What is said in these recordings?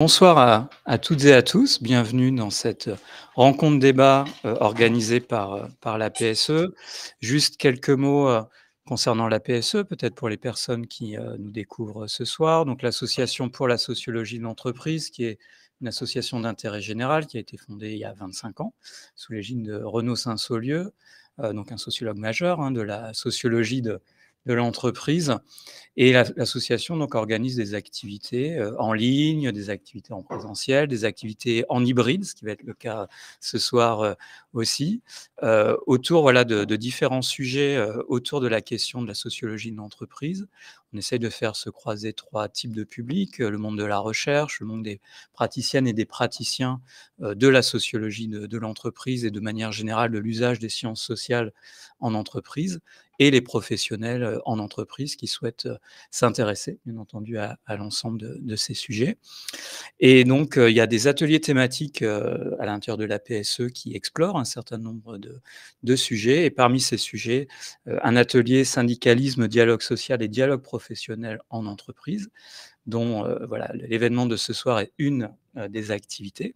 Bonsoir à, toutes et à tous, bienvenue dans cette rencontre débat euh, organisée par, euh, la PSE. Juste quelques mots euh, concernant la PSE, peut-être pour les personnes qui nous découvrent ce soir. Donc l'Association pour la sociologie de l'entreprise, qui est une association d'intérêt général qui a été fondée il y a 25 ans sous l'égide de Renaud Saint-Saulieu, donc un sociologue majeur hein, de la sociologie de, de l'entreprise. Et l'association donc organise des activités euh, en ligne, des activités en présentiel, des activités en hybride, ce qui va être le cas ce soir euh, aussi, euh, autour voilà, de, différents sujets autour de la question de la sociologie de l'entreprise. On essaye de faire se croiser trois types de publics, le monde de la recherche, le monde des praticiennes et des praticiens de la sociologie de, de l'entreprise et de manière générale de l'usage des sciences sociales en entreprise, et les professionnels en entreprise qui souhaitent s'intéresser, bien entendu, à, l'ensemble de, ces sujets. Et donc, il y a des ateliers thématiques à l'intérieur de la PSE qui explorent un certain nombre de, sujets. Et parmi ces sujets, un atelier syndicalisme, dialogue social et dialogue professionnel en entreprise dont voilà l'événement de ce soir est une des activités.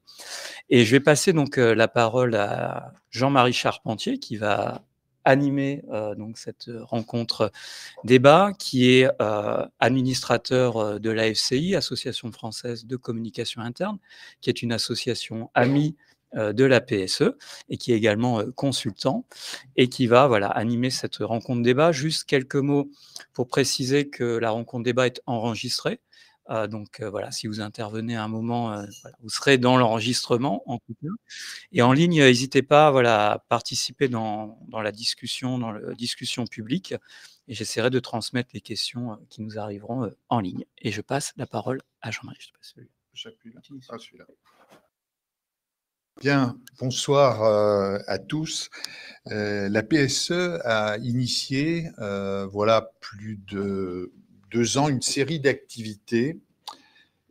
Et je vais passer donc la parole à Jean-Marie Charpentier qui va animé euh, donc cette rencontre débat, qui est euh, administrateur euh, de l'AFCI, Association française de communication interne, qui est une association amie de la PSE et qui est également consultant et qui va voilà, animer cette rencontre débat. Juste quelques mots pour préciser que la rencontre débat est enregistrée. Euh, donc euh, voilà, si vous intervenez à un moment, euh, vous serez dans l'enregistrement en tout cas. Et en ligne, n'hésitez pas voilà, à participer dans, la discussion, dans la discussion publique. Et j'essaierai de transmettre les questions qui nous arriveront en ligne. Et je passe la parole à Jean-Marie. J'appuie là. Ah, celui-là. Bien, bonsoir à tous. la PSE a initié, voilà, plus de deux ans une série d'activités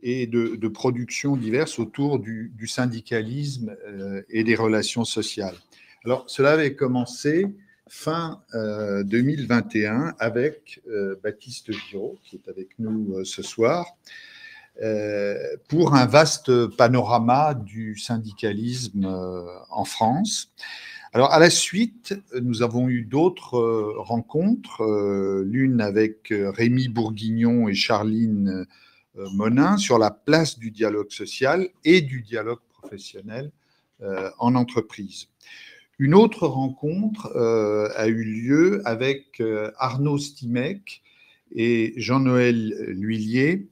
et de, productions diverses autour du, syndicalisme euh, et des relations sociales. Alors, cela avait commencé fin 2021 euh, avec euh, Baptiste Giraud, qui est avec nous ce soir, pour un vaste panorama du syndicalisme en France. Alors, à la suite, nous avons eu d'autres euh, rencontres, euh, l'une avec euh, Rémi Bourguignon et Charline Monin sur la place du dialogue social et du dialogue professionnel en entreprise. Une autre rencontre a eu lieu avec Arnaud Stimec et Jean-Noël Lhuillier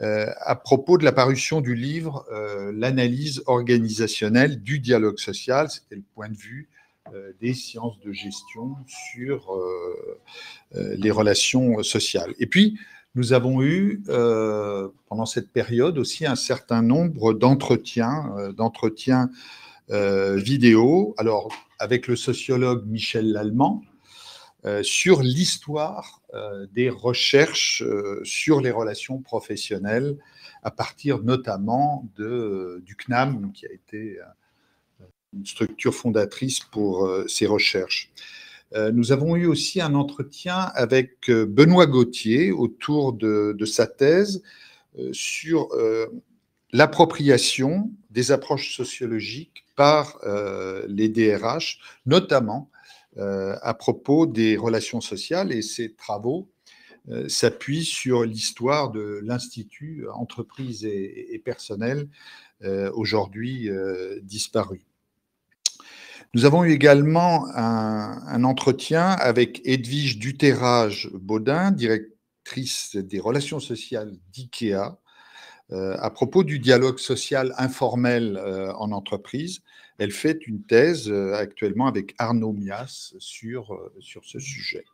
à propos de la parution du livre L'analyse organisationnelle du dialogue social. C'était le point de vue euh, des sciences de gestion sur euh, euh, les relations sociales. Et puis, nous avons eu pendant cette période aussi un certain nombre d'entretiens, d'entretiens vidéo, alors avec le sociologue Michel Lallemand, sur l'histoire des recherches sur les relations professionnelles, à partir notamment de, du CNAM, qui a été une structure fondatrice pour euh, ces recherches. Euh, nous avons eu aussi un entretien avec euh, Benoît Gauthier autour de, sa thèse sur l'appropriation des approches sociologiques par les DRH, notamment à propos des relations sociales. Et ces travaux s'appuient sur l'histoire de l'Institut entreprise et, personnel, aujourd'hui disparu. Nous avons eu également un, entretien avec Edwige Dutérage-Baudin, directrice des relations sociales d'IKEA, euh, à propos du dialogue social informel euh, en entreprise. Elle fait une thèse euh, actuellement avec Arnaud Mias sur, sur ce sujet.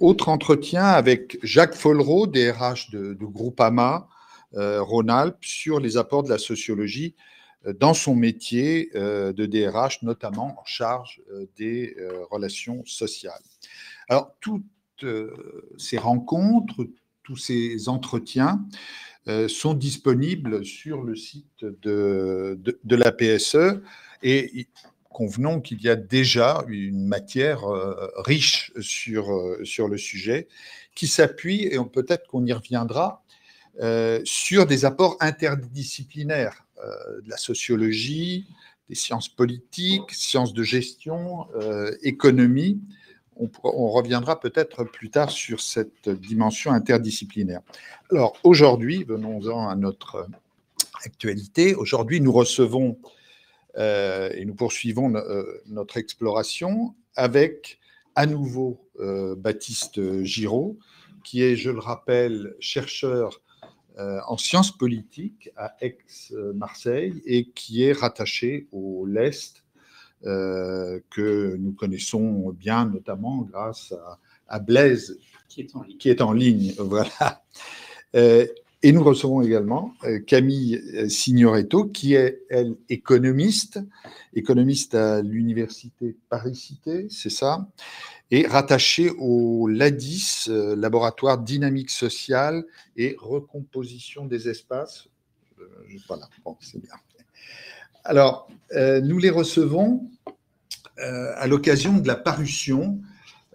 autre entretien avec Jacques Follereau, DRH de, de Groupama, Rhône-Alpes, sur les apports de la sociologie dans son métier euh, de DRH, notamment en charge euh, des euh, relations sociales. Alors, toutes ces rencontres, tous ces entretiens sont disponibles sur le site de, de, la PSE et convenons qu'il y a déjà une matière riche sur, sur le sujet qui s'appuie, et peut-être qu'on y reviendra, sur des apports interdisciplinaires de la sociologie, des sciences politiques, sciences de gestion, économie. On, reviendra peut-être plus tard sur cette dimension interdisciplinaire. Alors aujourd'hui, venons-en à notre actualité. Aujourd'hui, nous recevons euh, et nous poursuivons euh, notre exploration avec à nouveau euh, Baptiste Giraud, qui est, je le rappelle, chercheur en sciences politiques à Aix-Marseille et qui est rattaché au LEST, que nous connaissons bien, notamment grâce à, Blaise, qui est en ligne. Qui est en ligne voilà. Et nous recevons également euh, Camille euh, Signoretto, qui est, elle, économiste, économiste à l'université Paris-Cité, c'est ça, et rattachée au LADIS, euh, Laboratoire Dynamique Sociale et Recomposition des Espaces. Voilà, bon, c'est bien. Alors, nous les recevons à l'occasion de la parution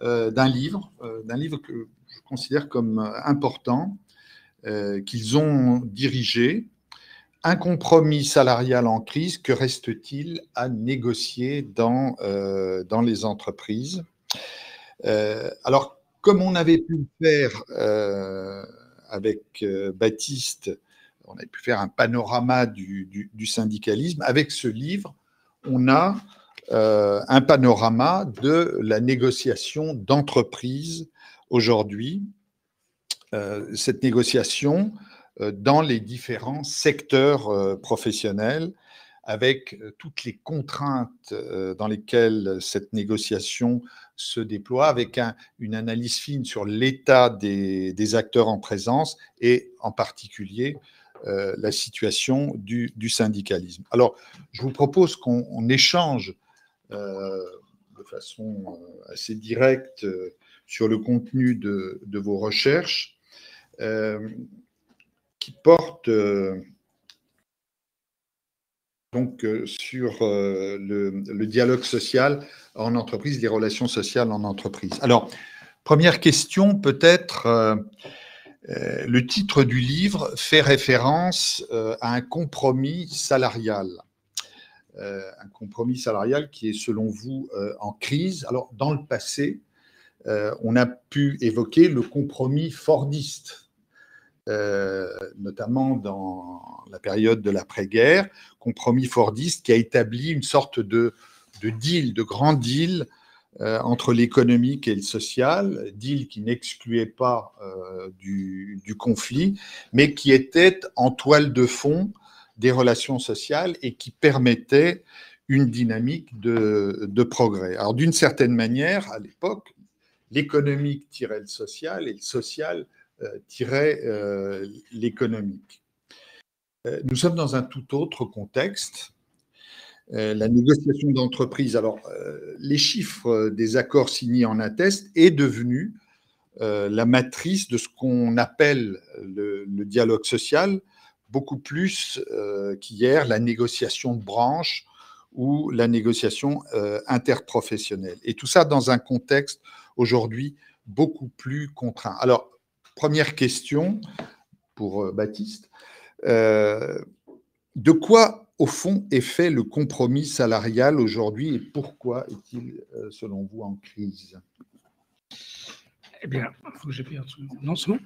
d'un livre, d'un livre que je considère comme important, euh, qu'ils ont dirigé. Un compromis salarial en crise, que reste-t-il à négocier dans, euh, dans les entreprises? Euh, Alors, comme on avait pu le faire avec Baptiste, on avait pu faire un panorama du, syndicalisme, avec ce livre, on a un panorama de la négociation d'entreprise aujourd'hui. Euh, cette négociation euh, dans les différents secteurs euh, professionnels avec toutes les contraintes dans lesquelles cette négociation se déploie, avec une analyse fine sur l'état des, acteurs en présence et en particulier la situation du, syndicalisme. Alors, je vous propose qu'on échange de façon assez directe sur le contenu de vos recherches euh, qui porte euh, donc euh, sur le, dialogue social en entreprise, les relations sociales en entreprise. Alors, première question, peut-être, le titre du livre fait référence à un compromis salarial. un compromis salarial qui est, selon vous, en crise. Alors, dans le passé, on a pu évoquer le compromis fordiste euh, notamment dans la période de l'après-guerre, compromis fordiste qui a établi une sorte de, deal, de grand deal euh, entre l'économique et le social, deal qui n'excluait pas euh, du, conflit, mais qui était en toile de fond des relations sociales et qui permettait une dynamique de, progrès. Alors d'une certaine manière, à l'époque, l'économique tirait le social et le social euh, tirait l'économique. Nous sommes dans un tout autre contexte. La négociation d'entreprise, alors les chiffres des accords signés en attestent, est devenue la matrice de ce qu'on appelle le, dialogue social, beaucoup plus qu'hier la négociation de branche ou la négociation interprofessionnelle. Et tout ça dans un contexte aujourd'hui beaucoup plus contraint. Alors, Première question pour euh, Baptiste. Euh, de quoi, au fond, est fait le compromis salarial aujourd'hui et pourquoi est-il, euh, selon vous, en crise? Eh bien, il faut que j'appuie Non, c'est bon.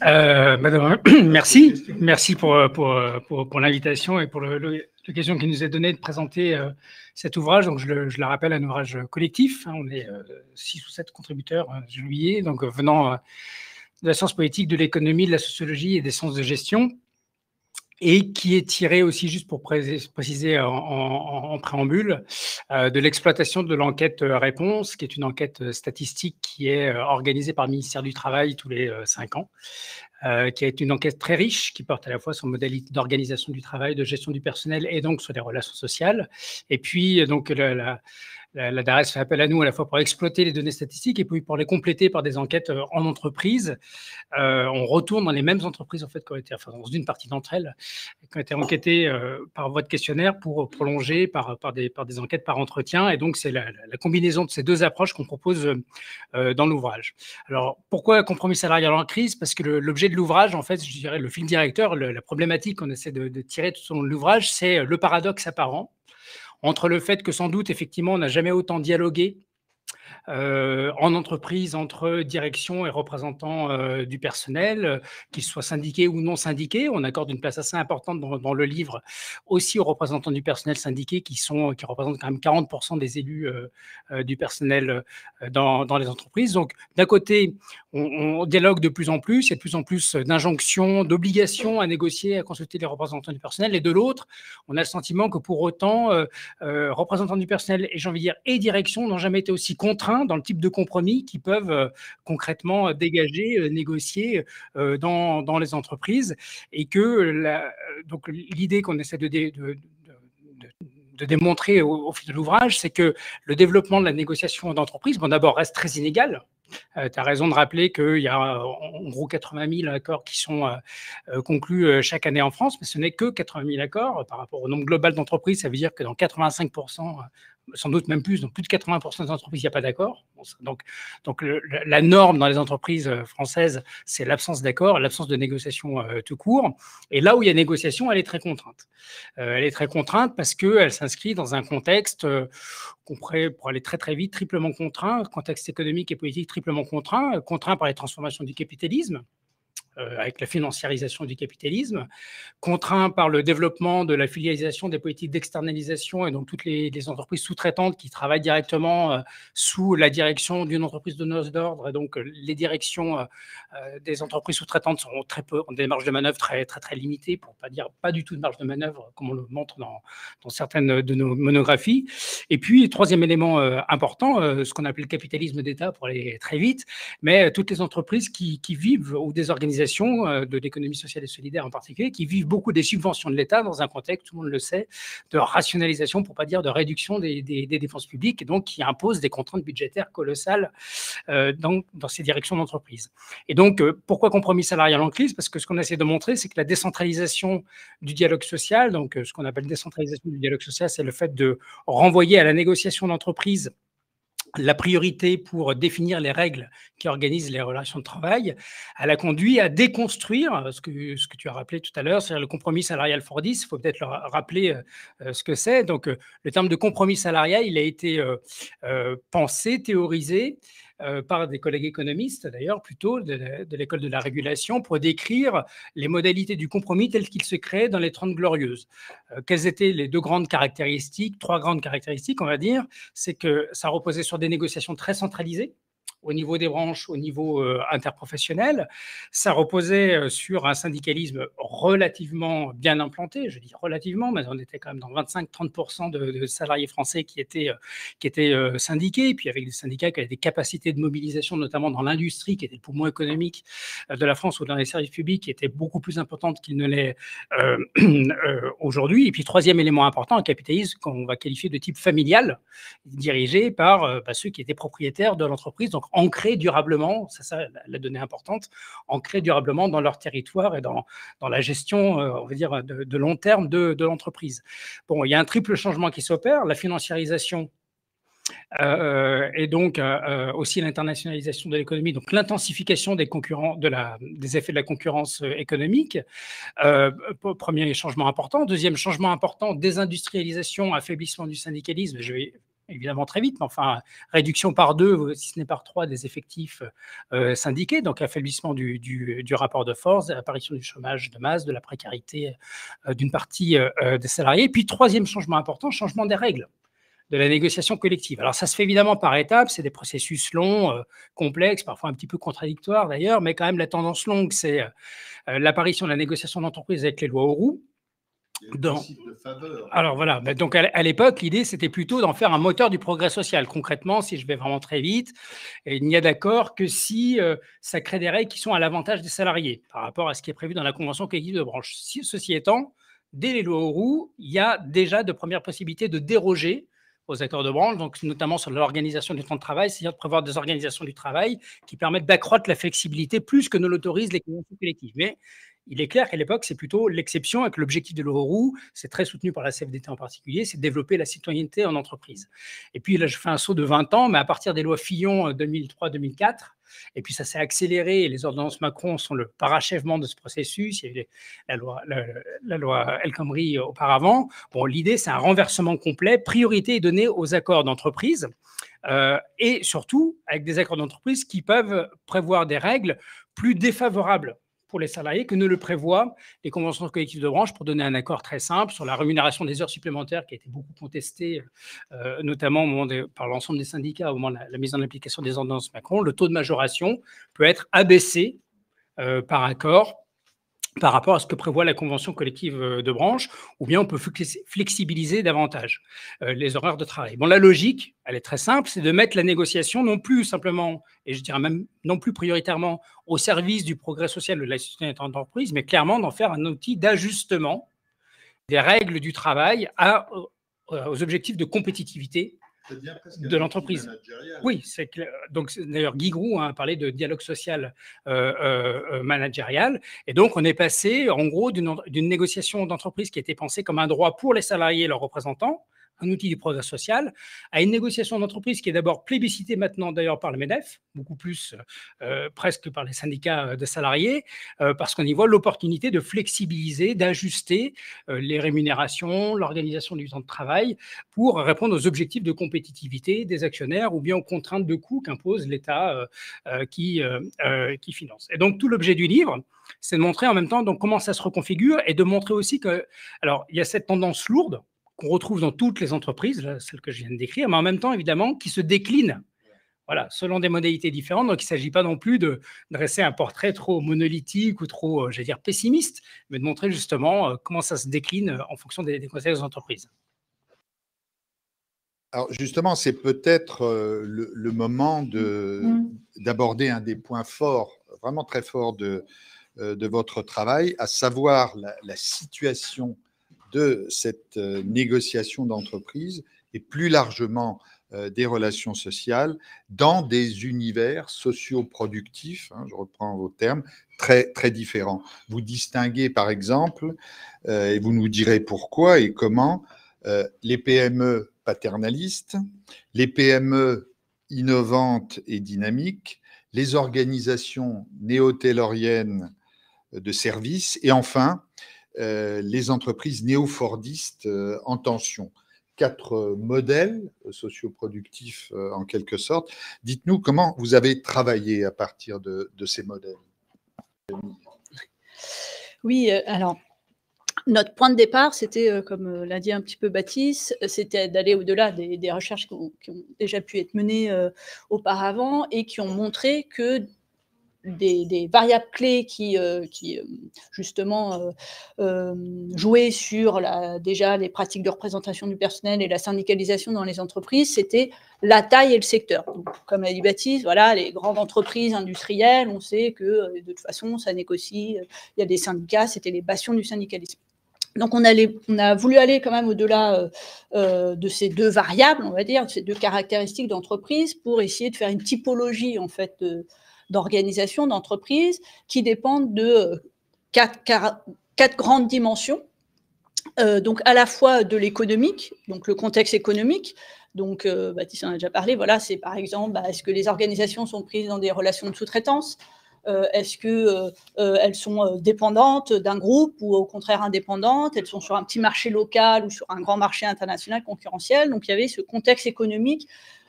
madame, merci. Merci pour, pour, pour, l'invitation et pour l'occasion qui nous est donnée de présenter cet ouvrage. Donc, je le, je rappelle, un ouvrage collectif. Hein. on est six ou sept contributeurs juillet, donc venant de la science politique, de l'économie, de la sociologie et des sciences de gestion, et qui est tiré aussi, juste pour préciser en, préambule, euh, de l'exploitation de l'enquête euh, réponse, qui est une enquête euh, statistique qui est organisée par le ministère du Travail tous les cinq ans, qui est une enquête très riche, qui porte à la fois sur modalité d'organisation du travail, de gestion du personnel et donc sur les relations sociales. Et puis, donc, la la, DARES fait appel à nous à la fois pour exploiter les données statistiques et puis pour les compléter par des enquêtes en entreprise. on retourne dans les mêmes entreprises en fait qui ont été, enfin, dans une partie d'entre elles, qui ont été enquêtées par voie de questionnaire pour prolonger par, par, des, par des enquêtes par entretien. Et donc, c'est la, combinaison de ces deux approches qu'on propose dans l'ouvrage. Alors, pourquoi compromis salarial en crise? Parce que l'objet de l'ouvrage, en fait, je dirais le fil directeur, la problématique qu'on essaie de, de tirer tout au long de l'ouvrage, c'est le paradoxe apparent entre le fait que sans doute, effectivement, on n'a jamais autant dialogué en entreprise entre direction et représentants euh, du personnel, euh, qu'ils soient syndiqués ou non syndiqués. On accorde une place assez importante dans, le livre aussi aux représentants du personnel syndiqués qui, sont, qui représentent quand même 40% des élus du personnel dans, dans, les entreprises. Donc d'un côté, on, dialogue de plus en plus, il y a de plus en plus d'injonctions, d'obligations à négocier, à consulter les représentants du personnel. Et de l'autre, on a le sentiment que pour autant, représentants du personnel et j'ai envie de dire et direction n'ont jamais été aussi contraints dans le type de compromis qui peuvent euh, concrètement dégager, euh, négocier euh, dans, dans, les entreprises. Et que donc l'idée qu'on essaie de, de, de démontrer au, fil de l'ouvrage, c'est que le développement de la négociation d'entreprise, bon, d'abord, reste très inégal. Tu as raison de rappeler qu'il y a en gros 80 000 accords qui sont conclus chaque année en France, mais ce n'est que 80 000 accords par rapport au nombre global d'entreprises. Ça veut dire que dans 85% sans doute même plus, dans plus de 80% des entreprises, il n'y a pas d'accord. Donc, donc la norme dans les entreprises euh, françaises, c'est l'absence d'accord, l'absence de négociation euh, tout court. Et là où il y a négociation, elle est très contrainte. Euh, elle est très contrainte parce qu'elle s'inscrit dans un contexte pour aller très très vite, triplement contraint, contexte économique et politique triplement contraint, contraint par les transformations du capitalisme. Euh, avec la financiarisation du capitalisme, contraint par le développement de la filialisation des politiques d'externalisation et donc toutes les, entreprises sous-traitantes qui travaillent directement euh, sous la direction d'une entreprise de noces d'ordre. Et donc, euh, les directions des entreprises sous-traitantes sont très peu, ont des marges de manœuvre très, très, très limitées, pour pas dire pas du tout de marge de manœuvre, comme on le montre dans, dans certaines de nos monographies. Et puis, troisième élément important, ce qu'on appelle le capitalisme d'État, pour aller très vite, mais toutes les entreprises qui vivent ou des organisations euh, de l'économie sociale et solidaire en particulier, qui vivent beaucoup des subventions de l'État dans un contexte, tout le monde le sait, de rationalisation, pour pas dire de réduction des, défenses publiques, et donc qui impose des contraintes budgétaires colossales euh, dans, dans, ces directions d'entreprise. Et donc, euh, pourquoi compromis salarial en crise? Parce que ce qu'on essaie de montrer, c'est que la décentralisation du dialogue social, donc ce qu'on appelle décentralisation du dialogue social, c'est le fait de renvoyer à la négociation d'entreprise la priorité pour définir les règles qui organisent les relations de travail, elle a conduit à déconstruire ce que, ce que tu as rappelé tout à l'heure, c'est-à-dire le compromis salarial Fordis. Il faut peut-être rappeler euh, ce que c'est. Donc, euh, le terme de compromis salarial, il a été euh, pensé, théorisé euh, par des collègues économistes, d'ailleurs, plutôt de, l'école de la régulation, pour décrire les modalités du compromis tel qu'il se crée dans les Trente Glorieuses. Euh, quelles étaient les deux grandes caractéristiques, trois grandes caractéristiques, on va dire? C'est que ça reposait sur des négociations très centralisées, au niveau des branches, au niveau euh, interprofessionnel. Ça reposait euh, sur un syndicalisme relativement bien implanté, je dis relativement, mais on était quand même dans 25-30% de, salariés français qui étaient, euh, qui étaient syndiqués, puis avec des syndicats qui avaient des capacités de mobilisation, notamment dans l'industrie, qui était le poumon économique de la France ou dans les services publics, qui étaient beaucoup plus importantes qu'il ne l'est aujourd'hui. Et puis, troisième élément important, un capitalisme qu'on va qualifier de type familial, dirigé par bah, ceux qui étaient propriétaires de l'entreprise, donc ancrés durablement, c'est ça la donnée importante, ancrés durablement dans leur territoire et dans, dans la gestion, euh, on va dire, de, long terme de, de l'entreprise. Bon, il y a un triple changement qui s'opère, la financiarisation euh, et donc euh, aussi l'internationalisation de l'économie, donc l'intensification des de des effets de la concurrence économique. premier changement important. Deuxième changement important, désindustrialisation, affaiblissement du syndicalisme. Je vais évidemment très vite, mais enfin, réduction par deux, si ce n'est par trois, des effectifs euh, syndiqués, donc affaiblissement du, rapport de force, apparition du chômage de masse, de la précarité euh, d'une partie euh, des salariés. Puis, troisième changement important, changement des règles de la négociation collective. Alors, ça se fait évidemment par étapes, c'est des processus longs, complexes, parfois un petit peu contradictoires d'ailleurs, mais quand même, la tendance longue, c'est l'apparition de la négociation d'entreprise avec les lois au alors voilà, bah, donc à l'époque, l'idée c'était plutôt d'en faire un moteur du progrès social. Concrètement, si je vais vraiment très vite, il n'y a d'accord que si euh, ça crée des règles qui sont à l'avantage des salariés par rapport à ce qui est prévu dans la convention collective de branche. ceci étant, dès les lois au roux, il y a déjà de premières possibilités de déroger aux accords de branche, donc notamment sur l'organisation du temps de travail, c'est-à-dire de prévoir des organisations du travail qui permettent d'accroître la flexibilité plus que ne l'autorisent les conventions collectives. Mais il est clair qu'à l'époque, c'est plutôt l'exception avec l'objectif de l'Euroroue, c'est très soutenu par la CFDT en particulier, c'est de développer la citoyenneté en entreprise. Et puis là, je fais un saut de 20 ans, mais à partir des lois Fillon 2003-2004, euh, et puis ça s'est accéléré, et les ordonnances Macron sont le parachèvement de ce processus, il y a eu la loi, la, loi El Khomri auparavant. Bon, l'idée, c'est un renversement complet, priorité est donnée aux accords d'entreprise, euh, et surtout avec des accords d'entreprise qui peuvent prévoir des règles plus défavorables pour les salariés que ne le prévoient les conventions collectives de branche pour donner un accord très simple sur la rémunération des heures supplémentaires qui a été beaucoup contestée, euh, notamment par l'ensemble des syndicats au moment de la, mise en application des ordonnances Macron. Le taux de majoration peut être abaissé euh, par accord par rapport à ce que prévoit la convention collective euh, de branche, ou bien on peut flexibiliser davantage euh, les horaires de travail. Bon, la logique, elle est très simple, c'est de mettre la négociation non plus simplement, et je dirais même non plus prioritairement, au service du progrès social de la citoyenneté d'entreprise, mais clairement d'en faire un outil d'ajustement des règles du travail à, aux objectifs de compétitivité de l'entreprise. Oui, c'est donc d'ailleurs Guy Grou a parlé de dialogue social euh, euh, euh, managérial, et donc on est passé en gros d'une négociation d'entreprise qui était pensée comme un droit pour les salariés et leurs représentants un outil du progrès social, à une négociation d'entreprise qui est d'abord plébiscitée maintenant d'ailleurs par le MEDEF, beaucoup plus euh, presque par les syndicats euh, de salariés, euh, parce qu'on y voit l'opportunité de flexibiliser, d'ajuster les rémunérations, l'organisation du temps de travail pour répondre aux objectifs de compétitivité des actionnaires ou bien aux contraintes de coûts qu'impose l'État qui, qui finance. Et donc tout l'objet du livre, c'est de montrer en même temps donc, comment ça se reconfigure et de montrer aussi que, alors il y a cette tendance lourde, qu'on retrouve dans toutes les entreprises, celle que je viens de décrire, mais en même temps, évidemment, qui se décline voilà, selon des modalités différentes. Donc, il ne s'agit pas non plus de dresser un portrait trop monolithique ou trop, euh, j'allais dire, pessimiste, mais de montrer justement euh, comment ça se décline euh, en fonction des, des des entreprises. Alors, justement, c'est peut-être le, moment mmh. d'aborder un des points forts, vraiment très forts de, de votre travail, à savoir la, la situation de cette euh, négociation d'entreprise et plus largement euh, des relations sociales dans des univers socio-productifs, hein, je reprends vos termes, très, très différents. Vous distinguez par exemple, euh, et vous nous direz pourquoi et comment, les PME paternalistes, les PME innovantes et dynamiques, les organisations néo-tayloriennes de services et enfin les entreprises néo-fordistes euh, en tension. Quatre euh, modèles socioproductifs en quelque sorte. Dites-nous comment vous avez travaillé à partir de, ces modèles. Oui, alors notre point de départ, c'était, comme l'a dit un petit peu Baptiste, c'était d'aller au-delà des, recherches qui ont, déjà pu être menées auparavant et qui ont montré que des, variables clés qui, euh, qui euh, justement euh, jouaient sur déjà les pratiques de représentation du personnel et la syndicalisation dans les entreprises, c'était la taille et le secteur. comme l'a dit Baptiste, voilà, les grandes entreprises industrielles, on sait que de toute façon, ça négocie, il y a des syndicats, c'était les bastions du syndicalisme. Donc on, on, a voulu aller quand même au-delà de ces deux variables, on va dire, de ces deux caractéristiques d'entreprise, pour essayer de faire une typologie en fait de, d'organisations, d'entreprises qui dépendent de euh, quatre, grandes dimensions. Euh, donc à la fois de l'économique, donc le contexte économique, donc euh, Baptiste en a déjà parlé, voilà, c'est par exemple, bah, est-ce que les organisations sont prises dans des relations de sous-traitance Est-ce qu'elles sont dépendantes d'un groupe ou au contraire indépendantes Elles sont sur un petit marché local ou sur un grand marché international concurrentiel Donc il y avait ce contexte économique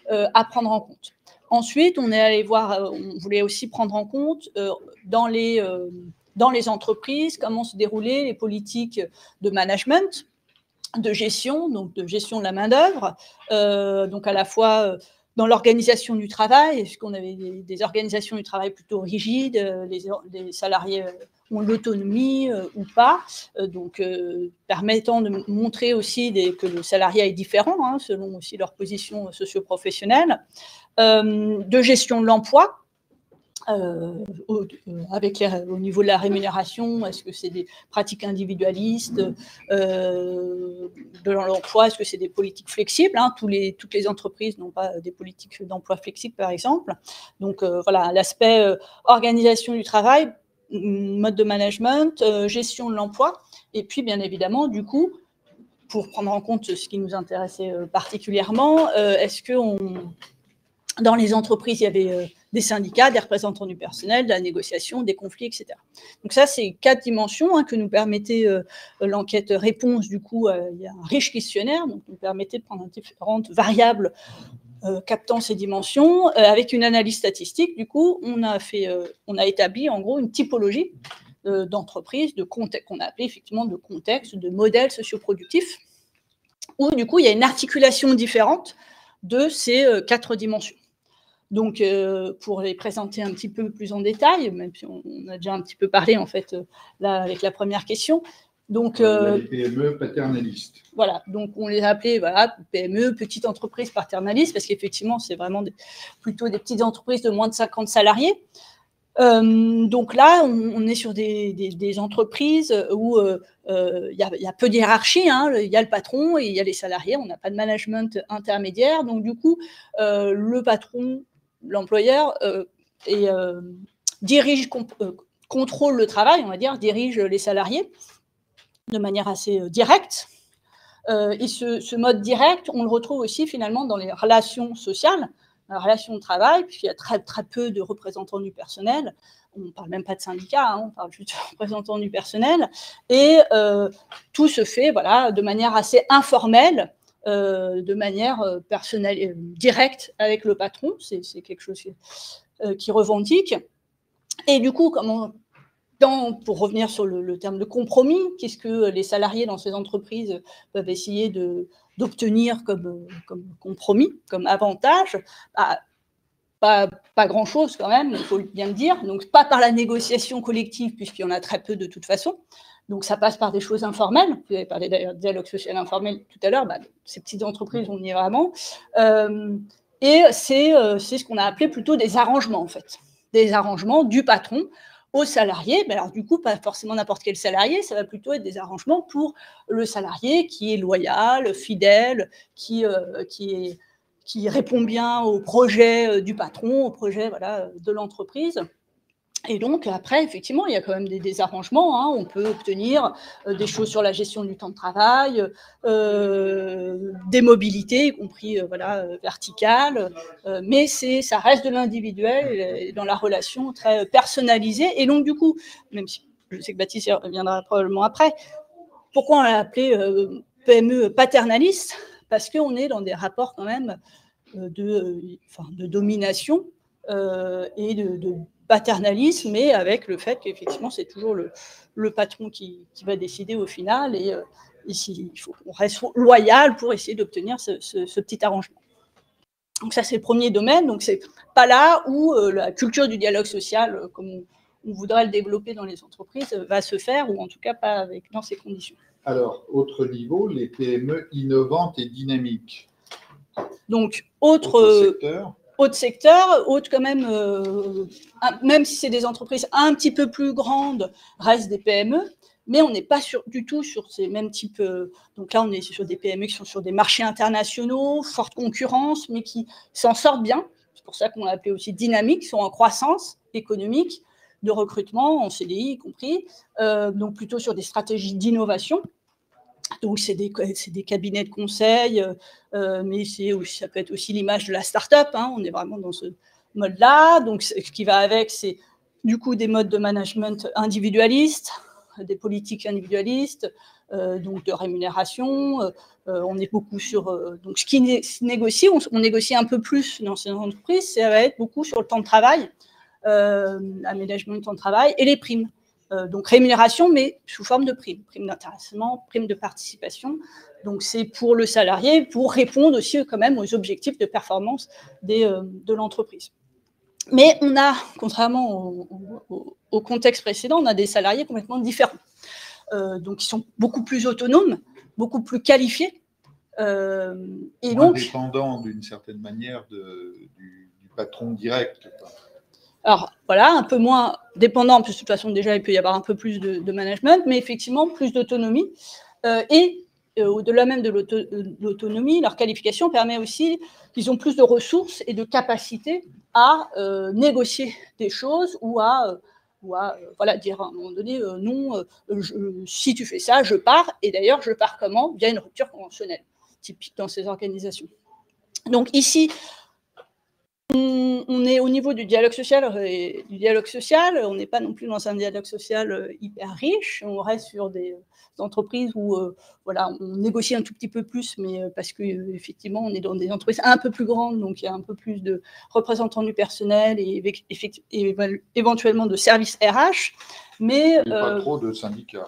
à prendre en compte. Ensuite, on est allé voir, euh, on voulait aussi prendre en compte euh, dans, les, euh, dans les entreprises comment se déroulaient les politiques de management, de gestion, donc de gestion de la main-d'œuvre, donc à la fois dans l'organisation du travail, est-ce qu'on avait des, organisations du travail plutôt rigides, les, salariés ont l'autonomie ou pas, donc permettant de montrer aussi que le salariat est différent hein, selon aussi leur position socio-professionnelle. Euh, de gestion de l'emploi, euh, au, avec au niveau de la rémunération, est-ce que c'est des pratiques individualistes euh, de l'emploi, est-ce que c'est des politiques flexibles hein, les, Toutes les entreprises n'ont pas des politiques d'emploi flexibles, par exemple. Donc voilà, l'aspect organisation du travail, mode de management, gestion de l'emploi, et puis bien évidemment, du coup, pour prendre en compte ce qui nous intéressait particulièrement, est-ce que dans les entreprises, il y avait des syndicats, des représentants du personnel, de la négociation, des conflits, etc. Donc ça, c'est quatre dimensions hein, que nous permettait euh, l'enquête réponse. Du coup, euh, il y a un riche questionnaire, donc nous permettait de prendre différentes variables euh, captant ces dimensions. avec une analyse statistique, du coup, on a, a établi en gros une typologie d'entreprise, de contexte, qu'on a appelé effectivement de contexte, de modèle socioproductif, où du coup, il y a une articulation différente de ces quatre dimensions. Donc, euh, pour les présenter un petit peu plus en détail, même si on, a déjà un petit peu parlé en fait euh, là avec la première question. Donc, euh, les PME paternalistes. Voilà, donc on les a appelés voilà, PME, petites entreprises paternalistes, parce qu'effectivement, c'est vraiment plutôt des petites entreprises de moins de 50 salariés. donc là, on, est sur des, entreprises où il y, a peu de hiérarchie. Hein. Il y a le patron et il y a les salariés. On n'a pas de management intermédiaire. Donc du coup, le patron l'employeur euh, euh, dirige, euh, contrôle le travail, on va dire, dirige les salariés de manière assez directe. et ce, mode direct, on le retrouve aussi finalement dans les relations sociales, la relation de travail, puisqu'il y a très, très peu de représentants du personnel. On ne parle même pas de syndicats, hein, on parle juste de représentants du personnel. Et tout se fait voilà, de manière assez informelle euh, de manière euh, personnelle, euh, directe avec le patron. C'est quelque chose qui, revendique. Et du coup, comment, pour revenir sur le, terme de compromis, qu'est-ce que les salariés dans ces entreprises peuvent essayer d'obtenir comme, compromis, comme avantage? Bah, pas, pas grand-chose quand même, il faut bien le dire. Donc, pas par la négociation collective, puisqu'il y en a très peu de toute façon, donc ça passe par des choses informelles. Vous avez parlé d'ailleurs de dialogue social informel tout à l'heure. Bah, ces petites entreprises, on y est vraiment. Euh, et euh, c'est ce qu'on a appelé plutôt des arrangements, en fait. Des arrangements du patron aux salariés. Mais alors, du coup, pas forcément n'importe quel salarié, ça va plutôt être des arrangements pour le salarié qui est loyal, fidèle, qui, euh, répond bien au projet du patron, au projet de l'entreprise. Et donc, après, effectivement, il y a quand même des, arrangements. Hein. On peut obtenir euh, des choses sur la gestion du temps de travail, euh, des mobilités, y compris euh, voilà, verticales. mais ça reste de l'individuel dans la relation très personnalisée. Et donc, du coup, même si je sais que Baptiste reviendra probablement après, pourquoi on l'a appelé PME paternaliste? Parce qu'on est dans des rapports quand même de, de domination et de paternalisme, mais avec le fait qu'effectivement, c'est toujours le, le patron qui, qui, va décider au final. Et euh, ici, il faut qu'on reste loyal pour essayer d'obtenir ce, ce, petit arrangement. Donc ça, c'est le premier domaine. Donc c'est pas là où euh, la culture du dialogue social, euh, comme on, voudrait le développer dans les entreprises, va se faire, ou en tout cas pas avec, dans ces conditions. Alors, autre niveau, les PME innovantes et dynamiques. Donc, autre, autre secteur autre secteur, autre quand même, euh, même si c'est des entreprises un petit peu plus grandes, restent des PME, mais on n'est pas du tout sur ces mêmes types. Euh, donc là, on est sur des PME qui sont sur des marchés internationaux, forte concurrence, mais qui s'en sortent bien. C'est pour ça qu'on l'a appelé aussi dynamiques, sont en croissance économique, de recrutement, en CDI y compris, euh, donc plutôt sur des stratégies d'innovation. Donc, c'est des, des, cabinets de conseil, euh, euh, mais ça peut être aussi l'image de la start-up. Hein, on est vraiment dans ce mode-là. Donc, ce qui va avec, c'est du coup des modes de management individualistes, des politiques individualistes, euh, donc de rémunération. on est beaucoup sur. donc, ce qui négocie, on, on, négocie un peu plus dans ces entreprises, ça va être beaucoup sur le temps de travail, aménagement du temps de travail et les primes. Euh, donc rémunération, mais sous forme de prime, prime d'intéressement, prime de participation. Donc c'est pour le salarié, pour répondre aussi quand même aux objectifs de performance des, euh, de l'entreprise. Mais on a, contrairement au, contexte précédent, on a des salariés complètement différents. Euh, donc ils sont beaucoup plus autonomes, beaucoup plus qualifiés. et donc, dépendants d'une certaine manière du, du, patron direct. Alors voilà, un peu moins dépendant, parce de toute façon déjà il peut y avoir un peu plus de, management, mais effectivement plus d'autonomie. et au-delà même de l'autonomie, leur qualification permet aussi qu'ils ont plus de ressources et de capacités à négocier des choses ou à ou à voilà, dire à un moment donné, non, si tu fais ça, je pars. Et d'ailleurs, je pars comment? Via une rupture conventionnelle, typique dans ces organisations. Donc ici, on, est au niveau du dialogue social. Euh, du dialogue social, on n'est pas non plus dans un dialogue social euh, hyper riche. On reste sur des euh, entreprises où voilà, on négocie un tout petit peu plus, mais parce que effectivement, on est dans des entreprises un peu plus grandes, donc il y a un peu plus de représentants du personnel et, éventuellement de services RH. Mais pas trop de syndicats.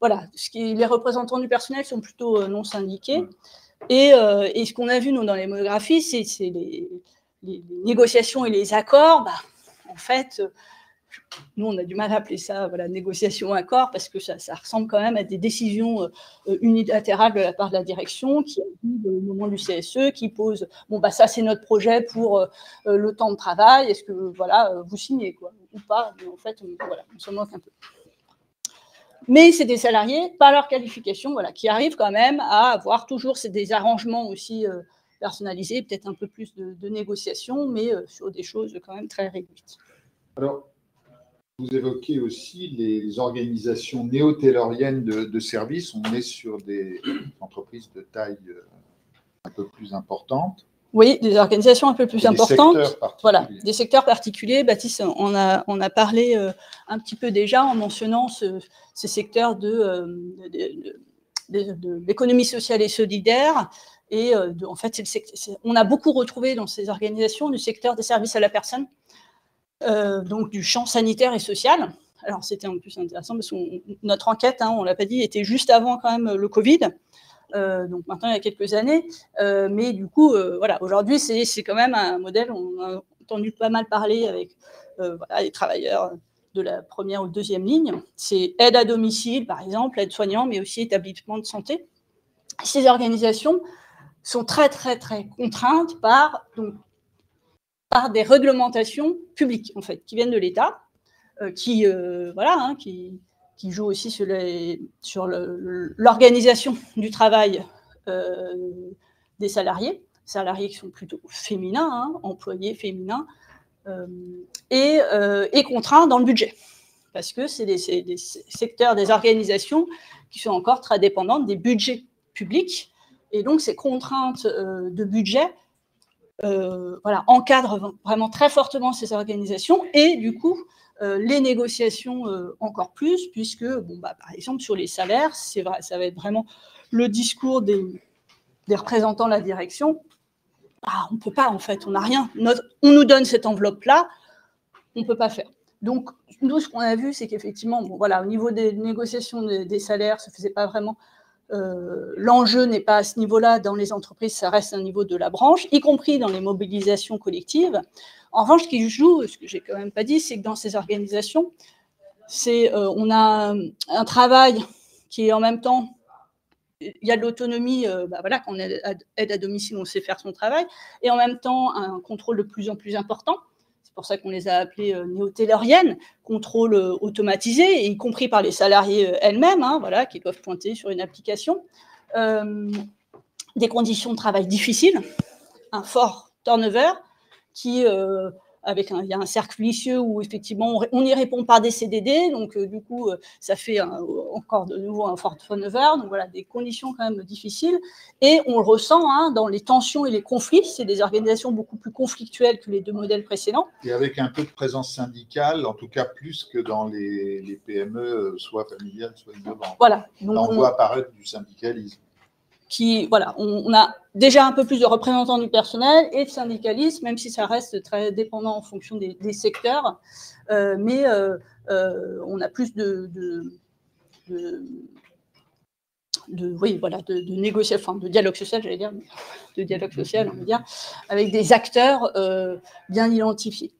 Voilà, ce qui, les représentants du personnel sont plutôt non syndiqués. Et, et, ce qu'on a vu nous dans les monographies, c'est les les, négociations et les accords, bah, en fait, nous, on a du mal à appeler ça voilà, négociation-accord parce que ça, ressemble quand même à des décisions euh, unilatérales de la part de la direction qui au moment du CSE, qui pose bon, bah, ça, c'est notre projet pour euh, le temps de travail, est-ce que voilà, vous signez quoi, ou pas en fait, on, voilà, on moque un peu. Mais c'est des salariés, par leur qualification, voilà, qui arrivent quand même à avoir toujours des arrangements aussi. Euh, personnalisé, peut-être un peu plus de, de négociations, mais euh, sur des choses quand même très réduites. Alors, vous évoquez aussi les organisations néo-tayloriennes de, services. On est sur des entreprises de taille euh, un peu plus importante. Oui, des organisations un peu plus importantes. voilà, des secteurs particuliers. Baptiste, on a, on a parlé euh, un petit peu déjà en mentionnant ces secteurs de, de l'économie sociale et solidaire, et euh, en fait, on a beaucoup retrouvé dans ces organisations du secteur des services à la personne, euh, donc du champ sanitaire et social. Alors, c'était en plus intéressant parce que notre enquête, hein, on l'a pas dit, était juste avant quand même le Covid. Euh, donc maintenant, il y a quelques années. mais du coup, voilà, aujourd'hui, c'est quand même un modèle, on a entendu pas mal parler avec les travailleurs de la première ou deuxième ligne. C'est aide à domicile, par exemple, aide soignant, mais aussi établissement de santé. Ces organisations sont très, très, très contraintes par, donc, par des réglementations publiques, en fait, qui viennent de l'État, euh, qui, euh, voilà, hein, qui, qui jouent aussi sur, sur l'organisation du travail euh, des salariés, salariés qui sont plutôt féminins, hein, employés féminins, et, et, contraints dans le budget. Parce que c'est des, secteurs, des organisations qui sont encore très dépendantes des budgets publics et donc, ces contraintes euh, de budget euh, voilà, encadrent vraiment très fortement ces organisations et du coup, euh, les négociations encore plus, puisque, bon, bah, par exemple, sur les salaires, vrai, ça va être vraiment le discours des, représentants de la direction. Ah, on ne peut pas, en fait, on n'a rien. on nous donne cette enveloppe-là, on ne peut pas faire. Donc, nous, ce qu'on a vu, c'est qu'effectivement, voilà, au niveau des négociations des, des salaires, ça ne faisait pas vraiment euh, l'enjeu n'est pas à ce niveau-là dans les entreprises, ça reste un niveau de la branche, y compris dans les mobilisations collectives. En revanche, ce qui joue, ce que j'ai quand même pas dit, c'est que dans ces organisations, c'est euh, on a un travail qui est en même temps il y a de l'autonomie, euh, bah voilà, quand on aide à domicile, on sait faire son travail, et en même temps un contrôle de plus en plus important pour ça qu'on les a appelées euh, néo-tayloriennes, contrôle euh, automatisé, y compris par les salariés euh, elles-mêmes, hein, voilà, qui doivent pointer sur une application. des conditions de travail difficiles, un fort turnover qui avec un, il y a un cercle vicieux où effectivement on, y répond par des CDD, donc euh, du coup euh, ça fait encore de nouveau un fort turnover, donc voilà des conditions quand même difficiles et on le ressent hein, dans les tensions et les conflits, c'est des organisations beaucoup plus conflictuelles que les deux modèles précédents. Et avec un peu de présence syndicale, en tout cas plus que dans les, PME, euh, soit familiales, soit innovantes. Voilà. Donc, on, on voit apparaître du syndicalisme qui, voilà, on, a déjà un peu plus de représentants du personnel et de syndicalisme, même si ça reste très dépendant en fonction des, secteurs, euh, mais euh, euh, on a plus de, de, oui, voilà, de, négociation, enfin, de dialogue social, j'allais dire, de dialogue social, on va dire, avec des acteurs bien identifiés.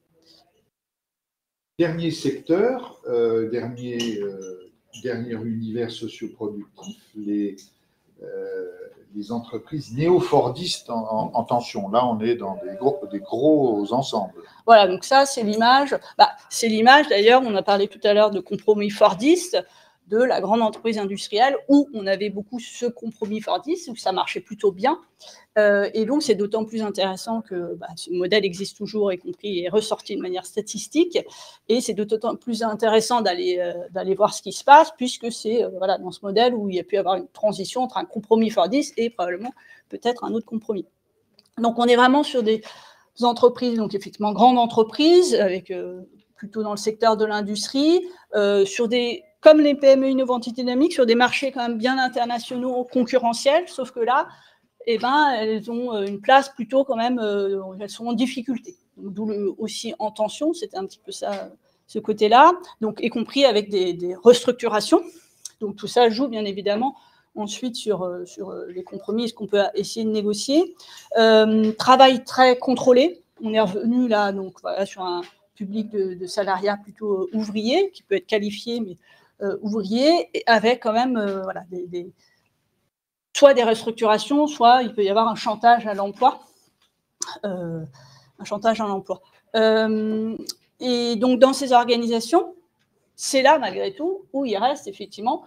Dernier secteur, dernier, dernier univers socioproductif, les les des entreprises néo-fordistes en, tension. Là, on est dans des gros, des gros ensembles. Voilà, donc ça, c'est l'image. Bah, c'est l'image, d'ailleurs, on a parlé tout à l'heure de compromis fordiste de la grande entreprise industrielle où on avait beaucoup ce compromis Fordiste, où ça marchait plutôt bien. Euh, et donc, c'est d'autant plus intéressant que bah, ce modèle existe toujours, y compris est ressorti de manière statistique. Et c'est d'autant plus intéressant d'aller euh, voir ce qui se passe, puisque c'est euh, voilà, dans ce modèle où il y a pu avoir une transition entre un compromis Fordiste et probablement peut-être un autre compromis. Donc, on est vraiment sur des entreprises, donc effectivement grandes entreprises, avec plutôt dans le secteur de l'industrie, sur des comme les PME innovantes dynamiques, sur des marchés quand même bien internationaux, concurrentiels, sauf que là, eh ben, elles ont euh, une place plutôt quand même, euh, elles sont en difficulté. D'où aussi en tension, c'était un petit peu ça, ce côté-là, donc y compris avec des, restructurations. Donc tout ça joue bien évidemment ensuite sur, euh, sur les compromis, ce qu'on peut essayer de négocier. travail très contrôlé. On est revenu là donc sur un public de, de salariat plutôt ouvrier qui peut être qualifié, mais ouvriers, avec quand même euh, voilà, soit des restructurations, soit il peut y avoir un chantage à l'emploi. Euh, un chantage à l'emploi. et donc, dans ces organisations, c'est là, malgré tout, où il reste effectivement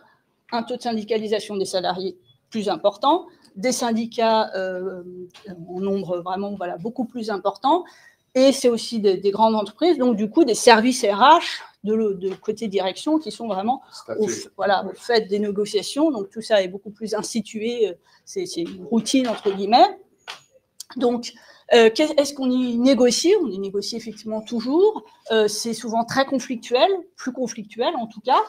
un taux de syndicalisation des salariés plus important, des syndicats en nombre vraiment voilà, beaucoup plus important, et c'est aussi des, des, grandes entreprises, donc du coup des services RH de, côté direction qui sont vraiment au, voilà, au fait des négociations. Donc tout ça est beaucoup plus institué, euh, c'est une routine entre guillemets. Donc, euh, est-ce qu'on y négocie? On y négocie effectivement toujours. Euh, c'est souvent très conflictuel, plus conflictuel en tout cas,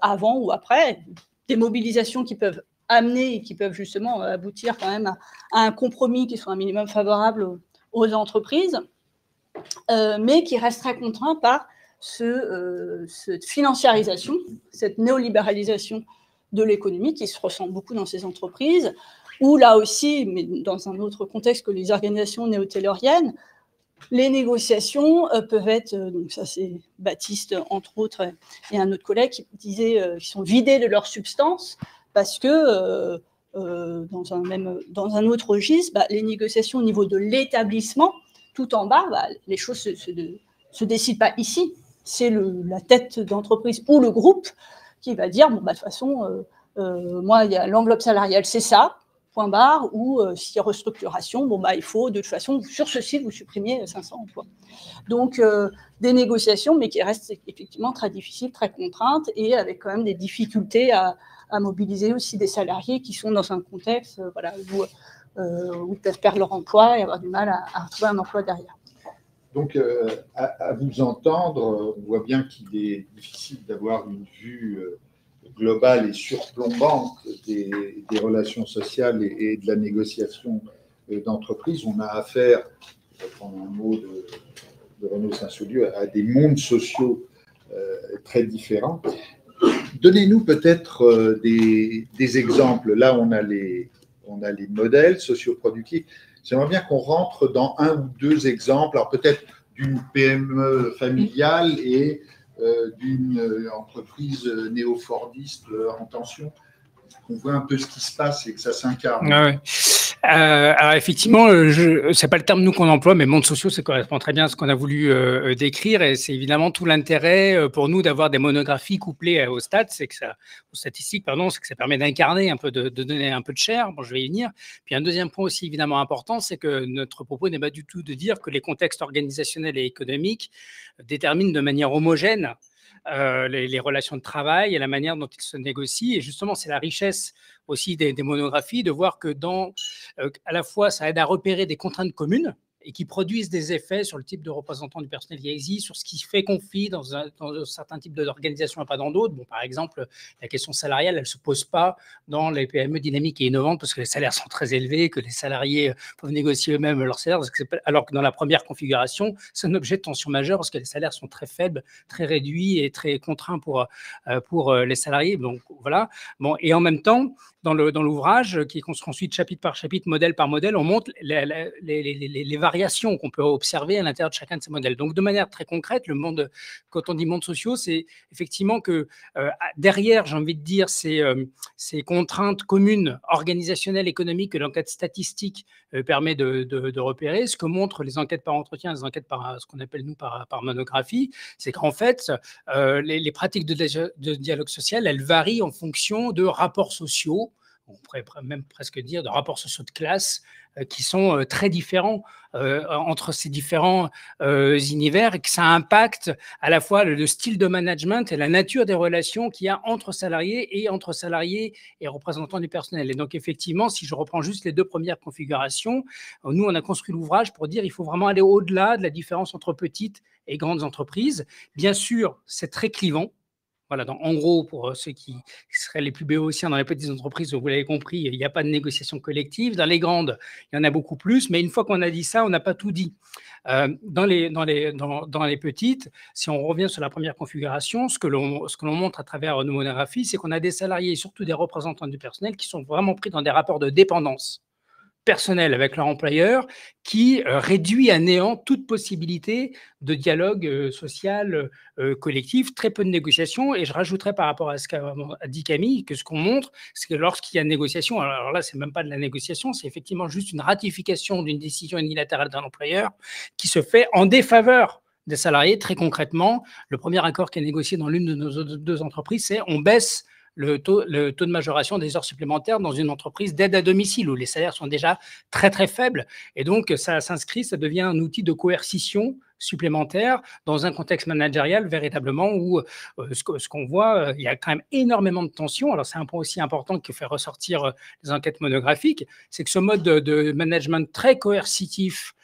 avant ou après. Des mobilisations qui peuvent amener et qui peuvent justement aboutir quand même à, un compromis qui soit un minimum favorable aux, entreprises, mais qui reste très contraint par euh, cette financiarisation, cette néolibéralisation de l'économie qui se ressent beaucoup dans ces entreprises, où là aussi, mais dans un autre contexte que les organisations néo-tayloriennes, les négociations euh, peuvent être, euh, donc ça c'est Baptiste entre autres et un autre collègue qui disait qu'ils sont vidés de leur substance parce que dans, un même, dans un autre registre, bah, les négociations au niveau de l'établissement, tout en bas, bah, les choses se, se, se décident pas ici, c'est la tête d'entreprise ou le groupe qui va dire, bon, bah, de toute façon, euh, euh, moi, il y a l'enveloppe salariale, c'est ça, point barre, ou euh, s'il y a restructuration, bon, bah, il faut de toute façon, sur ce site, vous supprimiez 500 emplois. Donc, des négociations, mais qui restent effectivement très difficiles, très contraintes, et avec quand même des difficultés à, mobiliser aussi des salariés qui sont dans un contexte voilà, où, ils peuvent perdre leur emploi et avoir du mal à, à retrouver un emploi derrière. Donc, euh, à, vous entendre, on voit bien qu'il est difficile d'avoir une vue euh, globale et surplombante des, relations sociales et, de la négociation euh, d'entreprise. On a affaire, je vais prendre un mot de, Renaud Saint-Soulieu, à des mondes sociaux très différents. Donnez-nous peut-être des, des, exemples. Là, on a les, on a les modèles socioproductifs. J'aimerais bien qu'on rentre dans un ou deux exemples, alors peut-être d'une PME familiale et euh, d'une euh, entreprise néo-fordiste en tension, qu'on voit un peu ce qui se passe et que ça s'incarne. Ah euh, alors effectivement, euh, je, c'est pas le terme nous qu'on emploie, mais monde sociaux, ça correspond très bien à ce qu'on a voulu euh, décrire, et c'est évidemment tout l'intérêt pour nous d'avoir des monographies couplées aux stats, c'est que ça, aux statistiques, pardon, c'est que ça permet d'incarner un peu, de, donner un peu de chair. Bon, je vais y venir. Puis un deuxième point aussi évidemment important, c'est que notre propos n'est pas du tout de dire que les contextes organisationnels et économiques déterminent de manière homogène euh, les, relations de travail et la manière dont ils se négocient. Et justement, c'est la richesse aussi des, monographies de voir que dans, euh, à la fois, ça aide à repérer des contraintes communes et qui produisent des effets sur le type de représentant du personnel qui existe, sur ce qui fait conflit dans un, dans certain type d'organisation et pas dans d'autres. Bon, par exemple, la question salariale, elle ne se pose pas dans les PME dynamiques et innovantes parce que les salaires sont très élevés, que les salariés peuvent négocier eux-mêmes leurs salaires, alors que dans la première configuration, c'est un objet de tension majeure parce que les salaires sont très faibles, très réduits et très contraints pour, euh, pour euh, les salariés. Donc voilà. Bon, et en même temps, dans l'ouvrage, dans qui construit chapitre par chapitre, modèle par modèle, on montre les, les, les, les variables qu'on peut observer à l'intérieur de chacun de ces modèles. Donc, de manière très concrète, le monde, quand on dit monde sociaux, c'est effectivement que euh, derrière, j'ai envie de dire, ces, euh, ces, contraintes communes, organisationnelles, économiques que l'enquête statistique euh, permet de, repérer, ce que montrent les enquêtes par entretien, les enquêtes par ce qu'on appelle nous par, par monographie, c'est qu'en fait, les, pratiques de dialogue social, elles varient en fonction de rapports sociaux, on pourrait même presque dire de rapports sociaux de classe euh, qui sont euh, très différents euh, entre ces différents univers et que ça impacte à la fois le, style de management et la nature des relations qu'il y a entre salariés et entre salariés et représentants du personnel. Et donc effectivement, si je reprends juste les deux premières configurations, nous on a construit l'ouvrage pour dire il faut vraiment aller au-delà de la différence entre petites et grandes entreprises. Bien sûr, c'est très clivant voilà, en gros, pour ceux qui seraient les plus béotiens dans les petites entreprises, vous l'avez compris, il n'y a pas de négociation collective. Dans les grandes, il y en a beaucoup plus. Mais une fois qu'on a dit ça, on n'a pas tout dit. dans, les petites, si on revient sur la première configuration, ce que l'on montre à travers nos monographies, c'est qu'on a des salariés et surtout des représentants du personnel qui sont vraiment pris dans des rapports de dépendance personnel avec leur employeur qui euh, réduit à néant toute possibilité de dialogue euh, social euh, collectif, très peu de négociations. Et je rajouterais par rapport à ce qu'a dit Camille que ce qu'on montre, c'est que lorsqu'il y a négociation, alors là, c'est même pas de la négociation, c'est effectivement juste une ratification d'une décision unilatérale d'un employeur qui se fait en défaveur des salariés. Très concrètement, le premier accord qui est négocié dans l'une de nos deux entreprises, c'est on baisse le taux, de majoration des heures supplémentaires dans une entreprise d'aide à domicile où les salaires sont déjà très très faibles. Et donc, ça s'inscrit, ça devient un outil de coercition supplémentaire dans un contexte managérial véritablement où euh, ce qu'on voit, euh, il y a quand même énormément de tensions. Alors c'est un point aussi important que fait ressortir euh, les enquêtes monographiques, c'est que ce mode de, management très coercitif,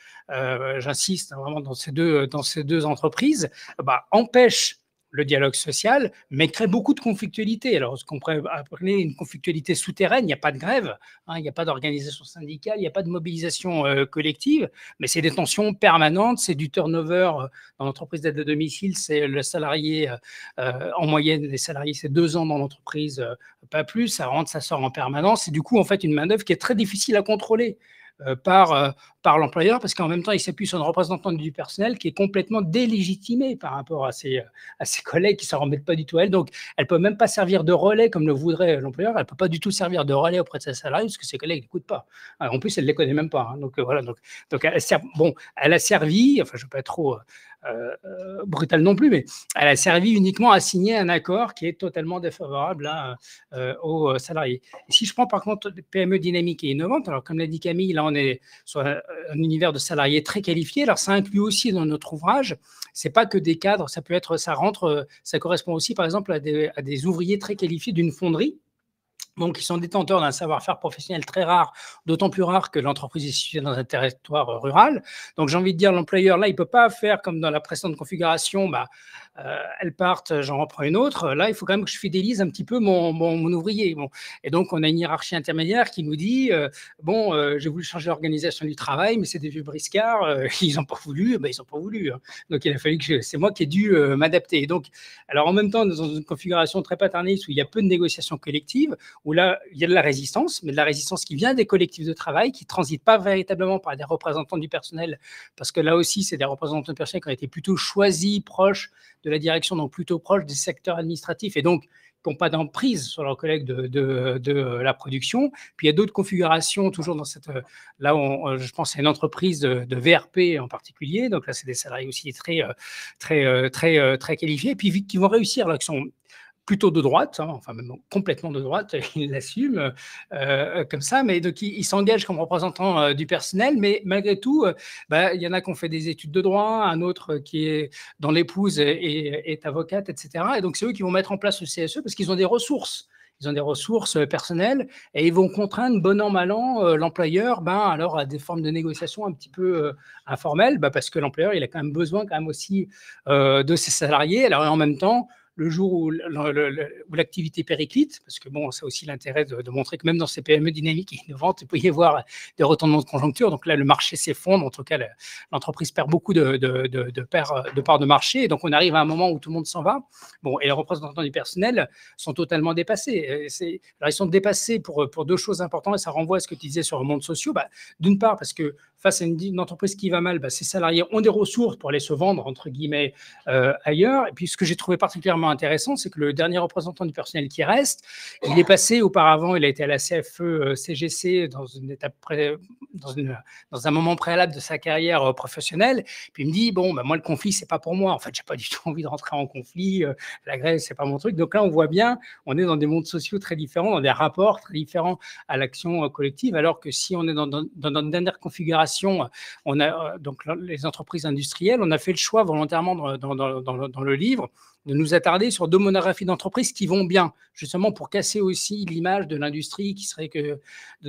j'insiste vraiment dans ces deux, dans ces deux entreprises, bah, empêche le dialogue social, mais crée beaucoup de conflictualité. Alors, ce qu'on pourrait appeler une conflictualité souterraine, il n'y a pas de grève, hein, il n'y a pas d'organisation syndicale, il n'y a pas de mobilisation euh, collective, mais c'est des tensions permanentes, c'est du turnover euh, dans l'entreprise d'aide à domicile, c'est le salarié, euh, en moyenne, les salariés, c'est deux ans dans l'entreprise, pas plus, ça rentre, ça sort en permanence, et du coup, en fait, une main-d'œuvre qui est très difficile à contrôler. Euh, par, euh, par l'employeur, parce qu'en même temps, il s'appuie sur une représentante du personnel qui est complètement délégitimée par rapport à ses, euh, à ses collègues qui ne s'en remettent pas du tout à elle. Donc, elle ne peut même pas servir de relais comme le voudrait l'employeur. Elle ne peut pas du tout servir de relais auprès de ses salariés parce que ses collègues n'écoutent pas. En plus, elle ne les connaît même pas. Hein. Donc, voilà. Donc, donc elle, a servi, enfin, je ne vais pas trop euh, euh, brutal non plus, mais elle a servi uniquement à signer un accord qui est totalement défavorable euh, aux salariés. si je prends par contre PME dynamique et innovante, alors comme l'a dit Camille, là on est sur un, univers de salariés très qualifiés. Alors ça inclut aussi dans notre ouvrage, c'est pas que des cadres, ça peut être, ça rentre, ça correspond aussi par exemple à des, à des ouvriers très qualifiés d'une fonderie donc, ils sont détenteurs d'un savoir-faire professionnel très rare, d'autant plus rare que l'entreprise est située dans un territoire rural. Donc, j'ai envie de dire, l'employeur, là, il ne peut pas faire comme dans la précédente configuration, bah, euh, elles partent, j'en reprends une autre. Là, il faut quand même que je fidélise un petit peu mon, mon, ouvrier. Bon. Et donc, on a une hiérarchie intermédiaire qui nous dit, euh, bon, euh, j'ai voulu changer l'organisation du travail, mais c'est des vieux briscards, ils n'ont pas voulu, ben, ils n'ont pas voulu. Hein. Donc, il a fallu que c'est moi qui ai dû m'adapter. Donc, alors en même temps, dans une configuration très paternaliste où il y a peu de négociations collectives, où là, il y a de la résistance, mais de la résistance qui vient des collectifs de travail, qui ne transitent pas véritablement par des représentants du personnel, parce que là aussi, c'est des représentants du personnel qui ont été plutôt choisis, proches de la direction, donc plutôt proches des secteurs administratifs, et donc qui n'ont pas d'emprise sur leurs collègues de, la production. Puis il y a d'autres configurations, toujours dans cette. Là, je pense à une entreprise de, VRP en particulier. Donc là, c'est des salariés aussi très, très, très, très qualifiés, et puis qui vont réussir, là, qui sont plutôt de droite, hein, enfin même complètement de droite, il l'assume euh, comme ça, mais donc il, s'engage comme représentant euh, du personnel, mais malgré tout, euh, bah, il y en a qui ont fait des études de droit, un autre qui est dans l'épouse et est avocate, etc. Et donc c'est eux qui vont mettre en place le CSE parce qu'ils ont des ressources ils ont des ressources personnelles et ils vont contraindre bon an mal an l'employeur ben alors à des formes de négociation un petit peu informelles bah, parce que l'employeur il a quand même besoin quand même aussi de ses salariés alors en même temps le jour où l'activité périclite, parce que bon, c'est aussi l'intérêt de, montrer que même dans ces PME dynamiques et innovantes, il peut y avoir des retournements de conjoncture. Donc là, le marché s'effondre, en tout cas, l'entreprise perd beaucoup de, de, de, parts de marché. Donc, on arrive à un moment où tout le monde s'en va. Bon, et les représentants du personnel sont totalement dépassés. Alors, ils sont dépassés pour, pour deux choses importantes, et ça renvoie à ce que tu disais sur le monde social. Bah, D'une part, parce que face à une, entreprise qui va mal, bah, ces salariés ont des ressources pour aller se vendre, entre guillemets, euh, ailleurs. Et puis, ce que j'ai trouvé particulièrement intéressant, c'est que le dernier représentant du personnel qui reste, il est passé auparavant, il a été à la CFE CGC dans une étape dans, un moment préalable de sa carrière professionnelle. Puis il me dit, bon, bah, moi, le conflit, c'est pas pour moi. En fait, j'ai pas du tout envie de rentrer en conflit. la grève, c'est pas mon truc. Donc là, on voit bien, on est dans des mondes sociaux très différents, dans des rapports très différents à l'action collective, alors que si on est dans, dans, dans notre dernière configuration, on a donc les entreprises industrielles, on a fait le choix volontairement dans, le livre de nous attarder sur deux monographies d'entreprises qui vont bien, justement pour casser aussi l'image de l'industrie qui serait que,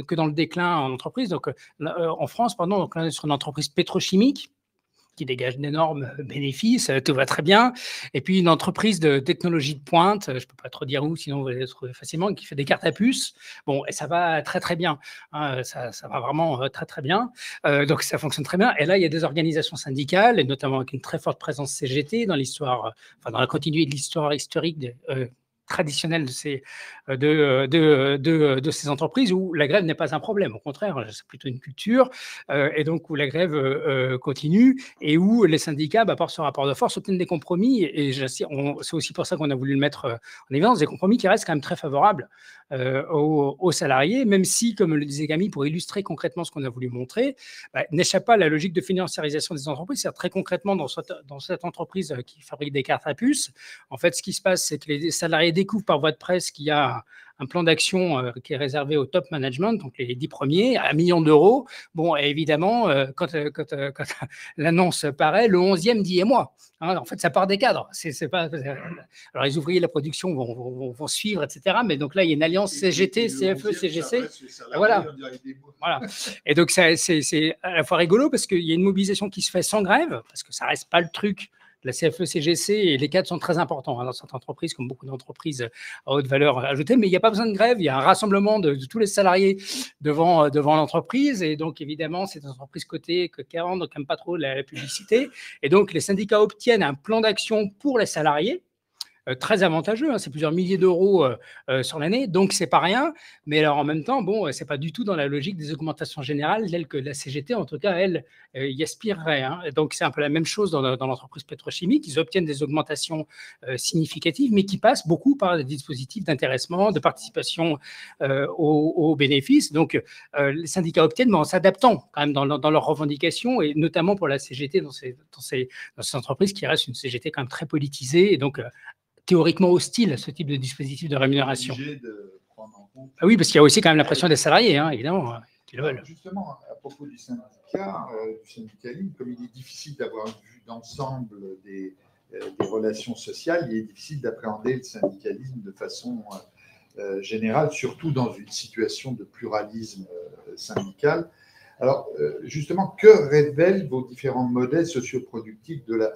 que dans le déclin en entreprise. Donc, euh, en France, pardon, donc sur une entreprise pétrochimique qui dégage d'énormes bénéfices, tout va très bien. Et puis une entreprise de technologie de pointe, je ne peux pas trop dire où, sinon vous allez le trouver facilement, qui fait des cartes à puce. Bon, et ça va très très bien. Hein, ça, va vraiment euh, très très bien. Euh, donc ça fonctionne très bien. Et là, il y a des organisations syndicales, et notamment avec une très forte présence CGT dans l'histoire, dans la continuité de l'histoire historique euh, traditionnelle de ces, euh, de, euh, de, de, de, ces entreprises où la grève n'est pas un problème. Au contraire, c'est plutôt une culture, euh, et donc où la grève continue et où les syndicats, bah, par ce rapport de force, obtiennent des compromis. Et c'est aussi pour ça qu'on a voulu le mettre en évidence, des compromis qui restent quand même très favorables aux, salariés, même si, comme le disait Camille, pour illustrer concrètement ce qu'on a voulu montrer, bah, n'échappe pas à la logique de financiarisation des entreprises. C'est-à-dire très concrètement, dans cette, dans cette entreprise qui fabrique des cartes à puce, en fait, ce qui se passe, c'est que les salariés découvre par voie de presse qu'il y a un plan d'action euh, qui est réservé au top management, donc les dix premiers, à un million d'euros. Bon, évidemment, euh, quand, euh, quand, quand l'annonce paraît, le onzième dit et moi. Hein, en fait, ça part des cadres. C'est, pas, alors, les ouvriers de la production vont, vont, suivre, etc. Mais donc là, il y a une alliance CGT, CFE, CGC. Voilà. voilà. Et donc, c'est, c'est à la fois rigolo parce qu'il y a une mobilisation qui se fait sans grève, parce que ça reste pas le truc la CFE-CGC et les cadres sont très importants hein, dans cette entreprise, comme beaucoup d'entreprises à haute valeur ajoutée. Mais il n'y a pas besoin de grève, il y a un rassemblement de, tous les salariés devant, euh, devant l'entreprise. Et donc, évidemment, c'est une entreprise cotée que 40, donc n'aime pas trop la publicité. Et donc, les syndicats obtiennent un plan d'action pour les salariés euh, très avantageux. Hein, c'est plusieurs milliers d'euros euh, euh, sur l'année, donc c'est pas rien. Mais alors en même temps, bon, c'est pas du tout dans la logique des augmentations générales telles que la CGT, en tout cas, elle, y aspirerait. Hein. Donc c'est un peu la même chose dans, l'entreprise pétrochimique. Ils obtiennent des augmentations significatives, mais qui passent beaucoup par des dispositifs d'intéressement, de participation aux, bénéfices. Donc les syndicats obtiennent, mais en s'adaptant quand même dans, leurs revendications, et notamment pour la CGT dans ces, dans ces, dans ces entreprises qui restent une CGT quand même très politisée et donc théoriquement hostile à ce type de dispositif de rémunération. Ah oui, parce qu'il y a aussi quand même la pression des salariés, hein, évidemment. Justement, à propos du syndicat, euh, du syndicalisme, comme il est difficile d'avoir une vue d'ensemble des, euh, des, relations sociales, il est difficile d'appréhender le syndicalisme de façon euh, générale, surtout dans une situation de pluralisme syndical. Alors, justement, que révèlent vos différents modèles socioproductifs de la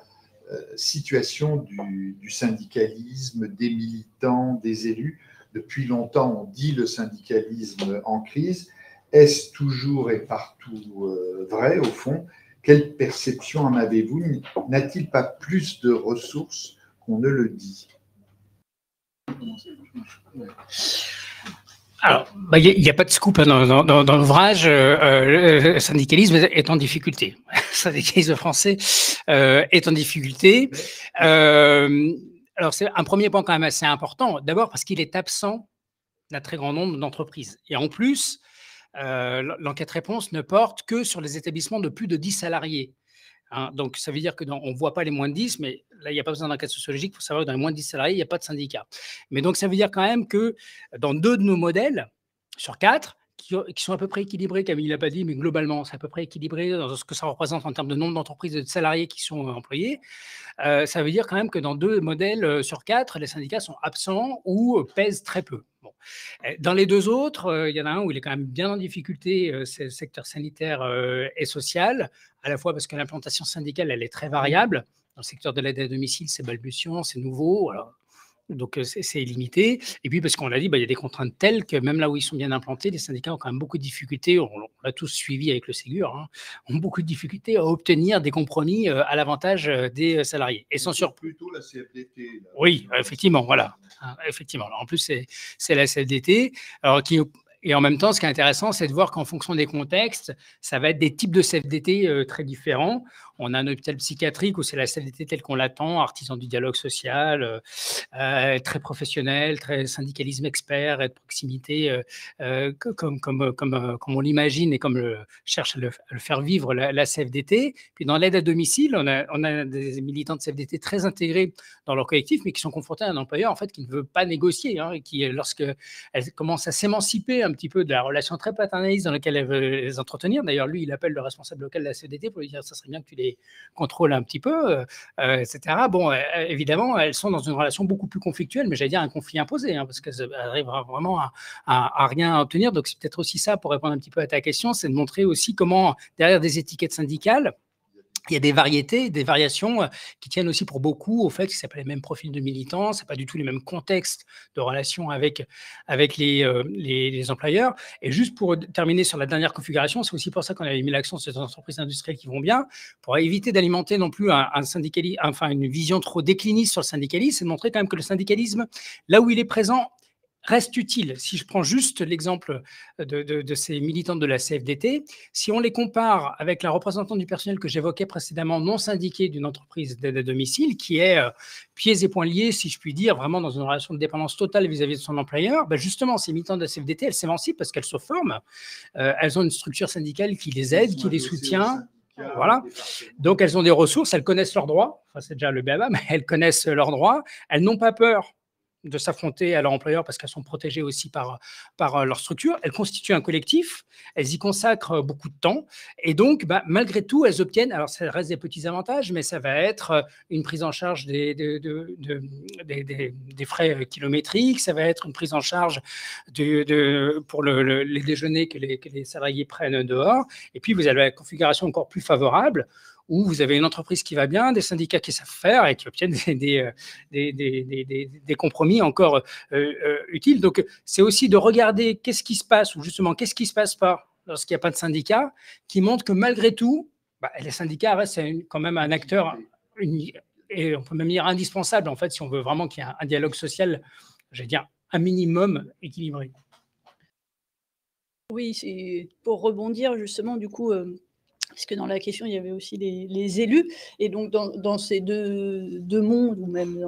situation du, syndicalisme, des militants, des élus. Depuis longtemps, on dit le syndicalisme en crise. Est-ce toujours et partout euh, vrai, au fond? Quelle perception en avez-vous? N'a-t-il pas plus de ressources qu'on ne le dit? Alors, bah, il n'y a, pas de scoop hein, dans, l'ouvrage. Euh, euh, le syndicalisme est en difficulté. Le syndicalisme français euh, est en difficulté. alors, c'est un premier point quand même assez important. D'abord parce qu'il est absent d'un très grand nombre d'entreprises. Et en plus, l'enquête réponse ne porte que sur les établissements de plus de 10 salariés. Hein. donc, ça veut dire que on ne voit pas les moins de 10, mais là, il n'y a pas besoin d'enquête sociologique pour savoir que dans les moins de 10 salariés, il n'y a pas de syndicat. Mais donc, ça veut dire quand même que dans deux de nos modèles, sur quatre, qui, sont à peu près équilibrés, Camille l'a pas dit, mais globalement, c'est à peu près équilibré dans ce que ça représente en termes de nombre d'entreprises et de salariés qui sont euh, employés. Euh, ça veut dire quand même que dans deux modèles euh, sur quatre, les syndicats sont absents ou pèsent très peu. Dans les deux autres, il y en a un où il est quand même bien en difficulté, c'est le secteur sanitaire et social, à la fois parce que l'implantation syndicale, elle est très variable. Dans le secteur de l'aide à domicile, c'est balbutiant, c'est nouveau. Donc, c'est limité. Et puis, parce qu'on l'a dit, bah, il y a des contraintes telles que même là où ils sont bien implantés, les syndicats ont quand même beaucoup de difficultés, on, l'a tous suivi avec le Ségur, hein, ont beaucoup de difficultés à obtenir des compromis à l'avantage des salariés. Et sans plutôt la CFDT. oui, effectivement, voilà. Hein, effectivement. en plus, c'est la CFDT, alors, qui et en même temps, ce qui est intéressant, c'est de voir qu'en fonction des contextes, ça va être des types de CFDT euh, très différents. On a un hôpital psychiatrique où c'est la CFDT telle qu'on l'attend, artisan du dialogue social, euh, euh, très professionnel, très syndicalisme expert et de proximité, comme, comme, comme, comme on l'imagine et comme cherche à le, faire vivre la, CFDT. Puis dans l'aide à domicile, on a, on a des militants de CFDT très intégrés dans leur collectif, mais qui sont confrontés à un employeur en fait qui ne veut pas négocier hein, et qui, lorsque elle commence à s'émanciper un petit peu de la relation très paternaliste dans laquelle elle veut les entretenir. D'ailleurs, lui, il appelle le responsable local de la CDT pour lui dire ça serait bien que tu les contrôles un petit peu, euh, euh, etc. Bon, euh, évidemment, elles sont dans une relation beaucoup plus conflictuelle, mais j'allais dire un conflit imposé, hein, parce qu'elles arrivent vraiment à, rien obtenir. Donc, c'est peut-être aussi ça, pour répondre un petit peu à ta question, c'est de montrer aussi comment, derrière des étiquettes syndicales, il y a des variétés, des variations euh, qui tiennent aussi pour beaucoup au fait que ce pas les mêmes profils de militants, ce pas du tout les mêmes contextes de relation avec, avec les, euh, les, employeurs. Et juste pour terminer sur la dernière configuration, c'est aussi pour ça qu'on avait mis l'accent sur ces entreprises industrielles qui vont bien, pour éviter d'alimenter non plus un syndicalisme, enfin une vision trop décliniste sur le syndicalisme, c'est de montrer quand même que le syndicalisme, là où il est présent, reste utile. Si je prends juste l'exemple de, ces militants de la CFDT, si on les compare avec la représentante du personnel que j'évoquais précédemment, non syndiquée d'une entreprise d'aide à domicile, qui est euh, pieds et poings liés, si je puis dire, vraiment dans une relation de dépendance totale vis-à-vis de son employeur, ben justement, ces militants de la CFDT, elles s'émancipent parce qu'elles se forment. Euh, elles ont une structure syndicale qui les aide, qui les soutient. Voilà. Donc, elles ont des ressources, elles connaissent leurs droits. Enfin, c'est déjà le BABA, mais elles connaissent leurs droits. Elles n'ont pas peur de s'affronter à leur employeur parce qu'elles sont protégées aussi par, par euh, leur structure. Elles constituent un collectif, elles y consacrent beaucoup de temps et donc, bah, malgré tout, elles obtiennent, alors ça reste des petits avantages, mais ça va être euh, une prise en charge des, des, frais kilométriques, ça va être une prise en charge pour le, les déjeuners que les, que les salariés prennent dehors. Et puis, vous avez la configuration encore plus favorable où vous avez une entreprise qui va bien, des syndicats qui savent faire et qui obtiennent des, euh, compromis encore euh, euh, utiles. Donc, c'est aussi de regarder qu'est-ce qui se passe, ou justement, qu'est-ce qui ne se passe pas lorsqu'il n'y a pas de syndicat, qui montre que malgré tout, bah, les syndicats restent quand même un acteur, et on peut même dire indispensable, en fait, si on veut vraiment qu'il y ait un dialogue social, j'allais dire, un minimum équilibré. Oui, pour rebondir justement, du coup, puisque dans la question, il y avait aussi les, élus. Et donc, dans, ces deux, mondes, ou même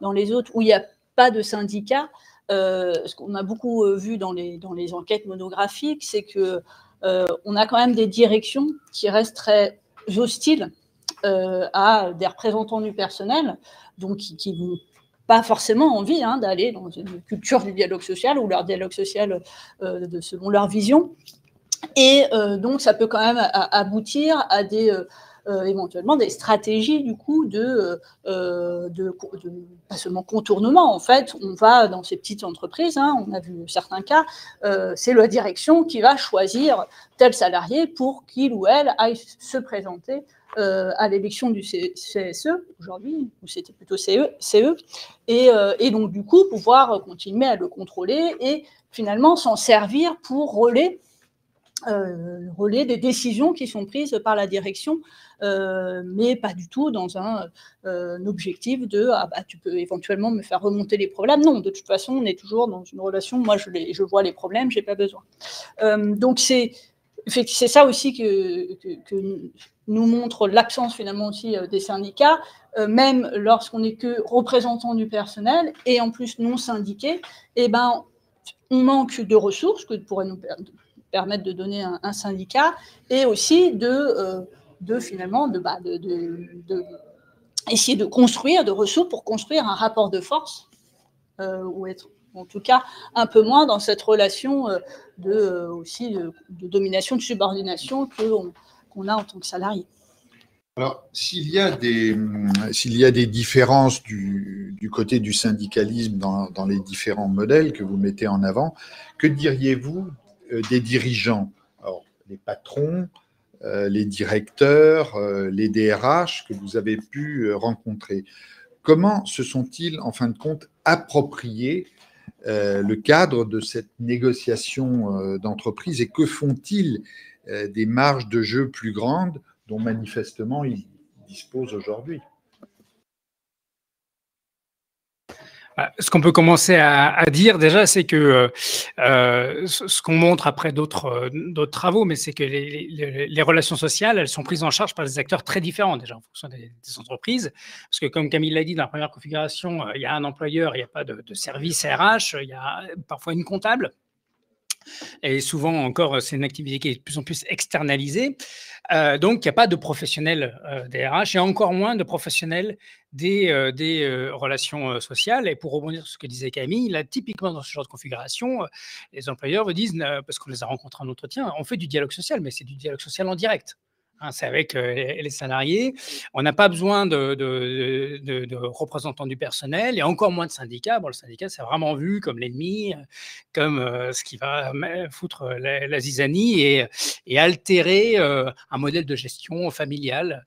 dans, les autres, où il n'y a pas de syndicat, euh, ce qu'on a beaucoup euh, vu dans les, enquêtes monographiques, c'est que euh, on a quand même des directions qui restent très hostiles à des représentants du personnel, donc qui n'ont pas forcément envie hein, d'aller dans une culture du dialogue social ou leur dialogue social selon leur vision. Et euh, donc, ça peut quand même aboutir à des, euh, euh, éventuellement des stratégies du coup de, de, pas seulement contournement. En fait, on va dans ces petites entreprises, hein, on a vu certains cas, c'est la direction qui va choisir tel salarié pour qu'il ou elle aille se présenter à l'élection du CSE aujourd'hui, ou c'était plutôt CE, CE et, et, donc du coup pouvoir continuer à le contrôler et finalement s'en servir pour relais euh, relais des décisions qui sont prises par la direction, euh, mais pas du tout dans un, euh, objectif de ah bah, tu peux éventuellement me faire remonter les problèmes. Non, de toute façon, on est toujours dans une relation. Moi, je, je vois les problèmes, j'ai pas besoin. donc c'est c'est ça aussi que, que, nous montre l'absence finalement aussi des syndicats, même lorsqu'on n'est que représentant du personnel et en plus non syndiqué, eh ben on manque de ressources que pourrait nous permettre de donner un, syndicat et aussi de, euh, de finalement bah, de, essayer de construire de ressources pour construire un rapport de force euh, ou être en tout cas un peu moins dans cette relation euh, de, aussi de, domination, de subordination qu'on a en tant que salarié. Alors, s'il y, a des, s'il y a des différences du, du côté du syndicalisme dans, dans, les différents modèles que vous mettez en avant, que diriez-vous des dirigeants, alors, les patrons, euh, les directeurs, euh, les DRH que vous avez pu rencontrer. Comment se sont-ils, en fin de compte, appropriés le cadre de cette négociation d'entreprise et que font-ils des marges de jeu plus grandes dont manifestement ils disposent aujourd'hui bah, ce qu'on peut commencer à, dire déjà, c'est que euh, ce qu'on montre après d'autres euh, travaux, mais c'est que les, relations sociales, elles sont prises en charge par des acteurs très différents déjà en fonction des, entreprises. Parce que comme Camille l'a dit dans la première configuration, euh, il y a un employeur, il n'y a pas de, de service RH, il y a parfois une comptable. Et souvent encore, c'est une activité qui est de plus en plus externalisée. Euh, donc, il n'y a pas de professionnels euh, des RH et encore moins de professionnels des, euh, relations sociales. Et pour rebondir sur ce que disait Camille, là, typiquement dans ce genre de configuration, les employeurs disent, parce qu'on les a rencontrés en entretien, on fait du dialogue social, mais c'est du dialogue social en direct. Hein, c'est avec les salariés. On n'a pas besoin de, représentants du personnel et encore moins de syndicats. Bon, le syndicat, c'est vraiment vu comme l'ennemi, comme ce qui va foutre la, zizanie et, altérer un modèle de gestion familiale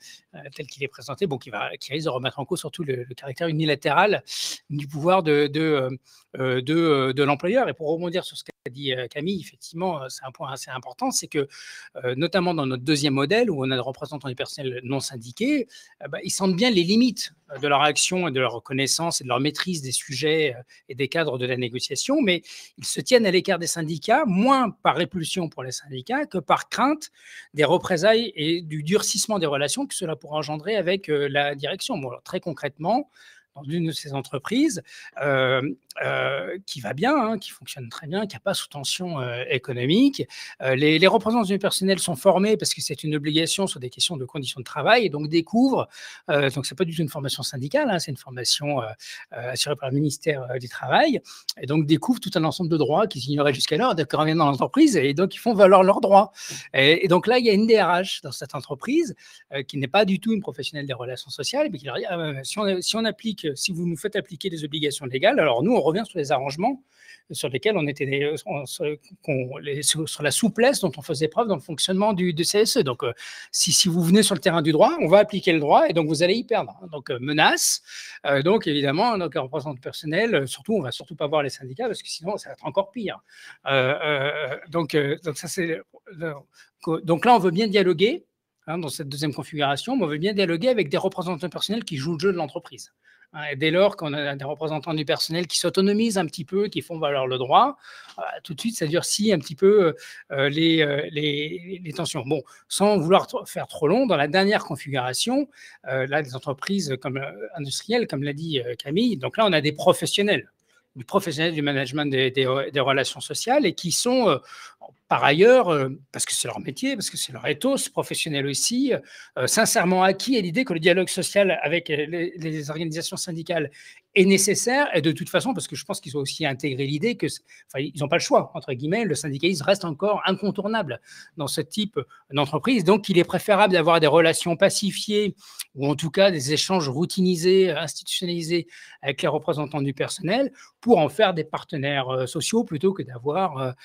tel qu'il est présenté, bon, qui, va, qui risque de remettre en cause surtout le, caractère unilatéral du pouvoir de, de, l'employeur. Et pour rebondir sur ce dit Camille, effectivement, c'est un point assez important, c'est que notamment dans notre deuxième modèle, où on a des représentants du personnel non syndiqués, bah, ils sentent bien les limites de leur action et de leur reconnaissance et de leur maîtrise des sujets et des cadres de la négociation, mais ils se tiennent à l'écart des syndicats, moins par répulsion pour les syndicats que par crainte des représailles et du durcissement des relations que cela pourrait engendrer avec la direction. Très concrètement, dans une de ces entreprises euh, euh, qui va bien, hein, qui fonctionne très bien, qui n'a pas sous tension euh, économique. Les, représentants du personnel sont formés parce que c'est une obligation sur des questions de conditions de travail et donc découvrent, donc c'est pas du tout une formation syndicale, hein, c'est une formation assurée par le ministère du Travail, et donc découvrent tout un ensemble de droits qu'ils ignoraient jusqu'alors, donc reviennent dans l'entreprise et donc ils font valoir leurs droits. Et, donc là, il y a une DRH dans cette entreprise qui n'est pas du tout une professionnelle des relations sociales, mais qui leur dit ah, si on applique si vous nous faites appliquer des obligations légales, alors nous, on revient sur les arrangements sur lesquels on était euh, sur, la souplesse dont on faisait preuve dans le fonctionnement du, CSE. Donc, euh, si, vous venez sur le terrain du droit, on va appliquer le droit et donc vous allez y perdre. Donc, euh, menace. donc, évidemment, donc, un représentant personnel, surtout, on va surtout pas voir les syndicats parce que sinon, ça va être encore pire. donc, donc, là, on veut bien dialoguer. Hein, dans cette deuxième configuration, on veut bien dialoguer avec des représentants personnels qui jouent le jeu de l'entreprise. Hein, dès lors qu'on a des représentants du personnel qui s'autonomisent un petit peu, qui font valoir le droit, euh, tout de suite, ça durcit un petit peu euh, euh, les, tensions. Bon, sans vouloir faire trop long, dans la dernière configuration, là, des entreprises comme industrielles, comme l'a dit Camille, donc là, on a des professionnels du professionnel du management des, relations sociales et qui sont par ailleurs, euh, parce que c'est leur métier, parce que c'est leur ethos professionnel aussi, euh, sincèrement acquis à l'idée que le dialogue social avec les, organisations syndicales est nécessaire. Et de toute façon, parce que je pense qu'ils ont aussi intégré l'idée que, enfin, ils n'ont pas le choix, entre guillemets, le syndicalisme reste encore incontournable dans ce type d'entreprise. Donc, il est préférable d'avoir des relations pacifiées ou en tout cas des échanges routinisés, institutionnalisés avec les représentants du personnel pour en faire des partenaires euh, sociaux plutôt que d'avoir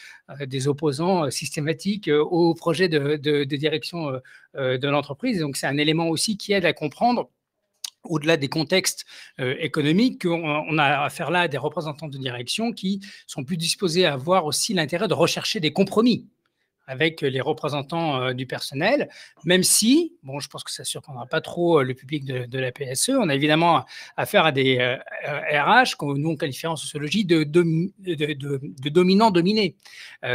des opposants euh, systématique euh, au projet de, direction euh, de l'entreprise. Donc, c'est un élément aussi qui aide à comprendre au-delà des contextes économiques, on, a affaire là à des représentants de direction qui sont plus disposés à voir aussi l'intérêt de rechercher des compromis avec les représentants euh, du personnel, même si, bon, je pense que ça ne surprendra pas trop euh, le public de, la PSE, on a évidemment affaire à des RH euh, que nous on qualifie en sociologie de, dominants-dominés,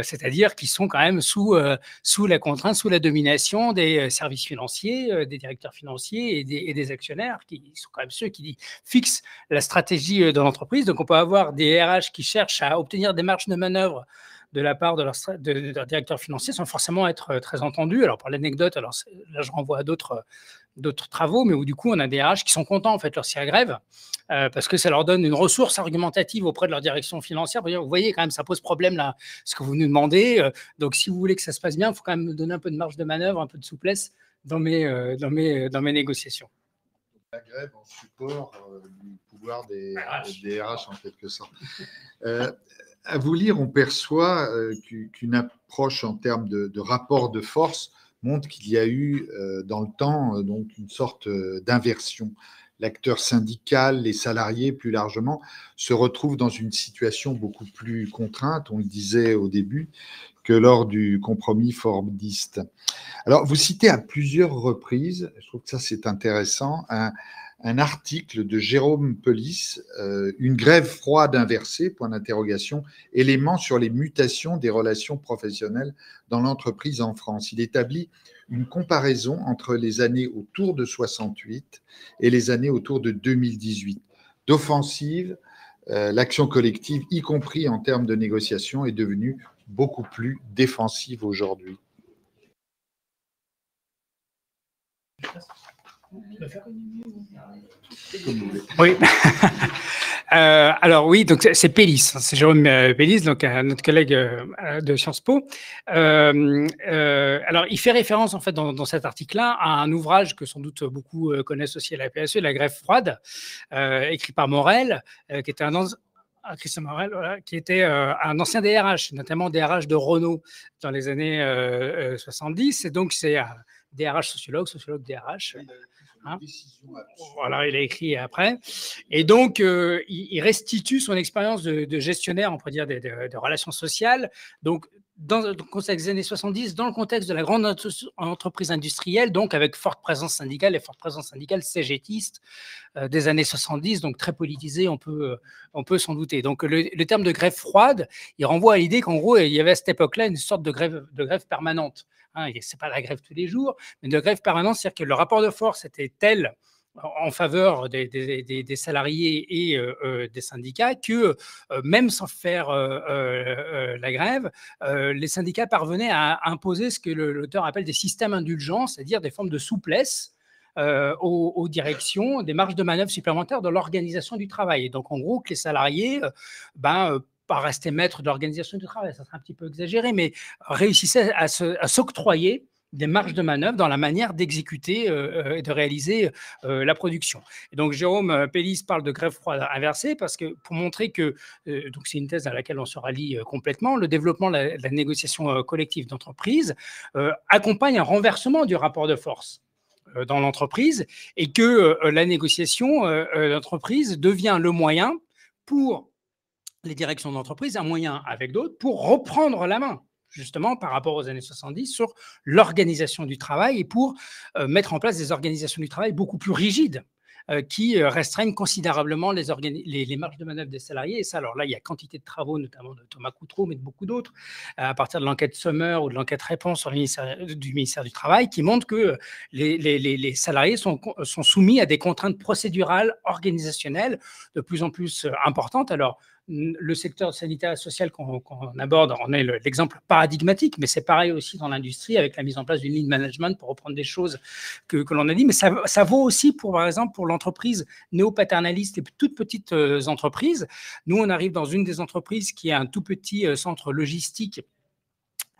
c'est-à-dire qui sont quand même sous, la contrainte, sous la domination des services financiers, des directeurs financiers et des, actionnaires, qui sont quand même ceux qui fixent la stratégie de l'entreprise. Donc on peut avoir des RH qui cherchent à obtenir des marges de manœuvre de la part de leur, de, directeur financier sans forcément être euh, très entendus. Alors, pour l'anecdote, alors là, je renvoie à d'autres euh, d'autres travaux, mais où du coup, on a des RH qui sont contents, en fait, leur à grève, euh, parce que ça leur donne une ressource argumentative auprès de leur direction financière. vous voyez, quand même, ça pose problème, là, ce que vous nous demandez. donc, si vous voulez que ça se passe bien, il faut quand même me donner un peu de marge de manœuvre, un peu de souplesse dans mes, dans mes, dans mes négociations. La grève en support du pouvoir des, des, RH, en quelque sorte à vous lire, on perçoit euh, qu'une approche en termes de, rapport de force montre qu'il y a eu euh, dans le temps euh, donc une sorte d'inversion. L'acteur syndical, les salariés plus largement, se retrouvent dans une situation beaucoup plus contrainte, on le disait au début, que lors du compromis fordiste. Alors, vous citez à plusieurs reprises, je trouve que ça c'est intéressant, un, un article de Jérôme Pelis, euh, Une grève froide inversée, point d'interrogation, éléments sur les mutations des relations professionnelles dans l'entreprise en France. Il établit une comparaison entre les années autour de 68 et les années autour de 2018. D'offensive, euh, l'action collective, y compris en termes de négociation, est devenue beaucoup plus défensive aujourd'hui. Oui. Euh, alors oui, donc c'est Pélis, hein, c'est Jérôme euh, Pélis, donc notre collègue euh, de Sciences Po. alors il fait référence en fait dans, cet article-là à un ouvrage que sans doute beaucoup connaissent aussi à la PSE, La grève froide, écrit par Morel, qui était un Christian Morel, qui était un ancien DRH, notamment DRH de Renault dans les années 70. Et donc, c'est un DRH sociologue, sociologue DRH. Hein? voilà, il a écrit après. Et donc, euh, il, restitue son expérience de, gestionnaire, on pourrait dire, de, relations sociales. Donc, dans le contexte des années 70, dans le contexte de la grande entreprise industrielle, donc avec forte présence syndicale et forte présence syndicale cégétiste euh, des années 70, donc très politisée, on peut, on peut s'en douter. Donc le, terme de grève froide, il renvoie à l'idée qu'en gros, il y avait à cette époque-là une sorte de grève, de grève permanente. Hein, Ce n'est pas la grève tous les jours, mais de grève permanente, c'est-à-dire que le rapport de force était tel en faveur des, salariés et euh, euh, des syndicats que euh, même sans faire la grève, les syndicats parvenaient à imposer ce que l'auteur appelle des systèmes indulgents, c'est-à-dire des formes de souplesse aux, directions, des marges de manœuvre supplémentaires dans l'organisation du travail. Et donc en gros que les salariés ben, pas rester maître de l'organisation du travail, ça serait un petit peu exagéré, mais réussissaient à s'octroyer des marges de manœuvre dans la manière d'exécuter euh, euh, et de réaliser euh, la production. Et donc Jérôme Pellis parle de grève froide inversée parce que pour montrer que, donc c'est une thèse à laquelle on se rallie complètement, le développement de la, négociation collective d'entreprise accompagne un renversement du rapport de force dans l'entreprise et que la négociation d'entreprise devient le moyen pour les directions d'entreprise, un moyen avec d'autres pour reprendre la main justement par rapport aux années 70 sur l'organisation du travail et pour euh, mettre en place des organisations du travail beaucoup plus rigides euh, qui euh, restreignent considérablement les, marges de manœuvre des salariés. Et ça, alors là, il y a quantité de travaux, notamment de Thomas Coutreau, mais de beaucoup d'autres, à partir de l'enquête Summer ou de l'enquête Réponse sur le ministère, du ministère du Travail, qui montrent que les, les salariés sont, sont, soumis à des contraintes procédurales, organisationnelles de plus en plus importantes. Alors, le secteur sanitaire et social qu'on aborde en est l'exemple paradigmatique, mais c'est pareil aussi dans l'industrie avec la mise en place du lean management pour reprendre des choses que, l'on a dit. Mais ça, vaut aussi, pour, par exemple, pour l'entreprise néo-paternaliste et toutes petites euh, entreprises. Nous, on arrive dans une des entreprises qui est un tout petit euh, centre logistique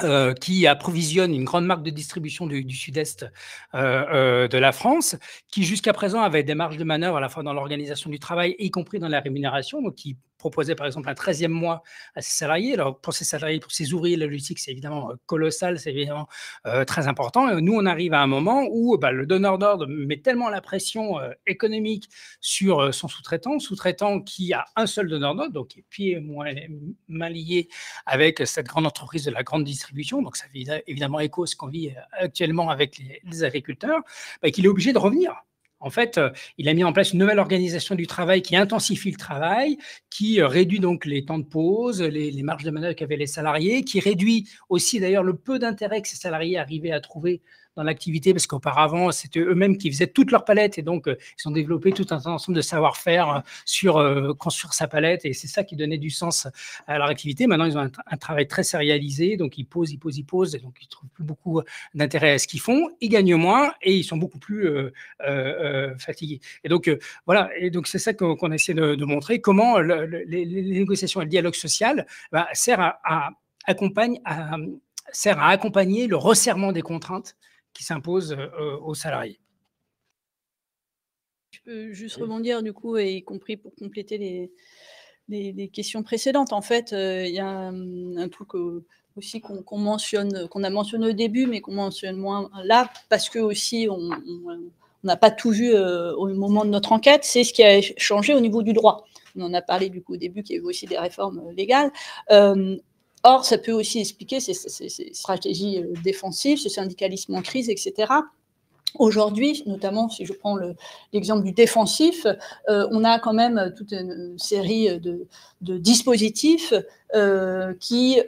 euh, qui approvisionne une grande marque de distribution du, sud-est de la France, qui jusqu'à présent avait des marges de manœuvre à la fois dans l'organisation du travail, y compris dans la rémunération, donc qui proposait par exemple un 13e mois à ses salariés. Alors pour ces salariés, pour ces ouvriers, la logistique, c'est évidemment euh, colossal, c'est évidemment euh, très important. nous, on arrive à un moment où bah, le donneur d'ordre met tellement la pression euh, économique sur son sous-traitant, sous-traitant qui a un seul donneur d'ordre, donc qui est pied moins main lié avec cette grande entreprise de la grande distribution. Donc ça fait évidemment écho à ce qu'on vit actuellement avec les, agriculteurs, bah, qu'il est obligé de revenir en fait, euh, il a mis en place une nouvelle organisation du travail qui intensifie le travail, qui euh, réduit donc les temps de pause, les, marges de manœuvre qu'avaient les salariés, qui réduit aussi d'ailleurs le peu d'intérêt que ces salariés arrivaient à trouver dans l'activité, parce qu'auparavant, c'était eux-mêmes qui faisaient toute leur palette et donc euh, ils ont développé tout un ensemble de savoir-faire euh, sur euh, construire sa palette et c'est ça qui donnait du sens à leur activité. Maintenant, ils ont un, travail très sérialisé, donc ils posent, ils posent, ils posent et donc ils trouvent plus beaucoup d'intérêt à ce qu'ils font. Ils gagnent moins et ils sont beaucoup plus fatigués. Et donc voilà, et donc c'est ça qu'on essaie de, montrer comment les, négociations et le dialogue social bah, sert à, sert à accompagner le resserrement des contraintes qui s'impose euh, aux salariés. Je peux juste rebondir du coup, y compris pour compléter les, questions précédentes. En fait, euh, il y a un, truc euh, aussi qu'on mentionne, qu'on a mentionné au début, mais qu'on mentionne moins là, parce que aussi on n'a pas tout vu au moment de notre enquête, c'est ce qui a changé au niveau du droit. On en a parlé du coup au début, qu'il y avait aussi des réformes légales. Or, ça peut aussi expliquer ces, stratégies euh, défensives, ce syndicalisme en crise, etc. Aujourd'hui, notamment si je prends l'exemple du défensif, euh, on a quand même toute une série de, dispositifs euh, qui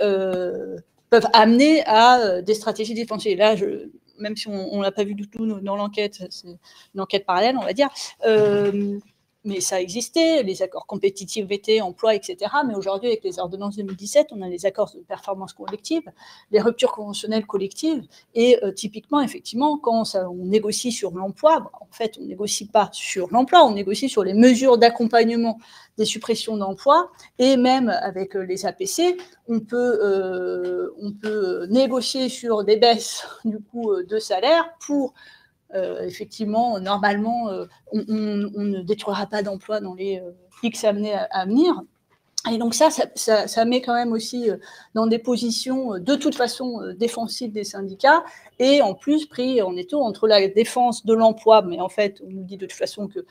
peuvent amener à des stratégies défensives. Là, même si on ne l'a pas vu du tout dans l'enquête, c'est une enquête parallèle, on va dire mais ça existait, les accords compétitivité, emploi, etc. Mais aujourd'hui, avec les ordonnances 2017, on a les accords de performance collective, les ruptures conventionnelles collectives. Et euh, typiquement, effectivement, quand on négocie sur l'emploi, bah, en fait, on négocie pas sur l'emploi, on négocie sur les mesures d'accompagnement des suppressions d'emplois. Et même avec euh, les APC, on peut, euh, on peut négocier sur des baisses du coup de salaire pour effectivement, normalement, euh, on, ne détruira pas d'emplois dans les euh, X années à, venir. Et donc ça ça, met quand même aussi dans des positions de toute façon défensives des syndicats et en plus pris en étau entre la défense de l'emploi, mais en fait on nous dit de toute façon que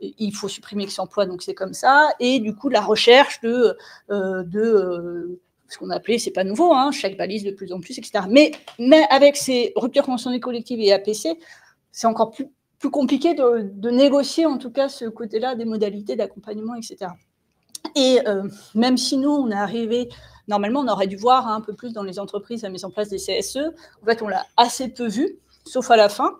il faut supprimer ce emploi, donc c'est comme ça, et du coup la recherche de, de ce qu'on appelait, c'est pas nouveau, hein, chaque balise de plus en plus, etc. Mais, mais avec ces ruptures conventionnelles collectives et APC, c'est encore plus, compliqué de, négocier, en tout cas, ce côté-là des modalités d'accompagnement, etc. Et euh, même si nous, on est arrivé, normalement, on aurait dû voir un peu plus dans les entreprises la mise en place des CSE. En fait, on l'a assez peu vu, sauf à la fin.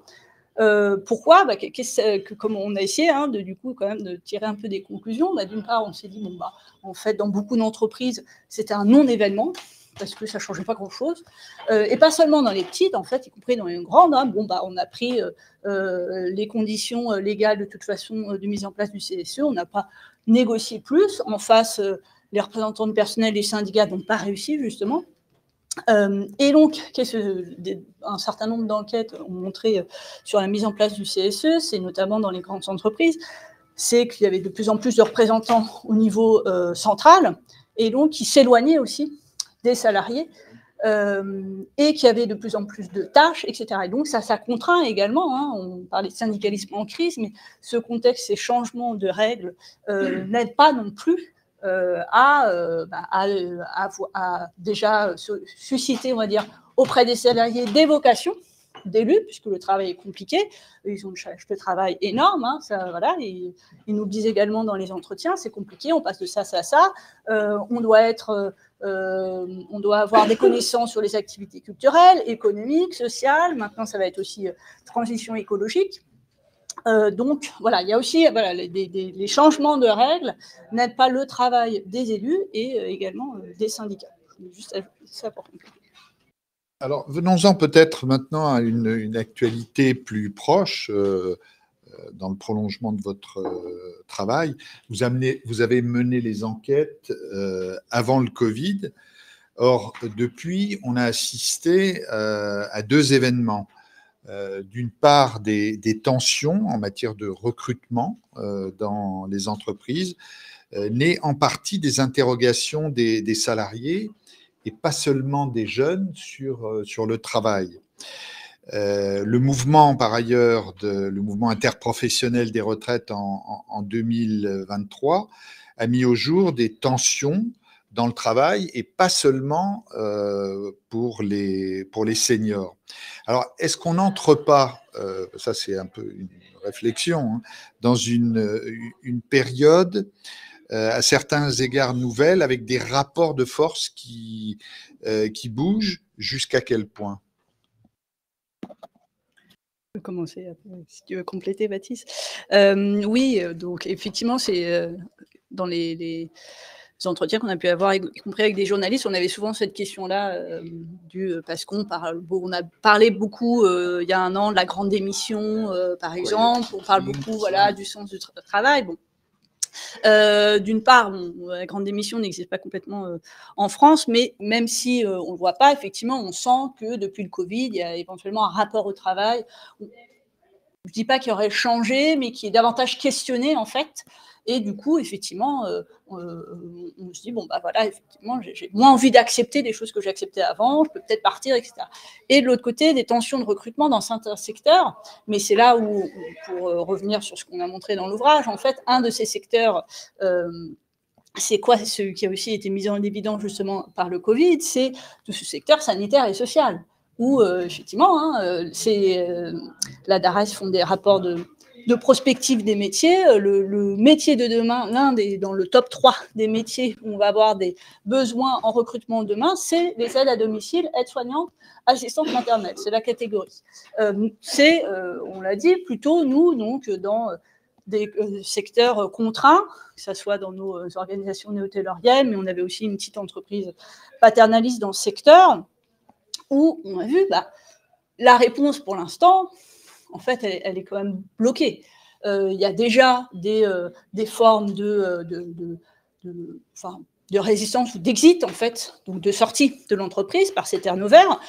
Euh, pourquoi? Bah, que, Comme on a essayé, hein, de, du coup, quand même, de tirer un peu des conclusions. Bah, D'une part, on s'est dit, bon, bah, en fait, dans beaucoup d'entreprises, c'était un non-événement parce que ça ne changeait pas grand-chose. Euh, et pas seulement dans les petites, en fait, y compris dans les grandes. Hein. Bon, bah, on a pris euh, euh, les conditions légales de toute façon de mise en place du CSE. On n'a pas négocié plus. En face, les représentants du personnel et syndicats n'ont pas réussi, justement. et donc, un certain nombre d'enquêtes ont montré sur la mise en place du CSE, c'est notamment dans les grandes entreprises, c'est qu'il y avait de plus en plus de représentants au niveau central, et donc qui s'éloignaient aussi des salariés euh, et qui avait de plus en plus de tâches, etc. Et donc ça, ça contraint également, hein, on parlait de syndicalisme en crise, mais ce contexte, ces changements de règles euh, n'aident pas non plus euh, bah, à, à, déjà susciter, on va dire, auprès des salariés des vocations d'élus, puisque le travail est compliqué. Ils ont une charge de travail énorme. Hein, ça, voilà, ils, nous le disent également dans les entretiens, c'est compliqué, on passe de ça, ça, ça. on doit être euh, on doit avoir des connaissances sur les activités culturelles, économiques, sociales. Maintenant, ça va être aussi euh, transition écologique. Euh, donc, voilà, il y a aussi voilà, les, changements de règles n'aident pas le travail des élus et également des syndicats. Juste ça pour Alors, venons-en peut-être maintenant à une, actualité plus proche. Euh, dans le prolongement de votre euh, travail, vous, avez mené les enquêtes euh, avant le Covid. Or, depuis, on a assisté à deux événements. D'une part, des, tensions en matière de recrutement dans les entreprises, nées en partie des interrogations des, salariés et pas seulement des jeunes sur, sur le travail. Euh, le mouvement, par ailleurs, de, le mouvement interprofessionnel des retraites en, 2023 a mis au jour des tensions dans le travail et pas seulement euh, pour, les, pour les seniors. Alors, est-ce qu'on n'entre pas, euh, ça c'est un peu une réflexion, hein, dans une, une période à certains égards nouvelle avec des rapports de force qui, qui bougent jusqu'à quel point? Peux commencer si tu veux compléter, Baptiste. Euh, oui, euh, donc effectivement, c'est euh, dans les, entretiens qu'on a pu avoir, y compris avec des journalistes, on avait souvent cette question-là, du parce qu'on parle, on a parlé beaucoup il y a un an de la grande démission, par exemple, on parle beaucoup, voilà, du sens du travail. Bon, euh, d'une part, la grande démission n'existe pas complètement euh, en France, mais même si euh, on ne le voit pas, effectivement, on sent que depuis le Covid, il y a éventuellement un rapport au travail. Je ne dis pas qu'il aurait changé, mais qui est davantage questionné, en fait, et du coup, effectivement, euh, euh, on se dit, bon, bah voilà, effectivement, j'ai moins envie d'accepter des choses que j'acceptais avant, je peux peut-être partir, etc. Et de l'autre côté, des tensions de recrutement dans certains secteurs, mais c'est là où, pour euh, revenir sur ce qu'on a montré dans l'ouvrage, en fait, un de ces secteurs, c'est quoi ce qui a aussi été mis en évidence justement par le Covid, c'est tout ce secteur sanitaire et social où effectivement, hein, la DARES font des rapports de, de prospective des métiers. Euh, le, métier de demain, l'un des dans le top 3 des métiers où on va avoir des besoins en recrutement demain, c'est les aides à domicile, aides-soignantes, assistantes maternelles. C'est la catégorie. Euh, c'est, euh, on l'a dit, plutôt nous, donc, dans des secteurs contraints, que ce soit dans nos organisations néo-tayloriennes, mais on avait aussi une petite entreprise paternaliste dans ce secteur, où on a vu bah, la réponse pour l'instant, en fait, elle, est quand même bloquée. Euh, il y a déjà des, euh, des formes de, euh, de, de, résistance ou d'exit, en fait, donc de sortie de l'entreprise par ces turnovers,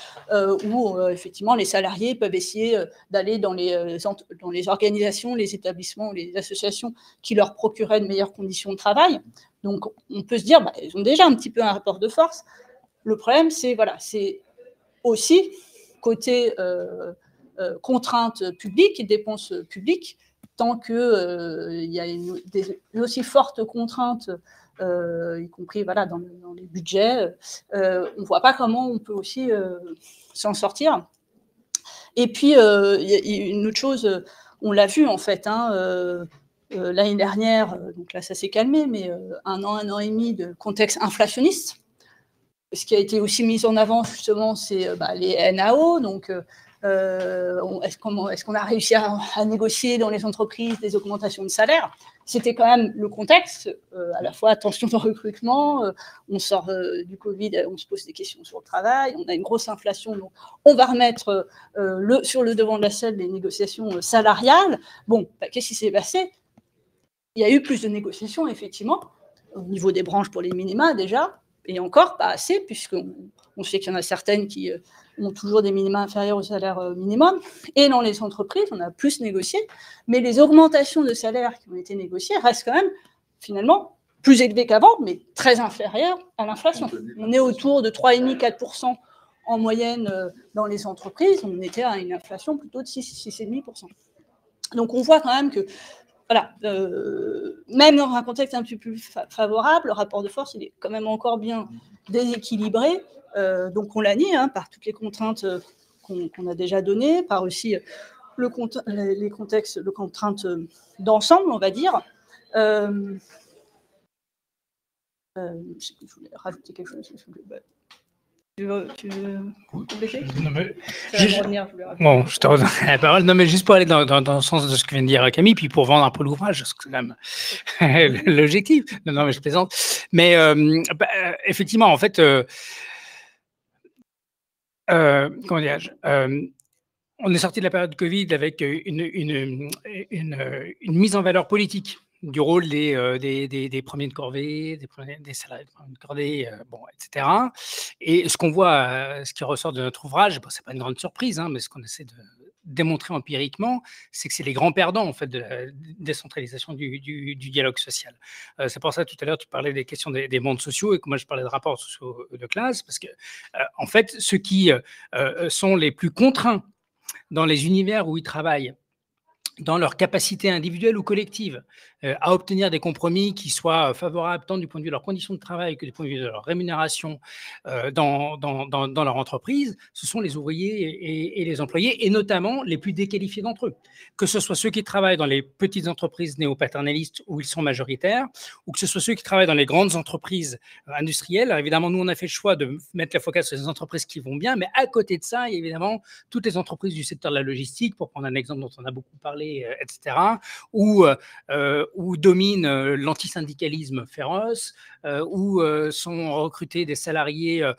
où effectivement les salariés peuvent essayer d'aller dans les, dans les organisations, les établissements, les associations qui leur procuraient de meilleures conditions de travail. Donc on peut se dire, bah, ils ont déjà un petit peu un rapport de force. Le problème, c'est voilà, c'est aussi côté euh, contraintes publiques dépenses publiques, tant qu'il euh, y a une, aussi forte contrainte, euh, y compris voilà, dans, les budgets, on ne voit pas comment on peut aussi s'en sortir. Et puis, une autre chose, on l'a vu en fait, hein, l'année dernière, donc là ça s'est calmé, mais un an, un an et demi de contexte inflationniste. Ce qui a été aussi mis en avant justement, c'est bah, les NAO, donc euh, est-ce qu'on a réussi à, négocier dans les entreprises des augmentations de salaire? C'était quand même le contexte, euh, à la fois attention au recrutement, euh, on sort du Covid, on se pose des questions sur le travail, on a une grosse inflation, donc on va remettre sur le devant de la scène les négociations salariales. Bon, bah, qu'est-ce qui s'est passé? Il y a eu plus de négociations, effectivement, au niveau des branches pour les minima déjà, et encore pas assez, puisqu'on on sait qu'il y en a certaines qui ont toujours des minima inférieurs au salaire euh, minimum. Et dans les entreprises, on a plus négocié, mais les augmentations de salaire qui ont été négociées restent quand même finalement plus élevées qu'avant, mais très inférieures à l'inflation. On est autour de 3,5-4% en moyenne euh, dans les entreprises. On était à une inflation plutôt de 6-6,5%. Donc on voit quand même que voilà, euh, même dans un contexte un peu plus favorable, le rapport de force, est quand même encore bien déséquilibré. Euh, donc on l'a nié hein, par toutes les contraintes euh, qu'on a déjà données, par aussi le, les contextes, les contraintes d'ensemble, on va dire. je, voulais rajouter quelque chose. Tu veux, tu veux compléter non, mais, je, revenir, je bon, je te redonne la parole. Non, mais juste pour aller dans, dans, dans, le sens de ce que vient de dire Camille, puis pour vendre un peu l'ouvrage, c'est quand même l'objectif. Non, non, mais je plaisante. Mais euh, bah, effectivement, en fait, euh, euh, comment dirais-je euh, On est sorti de la période de Covid avec une, une, une, une mise en valeur politique du rôle des, euh, des, des, premiers de corvée, des, des salariés de cordée, euh, bon, etc. Et ce qu'on voit, euh, ce qui ressort de notre ouvrage, bon, c'est pas une grande surprise, hein, mais ce qu'on essaie de démontrer empiriquement, c'est que c'est les grands perdants en fait de la décentralisation du, du, dialogue social. c'est pour ça tout à l'heure tu parlais des questions des, mondes sociaux et que moi je parlais de rapports sociaux de classe parce que en fait ceux qui sont les plus contraints dans les univers où ils travaillent dans leur capacité individuelle ou collective à obtenir des compromis qui soient euh, favorables tant du point de vue de leurs conditions de travail que du point de vue de leur rémunération euh, dans, dans, dans, leur entreprise, ce sont les ouvriers et, les employés, et notamment les plus déqualifiés d'entre eux. Que ce soit ceux qui travaillent dans les petites entreprises néo-paternalistes où ils sont majoritaires, ou que ce soit ceux qui travaillent dans les grandes entreprises industrielles. Alors évidemment, nous, on a fait le choix de mettre la focale sur les entreprises qui vont bien, mais à côté de ça, il y a évidemment toutes les entreprises du secteur de la logistique, pour prendre un exemple dont on a beaucoup parlé euh, etc., euh, euh, où domine l'antisyndicalisme féroce, où sont recrutés des salariés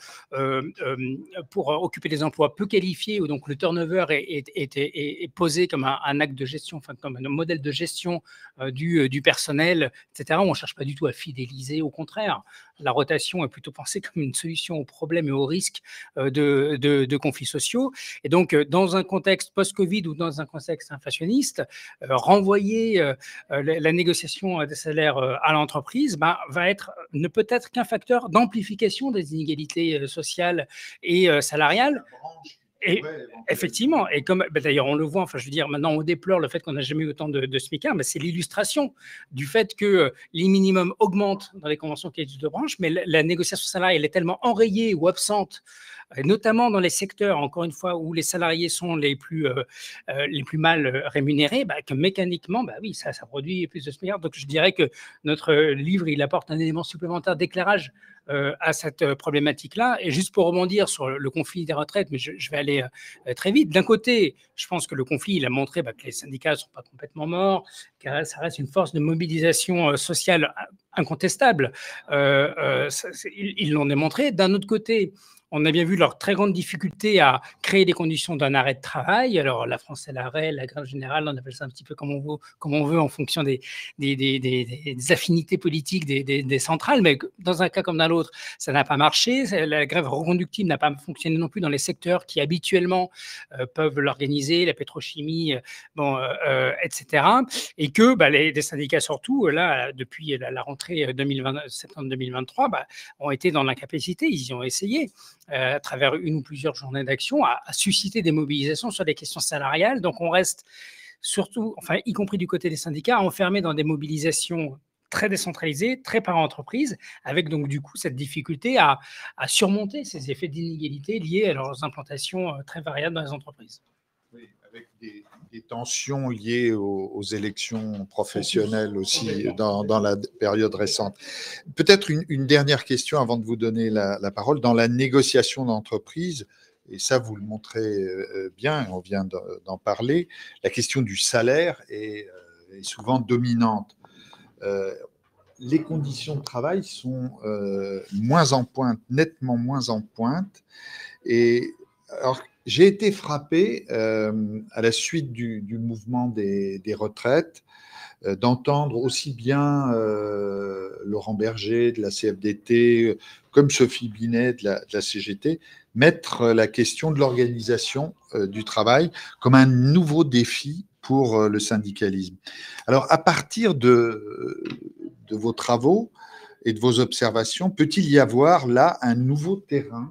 pour occuper des emplois peu qualifiés, où donc le turnover est, posé comme un, acte de gestion, enfin comme un modèle de gestion du, personnel, etc., on ne cherche pas du tout à fidéliser, au contraire, la rotation est plutôt pensée comme une solution aux problèmes et aux risques de, de, conflits sociaux. Et donc, dans un contexte post-Covid ou dans un contexte inflationniste, euh, renvoyer euh, euh, la, négociation des salaires à l'entreprise bah, va ne peut être qu'un facteur d'amplification des inégalités sociales et salariales. Et effectivement, et comme bah, d'ailleurs on le voit, enfin je veux dire, maintenant on déplore le fait qu'on n'a jamais eu autant de, de SMICA, mais c'est l'illustration du fait que les minimums augmentent dans les conventions collectives de branche, mais la, négociation salariale est tellement enrayée ou absente notamment dans les secteurs, encore une fois, où les salariés sont les plus, les plus mal rémunérés, bah, que mécaniquement, bah oui, ça, ça produit plus de milliards. Donc je dirais que notre livre, il apporte un élément supplémentaire d'éclairage euh, à cette euh, problématique-là. Et juste pour rebondir sur le conflit des retraites, mais je, vais aller euh, très vite. D'un côté, je pense que le conflit, il a montré bah, que les syndicats ne sont pas complètement morts, car ça reste une force de mobilisation sociale incontestable. ils l'ont démontré. D'un autre côté, on a bien vu leur très grande difficulté à créer des conditions d'un arrêt de travail. Alors, la France, c'est l'arrêt, la grève générale, on appelle ça un petit peu comme on veut, comme on veut en fonction des, affinités politiques des, centrales. Mais dans un cas comme dans l'autre, ça n'a pas marché. La grève reconductible n'a pas fonctionné non plus dans les secteurs qui habituellement euh, peuvent l'organiser, la pétrochimie, euh, euh, etc. Et que bah, les, syndicats, surtout, là, depuis la, rentrée 2020, septembre 2023, bah, ont été dans l'incapacité. Ils y ont essayé. Euh, à travers une ou plusieurs journées d'action, à, susciter des mobilisations sur des questions salariales. Donc on reste surtout, enfin, y compris du côté des syndicats, enfermés dans des mobilisations très décentralisées, très par entreprise, avec donc du coup cette difficulté à, surmonter ces effets d'inégalité liés à leurs implantations euh, très variables dans les entreprises. Avec des, tensions liées aux, élections professionnelles aussi dans, la période récente. Peut-être une, dernière question avant de vous donner la, parole. Dans la négociation d'entreprise, et ça vous le montrez euh, bien, on vient d'en parler, la question du salaire est, euh, souvent dominante. Euh, les conditions de travail sont moins en pointe, nettement moins en pointe. Et alors, j'ai été frappé euh, à la suite du, mouvement des, retraites euh, d'entendre aussi bien euh, Laurent Berger de la CFDT comme Sophie Binet de la, CGT mettre la question de l'organisation du travail comme un nouveau défi pour le syndicalisme. Alors, à partir de, de vos travaux et de vos observations, peut-il y avoir là un nouveau terrain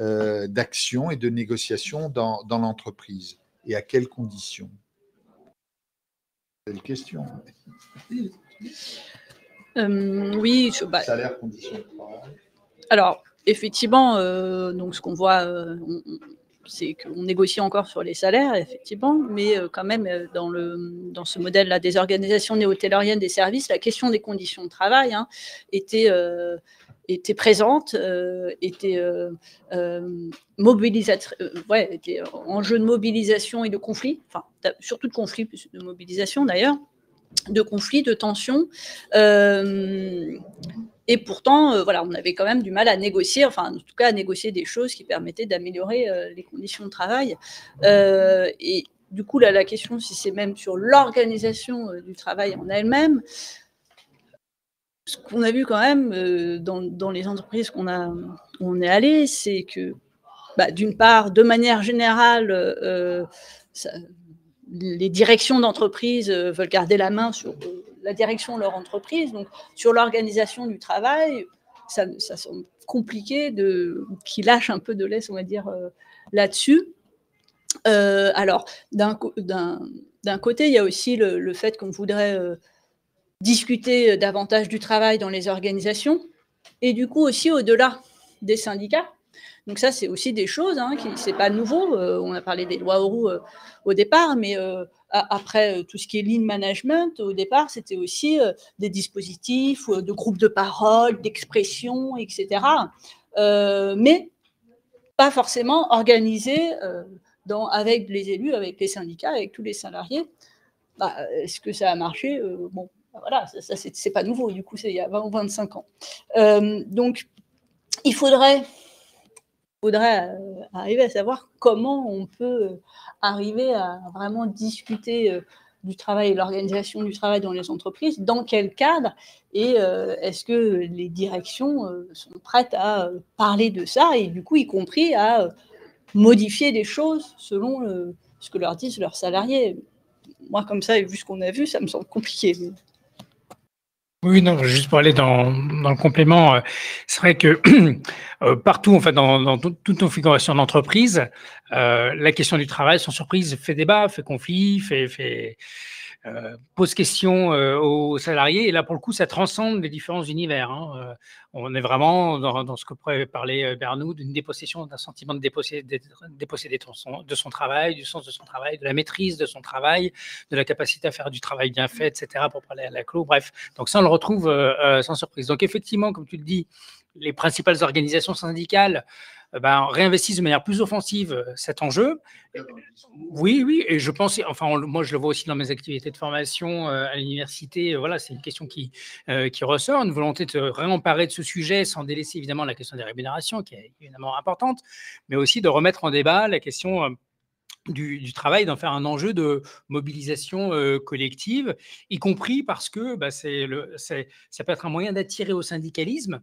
euh, d'action et de négociation dans, l'entreprise Et à quelles conditions? Une question. Euh, oui, bah, salaire, conditions de travail. Alors, effectivement, euh, donc ce qu'on voit, c'est qu'on négocie encore sur les salaires, effectivement, mais quand même, dans, le, dans ce modèle-là des organisations néo-tayloriennes des services, la question des conditions de travail hein, était était présente, euh, était euh, euh, mobilisatrice, ouais, était en jeu de mobilisation et de conflit, enfin surtout de conflit, de mobilisation d'ailleurs, de conflit, de tension. et pourtant, voilà, on avait quand même du mal à négocier, enfin en tout cas à négocier des choses qui permettaient d'améliorer les conditions de travail. et du coup, la question, si c'est même sur l'organisation du travail en elle-même, ce qu'on a vu quand même euh, dans, les entreprises qu'on a, on est allé, c'est que, bah, d'une part, de manière générale, euh, les directions d'entreprise euh, veulent garder la main sur la direction de leur entreprise, donc sur l'organisation du travail, ça, semble compliqué de qu'ils lâchent un peu de laisse, on va dire, là-dessus. alors, d'un côté, il y a aussi le, le fait qu'on voudrait discuter euh, davantage du travail dans les organisations et du coup aussi au-delà des syndicats. Donc ça, c'est aussi des choses, hein, qui c'est pas nouveau. Euh, on a parlé des lois euh, au départ, mais après tout ce qui est lean management, au départ, c'était aussi des dispositifs de groupes de parole, d'expression, etc. mais pas forcément organisés avec les élus, avec les syndicats, avec tous les salariés. Bah, est-ce que ça a marché? Bon, voilà, ça, c'est pas nouveau, du coup, c'est il y a 20 ou 25 ans. Euh, donc, il faudrait, faudrait euh, arriver à savoir comment on peut euh, arriver à vraiment discuter du travail et l'organisation du travail dans les entreprises, dans quel cadre, et est-ce que les directions sont prêtes à parler de ça, et du coup, y compris à modifier des choses selon ce que leur disent leurs salariés. Moi, comme ça, et vu ce qu'on a vu, ça me semble compliqué. Oui, non, juste pour aller dans, dans le complément, euh, c'est vrai que euh, partout, en fait, dans, dans toute configuration d'entreprise, euh, la question du travail, sans surprise, fait débat, fait conflit, fait, fait, pose question aux salariés. Et là, pour le coup, ça transcende les différents univers. Hein. on est vraiment dans, ce que pourrait parler Bernou, d'une dépossession, d'un sentiment de déposséder, de, son, travail, du sens de son travail, de la maîtrise de son travail, de la capacité à faire du travail bien fait, etc., pour parler à la clos. Bref, donc ça, on le retrouve sans surprise. Donc effectivement, comme tu le dis, les principales organisations syndicales euh, ben, réinvestissent de manière plus offensive euh, cet enjeu. Oui, oui, et je pense, enfin, moi je le vois aussi dans mes activités de formation euh, à l'université, voilà, c'est une question qui, qui ressort, une volonté de réemparer de ce sujet sans délaisser évidemment la question des rémunérations, qui est évidemment importante, mais aussi de remettre en débat la question du, travail, d'en faire un enjeu de mobilisation collective, y compris parce que bah, le, ça peut être un moyen d'attirer au syndicalisme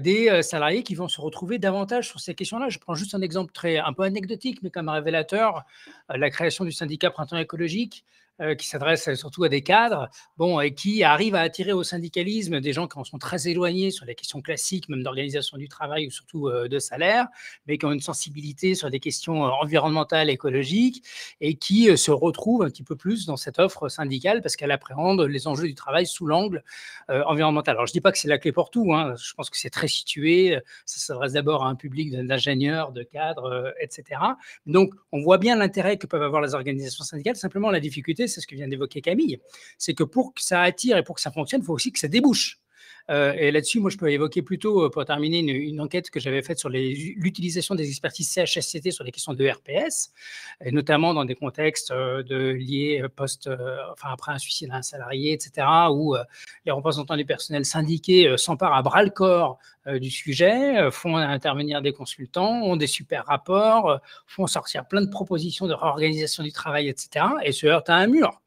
des salariés qui vont se retrouver davantage sur ces questions-là. Je prends juste un exemple un peu anecdotique, mais comme révélateur, la création du syndicat Printemps écologique, euh, qui s'adresse surtout à des cadres, bon, et qui arrive à attirer au syndicalisme des gens qui en sont très éloignés sur les questions classiques, même d'organisation du travail ou surtout euh, de salaire, mais qui ont une sensibilité sur des questions euh, environnementales, écologiques, et qui se retrouvent un petit peu plus dans cette offre syndicale parce qu'elle appréhende les enjeux du travail sous l'angle environnemental. Alors, je ne dis pas que c'est la clé pour tout, hein, je pense que c'est très situé, ça s'adresse d'abord à un public d'ingénieurs, de cadres, etc. Donc, on voit bien l'intérêt que peuvent avoir les organisations syndicales, simplement la difficulté, c'est ce que vient d'évoquer Camille, c'est que pour que ça attire et pour que ça fonctionne, il faut aussi que ça débouche. Euh, et là-dessus, moi, je peux évoquer plutôt, euh, pour terminer, une, enquête que j'avais faite sur l'utilisation des expertises CHSCT sur les questions de RPS, et notamment dans des contextes euh, liés post, enfin, après un suicide d'un salarié, etc., où les représentants du personnel syndiqués s'emparent à bras le corps du sujet, font intervenir des consultants, ont des super rapports, font sortir plein de propositions de réorganisation du travail, etc., et se heurtent à un mur.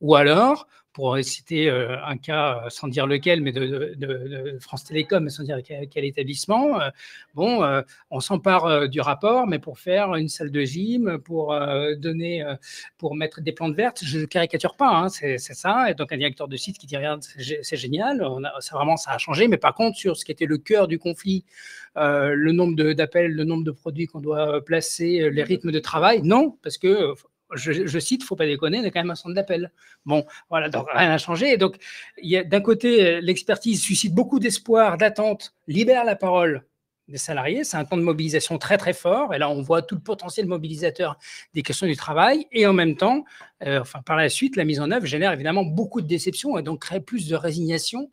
Ou alors, pour citer euh, un cas, euh, sans dire lequel, mais de, France Télécom, sans dire quel, établissement, euh, bon, on s'empare du rapport, mais pour faire une salle de gym, pour donner, pour mettre des plantes vertes, je ne caricature pas, hein, c'est ça. Et donc un directeur de site qui dit regarde, c'est génial, on a, ça vraiment ça a changé, mais par contre sur ce qui était le cœur du conflit, le nombre d'appels, le nombre de produits qu'on doit placer, les rythmes de travail, non, parce que je, je, cite, faut pas déconner, il y a quand même un centre d'appel. Bon, voilà, donc rien n'a changé. Donc, d'un côté, l'expertise suscite beaucoup d'espoir, d'attente, libère la parole des salariés. C'est un temps de mobilisation très, très fort. Et là, on voit tout le potentiel mobilisateur des questions du travail. Et en même temps, euh, enfin, par la suite, la mise en œuvre génère évidemment beaucoup de déception et donc crée plus de résignation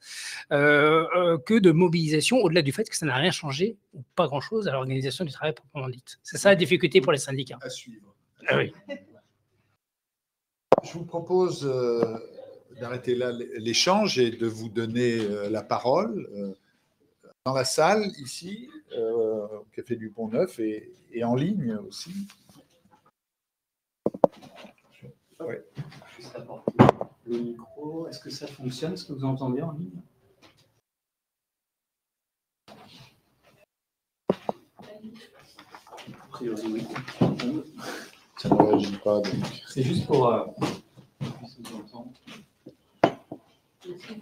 euh, euh, que de mobilisation, au-delà du fait que ça n'a rien changé ou pas grand-chose à l'organisation du travail proprement dite. C'est ça la difficulté pour les syndicats. À suivre. Ah oui. Je vous propose euh, d'arrêter là l'échange et de vous donner euh, la parole euh, dans la salle ici, au Café du Pont Neuf et, en ligne aussi. Ouais. Le micro, est-ce que ça fonctionne? Est-ce que vous entendez en ligne? A priori, oui. Ça ne réagit pas. C'est juste pour. Euh...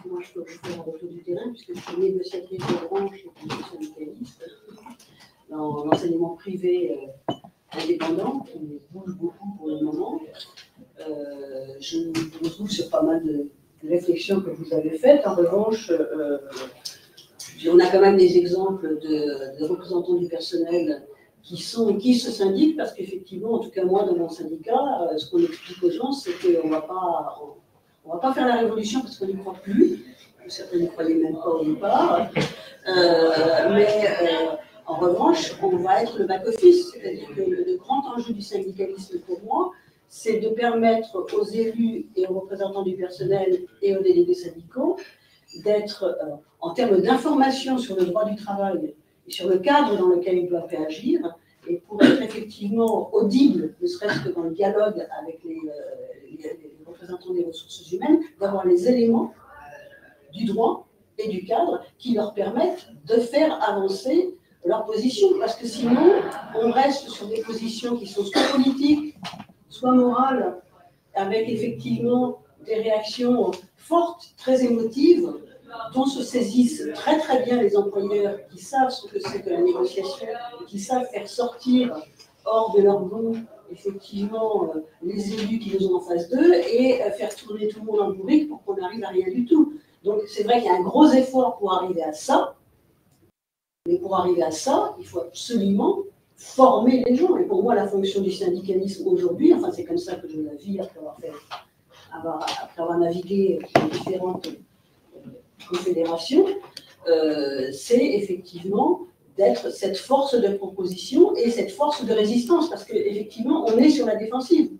Moi, je peux faire un retour du terrain, puisque je suis négociatrice de branche et syndicaliste dans l'enseignement privé euh, indépendant, qui bouge beaucoup pour le moment. Euh, je me retrouve sur pas mal de, réflexions que vous avez faites. En revanche, euh, on a quand même des exemples de, de représentants du personnel qui, sont, qui se syndiquent, parce qu'effectivement, en tout cas moi, dans mon syndicat, euh, ce qu'on explique aux gens, c'est qu'on ne va pas... On va pas faire la révolution parce qu'on n'y croit plus. Certains n'y croyaient même pas au départ. Euh, mais euh, en revanche, on va être le back-office. C'est-à-dire que le, grand enjeu du syndicalisme pour moi, c'est de permettre aux élus et aux représentants du personnel et aux délégués syndicaux d'être, en termes d'information sur le droit du travail et sur le cadre dans lequel ils doivent réagir, et pour être effectivement audible, ne serait-ce que dans le dialogue avec les, euh, représentants des ressources humaines, d'avoir les éléments du droit et du cadre qui leur permettent de faire avancer leur position. Parce que sinon, on reste sur des positions qui sont soit politiques, soit morales, avec effectivement des réactions fortes, très émotives, dont se saisissent très très bien les employeurs qui savent ce que c'est que la négociation, qui savent faire sortir hors de leur goût effectivement les élus qui nous ont en face d'eux et faire tourner tout le monde en bourrique pour qu'on arrive à rien du tout. Donc c'est vrai qu'il y a un gros effort pour arriver à ça, mais pour arriver à ça, il faut absolument former les gens. Et pour moi, la fonction du syndicalisme aujourd'hui, enfin c'est comme ça que je la vis après avoir, fait, après avoir navigué dans différentes confédérations, euh, c'est effectivement d'être cette force de proposition et cette force de résistance, parce qu'effectivement, on est sur la défensive.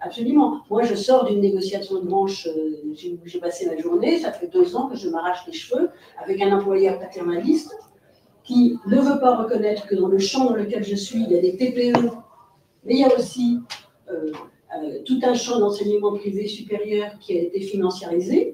Absolument. Moi, je sors d'une négociation de branche, euh, j'ai passé ma journée, ça fait deux ans que je m'arrache les cheveux avec un employeur paternaliste qui ne veut pas reconnaître que dans le champ dans lequel je suis, il y a des TPE, mais il y a aussi euh, tout un champ d'enseignement privé supérieur qui a été financiarisé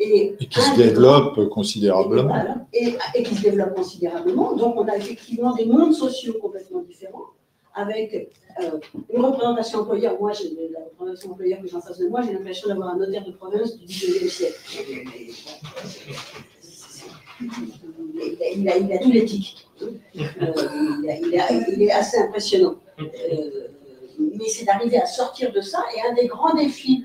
et, qui se développe considérablement. Et, qui se développe considérablement. Donc, on a effectivement des mondes sociaux complètement différents, avec euh, une représentation employeur. Moi, j'ai la représentation employeur que j'ai en face de moi, j'ai l'impression d'avoir un notaire de province du 19e siècle. Il a, il a, tout l'éthique. Euh, il, est assez impressionnant. Euh, mais c'est d'arriver à sortir de ça. Et un des grands défis,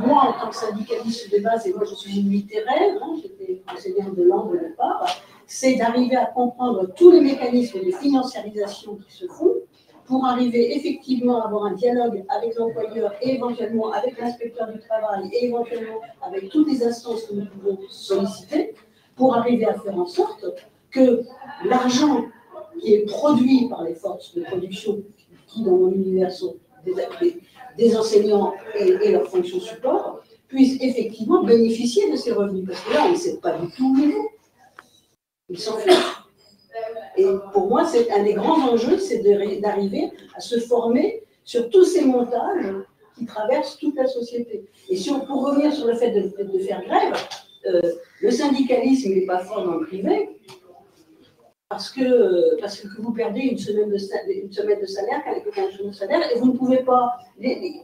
moi, en tant que syndicaliste de base, et moi je suis une littéraire, hein, j'étais enseignante de langue au départ, c'est d'arriver à comprendre tous les mécanismes de financiarisation qui se font pour arriver effectivement à avoir un dialogue avec l'employeur et éventuellement avec l'inspecteur du travail et éventuellement avec toutes les instances que nous pouvons solliciter pour arriver à faire en sorte que l'argent qui est produit par les forces de production dans mon univers, sont des, des enseignants et, leurs fonctions support, puissent effectivement bénéficier de ces revenus. Parce que là, on ne sait pas du tout où ils vont. Ils s'en fichent. Et pour moi, c'est un des grands enjeux, c'est d'arriver à se former sur tous ces montages qui traversent toute la société. Et on, pour revenir sur le fait de, faire grève, euh, le syndicalisme n'est pas fort dans le privé, parce que, parce que vous perdez une semaine de, une semaine de salaire, jour de salaire, et vous ne pouvez pas.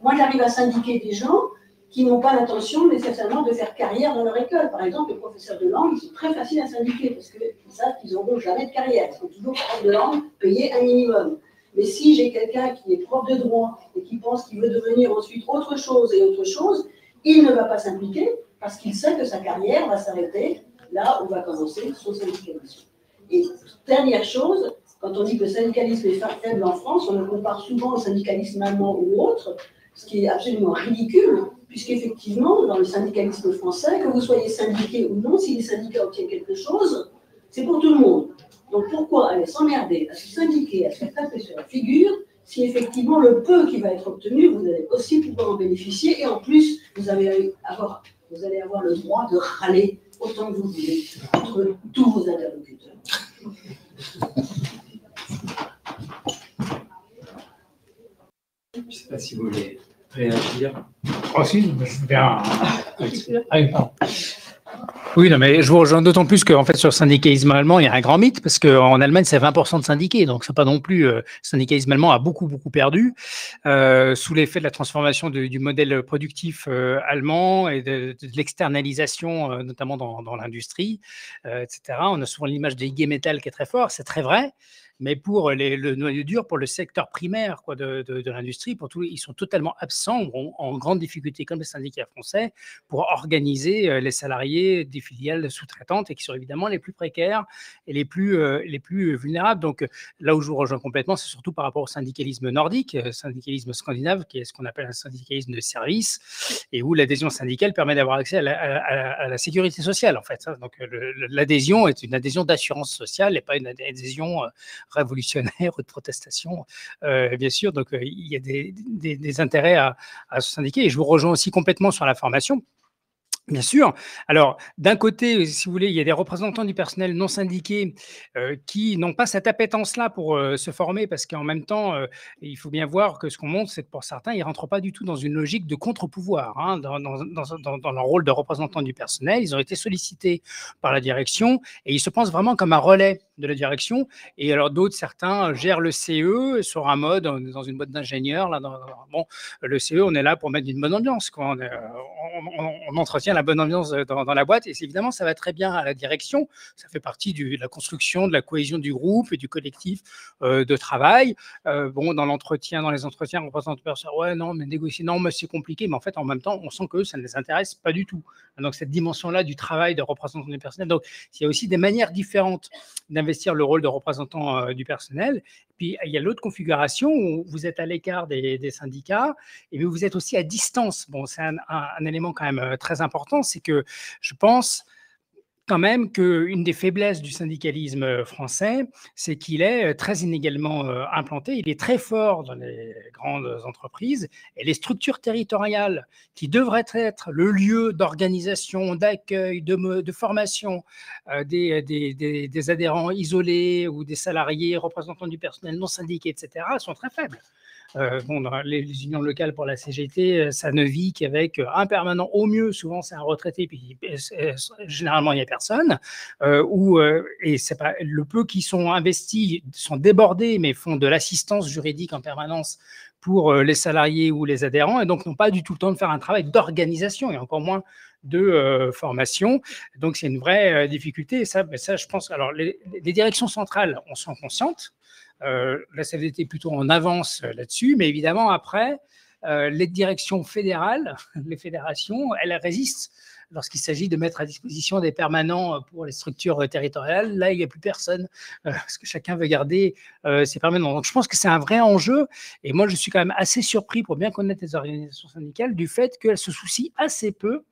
moi, j'arrive à syndiquer des gens qui n'ont pas l'intention nécessairement de faire carrière dans leur école. Par exemple, les professeurs de langue, ils sont très faciles à syndiquer parce qu'ils savent qu'ils n'auront jamais de carrière. Ils sont toujours profs de langue, payés un minimum. Mais si j'ai quelqu'un qui est prof de droit et qui pense qu'il veut devenir ensuite autre chose et autre chose, il ne va pas s'impliquer parce qu'il sait que sa carrière va s'arrêter là où va commencer son syndicalisme. Et dernière chose, quand on dit que le syndicalisme est faible en France, on le compare souvent au syndicalisme allemand ou autre, ce qui est absolument ridicule, puisqu'effectivement, dans le syndicalisme français, que vous soyez syndiqué ou non, si les syndicats obtiennent quelque chose, c'est pour tout le monde. Donc pourquoi aller s'emmerder à se syndiquer, à se taper sur la figure, si effectivement le peu qui va être obtenu, vous allez aussi pouvoir en bénéficier, et en plus, vous, vous allez avoir le droit de râler autant que vous voulez entre tous vos interlocuteurs. Je ne sais pas si vous voulez réagir. Oh si, je bien. Oui, non, mais je vous rejoins d'autant plus qu'en fait, sur le syndicalisme allemand, il y a un grand mythe, parce qu'en Allemagne, c'est 20% de syndiqués, donc c'est pas non plus. Euh, le syndicalisme allemand a beaucoup, beaucoup perdu euh, sous l'effet de la transformation du modèle productif euh, allemand et de, l'externalisation, notamment dans, l'industrie, etc. On a souvent l'image des IG Metall qui est très fort, c'est très vrai, mais pour le noyau dur, pour le secteur primaire de, l'industrie, ils sont totalement absents, en grande difficulté, comme les syndicats français, pour organiser les salariés filiales sous-traitantes et qui sont évidemment les plus précaires et les plus, euh, les plus vulnérables. Donc là où je vous rejoins complètement, c'est surtout par rapport au syndicalisme nordique, euh, syndicalisme scandinave, qui est ce qu'on appelle un syndicalisme de service, et où l'adhésion syndicale permet d'avoir accès à la, sécurité sociale, en fait. Hein. Donc l'adhésion est une adhésion d'assurance sociale et pas une adhésion révolutionnaire ou de protestation, euh, bien sûr. Donc, euh, il y a des, intérêts à, se syndiquer. Et je vous rejoins aussi complètement sur la formation. Bien sûr. Alors, d'un côté, si vous voulez, il y a des représentants du personnel non syndiqué euh, qui n'ont pas cette appétence-là pour euh, se former parce qu'en même temps, euh, il faut bien voir que ce qu'on montre, c'est que pour certains, ils ne rentrent pas du tout dans une logique de contre-pouvoir hein, dans, leur rôle de représentant du personnel. Ils ont été sollicités par la direction et ils se pensent vraiment comme un relais de la direction. Et alors, d'autres, certains gèrent le CE sur un mode, dans une boîte d'ingénieurs. Là, bon, le CE, on est là pour mettre une bonne ambiance. On, entretient la bonne ambiance dans, la boîte. Et évidemment, ça va très bien à la direction. Ça fait partie de la construction, de la cohésion du groupe et du collectif de travail. bon, dans l'entretien, dans les entretiens, représentants de personnes, ouais, non, mais négocier, non, mais c'est compliqué. Mais en fait, en même temps, on sent que ça ne les intéresse pas du tout. Donc, cette dimension-là du travail de représentant du personnel. Donc, il y a aussi des manières différentes d'investir le rôle de représentant du personnel. Il y a l'autre configuration où vous êtes à l'écart des, syndicats et vous êtes aussi à distance. Bon, c'est un, un, élément quand même très important, c'est que je pense quand même qu'une des faiblesses du syndicalisme euh, français, c'est qu'il est euh, très inégalement euh, implanté. Il est très fort dans les grandes entreprises et les structures territoriales qui devraient être le lieu d'organisation, d'accueil, de, formation des, des, adhérents isolés ou des salariés représentants du personnel non syndiqué, etc., sont très faibles. Euh, bon, les, unions locales pour la CGT, euh, ça ne vit qu'avec euh, un permanent au mieux, souvent c'est un retraité, puis généralement il n'y a personne, ou, et c'est pas, le peu qui sont investis sont débordés, mais font de l'assistance juridique en permanence pour les salariés ou les adhérents, et donc n'ont pas du tout le temps de faire un travail d'organisation, et encore moins de formation. Donc c'est une vraie difficulté, et ça, ça je pense, alors les, les directions centrales en sont conscientes, euh, la CFDT est plutôt en avance euh, là-dessus, mais évidemment, après, euh, les directions fédérales, les fédérations, elles résistent lorsqu'il s'agit de mettre à disposition des permanents pour les structures territoriales. Là, il n'y a plus personne, parce que chacun veut garder ses permanents. Donc, je pense que c'est un vrai enjeu. Et moi, je suis quand même assez surpris, pour bien connaître les organisations syndicales, du fait qu'elles se soucient assez peu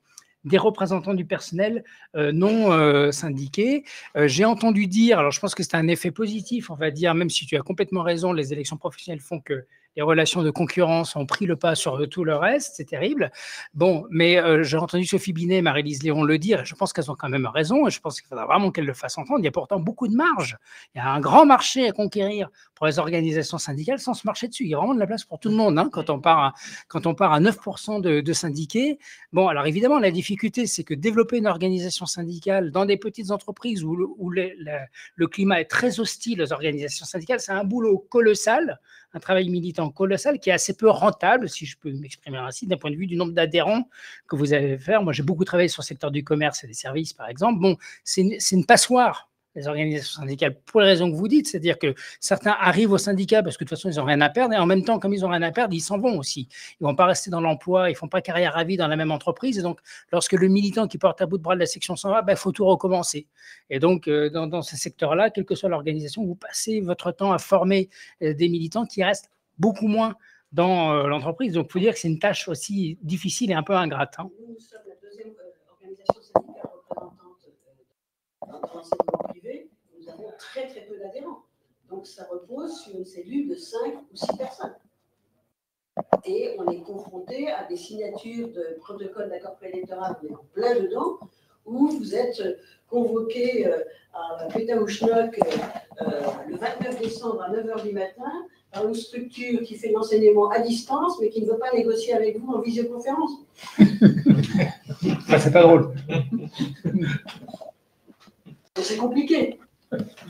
des représentants du personnel euh, non euh, syndiqués. Euh, j'ai entendu dire, alors je pense que c'est un effet positif, on va dire, même si tu as complètement raison, les élections professionnelles font que les relations de concurrence ont pris le pas sur tout le reste, c'est terrible. Bon, mais euh, j'ai entendu Sophie Binet, Marie-Lise Léon le dire, et je pense qu'elles ont quand même raison, et je pense qu'il faudra vraiment qu'elles le fassent entendre. Il y a pourtant beaucoup de marge. Il y a un grand marché à conquérir pour les organisations syndicales sans se marcher dessus. Il y a vraiment de la place pour tout le monde hein, quand, on part à, quand on part à 9% de, syndiqués. Bon, alors évidemment, la difficulté, c'est que développer une organisation syndicale dans des petites entreprises où, le, où le climat est très hostile aux organisations syndicales, c'est un boulot colossal un travail militant colossal qui est assez peu rentable, si je peux m'exprimer ainsi, d'un point de vue du nombre d'adhérents que vous allez faire. Moi, j'ai beaucoup travaillé sur le secteur du commerce et des services, par exemple. Bon, c'est une passoire les organisations syndicales pour les raisons que vous dites, c'est-à-dire que certains arrivent au syndicat parce que de toute façon ils n'ont rien à perdre et en même temps comme ils n'ont rien à perdre, ils s'en vont aussi. Ils ne vont pas rester dans l'emploi, ils ne font pas carrière à vie dans la même entreprise et donc lorsque le militant qui porte à bout de bras de la section s'en va, il ben, faut tout recommencer. Et donc euh, dans, dans ce secteur-là, quelle que soit l'organisation, vous passez votre temps à former euh, des militants qui restent beaucoup moins dans euh, l'entreprise. Donc il faut dire que c'est une tâche aussi difficile et un peu ingrate. Hein. Nous sommes la deuxième organisation syndicale dans l'enseignement nous avons très très peu d'adhérents. Donc ça repose sur une cellule de 5 ou 6 personnes. Et on est confronté à des signatures de protocole d'accord préélectoral, on est en plein dedans, où vous êtes convoqué euh, à Pétaouchnok euh, le 29 décembre à 9h du matin par une structure qui fait l'enseignement à distance, mais qui ne veut pas négocier avec vous en visioconférence. c'est pas drôle. C'est compliqué.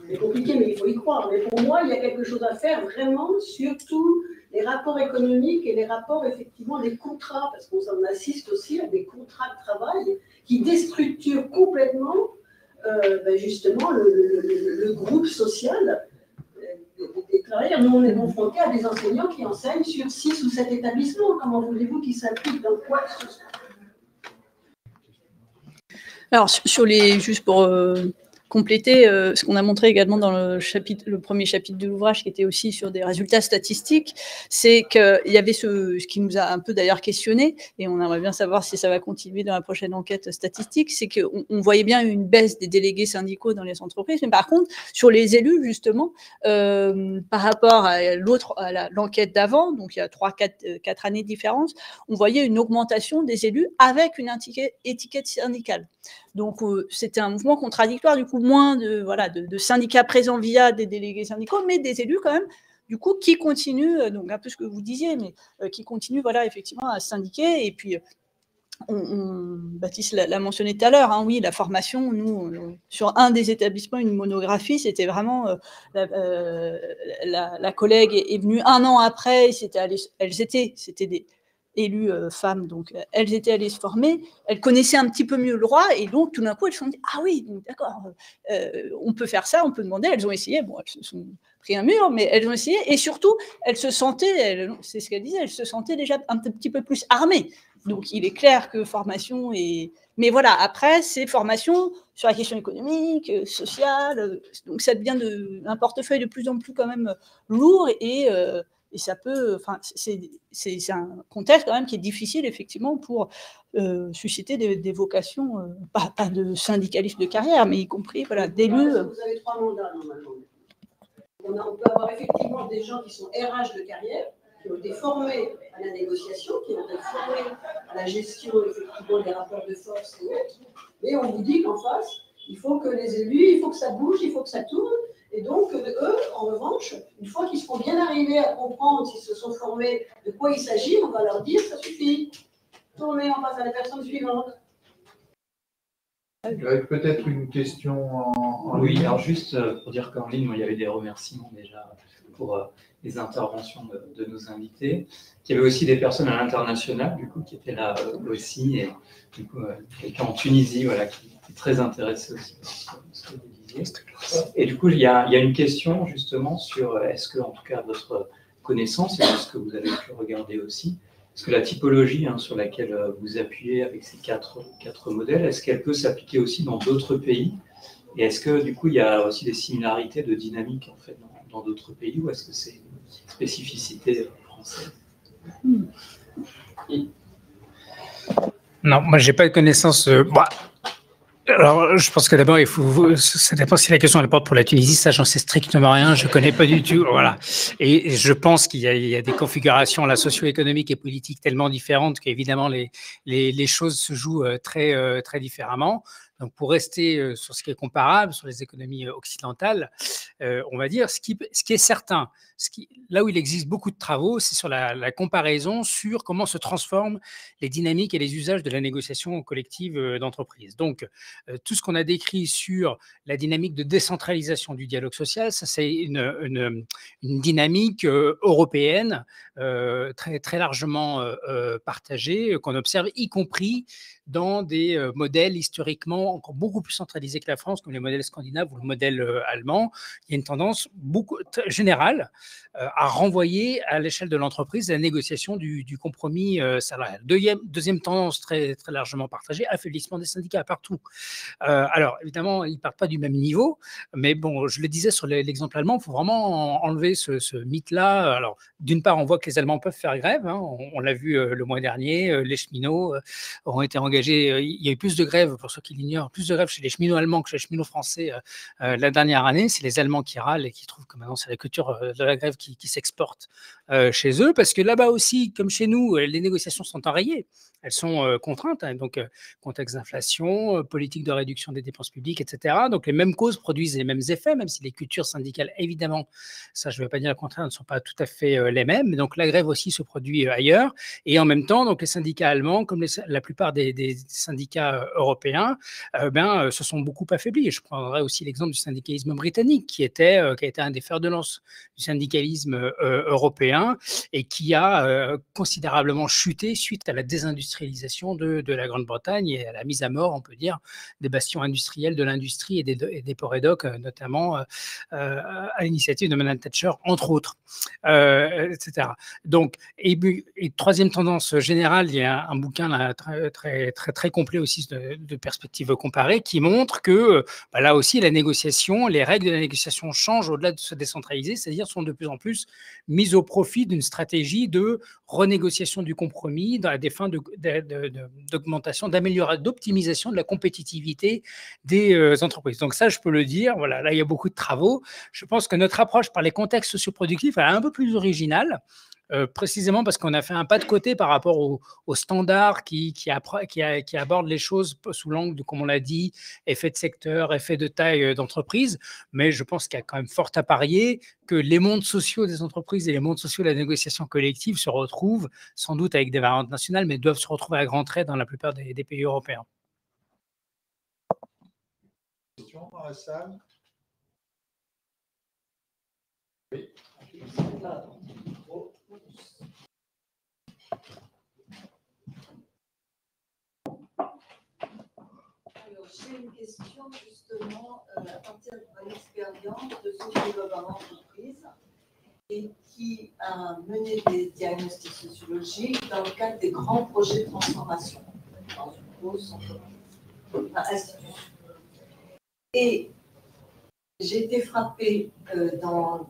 C'est compliqué, mais il faut y croire. Mais pour moi, il y a quelque chose à faire vraiment sur tous les rapports économiques et les rapports effectivement des contrats, parce qu'on assiste aussi à des contrats de travail qui déstructurent complètement euh, ben justement le, groupe social des travailleurs. Nous, on est confrontés à des enseignants qui enseignent sur six ou sept établissements. Comment voulez-vous qu'ils s'appliquent dans quoi que ce soit? Alors, sur les, juste pour euh, compléter euh, ce qu'on a montré également dans le, premier chapitre de l'ouvrage, qui était aussi sur des résultats statistiques, c'est qu'il y avait ce, qui nous a un peu d'ailleurs questionné, et on aimerait bien savoir si ça va continuer dans la prochaine enquête statistique, c'est qu'on on voyait bien une baisse des délégués syndicaux dans les entreprises, mais par contre, sur les élus, justement, euh, par rapport à l'autre, à l'enquête d'avant, donc il y a trois, quatre, euh, quatre années de différence, on voyait une augmentation des élus avec une étiquette syndicale. Donc euh, c'était un mouvement contradictoire, du coup moins de, voilà, de, syndicats présents via des délégués syndicaux, mais des élus quand même, du coup, qui continuent, euh, donc un peu ce que vous disiez, mais euh, qui continuent voilà, effectivement à syndiquer. Et puis, on, Baptiste l'a mentionné tout à l'heure, hein, oui, la formation, nous, sur un des établissements, une monographie, c'était vraiment, la, collègue est, venue un an après, elles étaient, c'était des élues femmes, donc elles étaient allées se former, elles connaissaient un petit peu mieux le droit, et donc tout d'un coup elles se sont dit ah oui, d'accord, on peut faire ça, on peut demander. Elles ont essayé, bon, elles se sont pris un mur, mais elles ont essayé, et surtout elles se sentaient, c'est ce qu'elles disaient, elles se sentaient déjà un petit peu plus armées. Donc il est clair que formation est mais voilà, après, c'est formation sur la question économique, euh, sociale. Euh, donc, ça devient de, un portefeuille de plus en plus quand même lourd et, euh, et ça peut. Enfin, c'est un contexte quand même qui est difficile, effectivement, pour susciter des, vocations, pas, pas, de syndicalistes de carrière, mais y compris voilà, d'élus. Vous avez trois mandats normalement. On, on peut avoir effectivement des gens qui sont RH de carrière qui ont été formés à la négociation, qui ont été formés à la gestion effectivement des rapports de force et autres. Mais on vous dit qu'en face, il faut que les élus, il faut que ça bouge, il faut que ça tourne. Et donc, eux, en revanche, une fois qu'ils seront bien arrivés à comprendre, s'ils se sont formés, de quoi il s'agit, on va leur dire, ça suffit. Tournez, en face à la personne suivante. Il y avait peut-être une question en, oui, alors juste euh, pour dire qu'en ligne, il y avait des remerciements déjà pour euh, les interventions de, nos invités. Il y avait aussi des personnes à l'international, du coup, qui étaient là euh, aussi, et du coup, quelqu'un en Tunisie, voilà, qui est très intéressé aussi par ce. Et du coup, il y a, il y a une question justement sur, euh, est-ce que, en tout cas, votre connaissance, et ce que vous avez pu regarder aussi, est-ce que la typologie hein, sur laquelle vous appuyez avec ces quatre, quatre modèles, est-ce qu'elle peut s'appliquer aussi dans d'autres pays? Et est-ce que, du coup, il y a aussi des similarités de dynamique, en fait, dans d'autres pays, ou est-ce que c'est spécificité française? Non, moi, j'ai pas de connaissance. Euh, bah, alors, je pense que d'abord, il faut. Ça dépend si la question elle porte pour la Tunisie. Ça, j'en sais strictement rien. Je connais pas du tout. Voilà. Et je pense qu'il y, a des configurations la socio-économique et politique tellement différentes qu'évidemment les, les, les choses se jouent euh, très euh, très différemment. Donc, pour rester sur ce qui est comparable, sur les économies occidentales, on va dire ce qui, ce qui est certain, là où il existe beaucoup de travaux, c'est sur la, comparaison sur comment se transforment les dynamiques et les usages de la négociation collective d'entreprise. Donc, tout ce qu'on a décrit sur la dynamique de décentralisation du dialogue social, ça c'est une, dynamique européenne très, très largement partagée qu'on observe, y compris dans des modèles historiquement encore beaucoup plus centralisés que la France, comme les modèles scandinaves ou le modèle allemand. Il y a une tendance beaucoup, générale à renvoyer à l'échelle de l'entreprise la négociation du, compromis salarial. Deuxième, tendance très, largement partagée, affaiblissement des syndicats partout. alors, évidemment, ils ne partent pas du même niveau, mais bon, je le disais sur l'exemple allemand, il faut vraiment enlever ce, mythe-là. Alors, d'une part, on voit que les Allemands peuvent faire grève, hein, on, l'a vu le mois dernier, les cheminots ont été engagés euh, il y a eu plus de grèves, pour ceux qui l'ignorent, plus de grèves chez les cheminots allemands que chez les cheminots français euh, euh, la dernière année. C'est les Allemands qui râlent et qui trouvent que maintenant c'est la culture de la grève qui, s'exporte chez eux, parce que là-bas aussi, comme chez nous, les négociations sont enrayées, elles sont contraintes, hein, donc contexte d'inflation, politique de réduction des dépenses publiques, etc. Donc les mêmes causes produisent les mêmes effets, même si les cultures syndicales, évidemment, ça je ne vais pas dire le contraire, ne sont pas tout à fait les mêmes. Donc la grève aussi se produit ailleurs, et en même temps, donc les syndicats allemands, comme la plupart des syndicats européens ben, se sont beaucoup affaiblis. je prendrai aussi l'exemple du syndicalisme britannique, qui, était, qui a été un des fers de lance du syndicalisme européen et qui a considérablement chuté suite à la désindustrialisation de, de, la Grande-Bretagne et à la mise à mort, on peut dire, des bastions industriels de l'industrie et des, ports et docks, notamment à l'initiative de Madame Thatcher, entre autres, etc. Donc, et, troisième tendance générale, il y a un, bouquin très, très, très, complet aussi de, de perspectives comparées qui montre que bah, là aussi, la négociation, les règles de la négociation changent au-delà de se décentraliser, c'est-à-dire sont de plus en plus mises au profit d'une stratégie de renégociation du compromis dans, des fins d'augmentation, d'amélioration, d'optimisation de la compétitivité des euh, entreprises. Donc ça, je peux le dire, voilà, là, il y a beaucoup de travaux. Je pense que notre approche par les contextes socioproductifs est un peu plus originale. Euh, précisément parce qu'on a fait un pas de côté par rapport aux standards qui, abordent les choses sous l'angle de, comme on l'a dit, effet de secteur, effet de taille euh, d'entreprise. Mais je pense qu'il y a quand même fort à parier que les mondes sociaux des entreprises et les mondes sociaux de la négociation collective se retrouvent, sans doute avec des variantes nationales, mais doivent se retrouver à grands traits dans la plupart des, pays européens. Question oui. Alors, j'ai une question justement euh, à partir de mon expérience de sociologue en entreprise et qui a mené des diagnostics sociologiques dans le cadre des grands projets de transformation dans une. Et j'ai été frappée euh, dans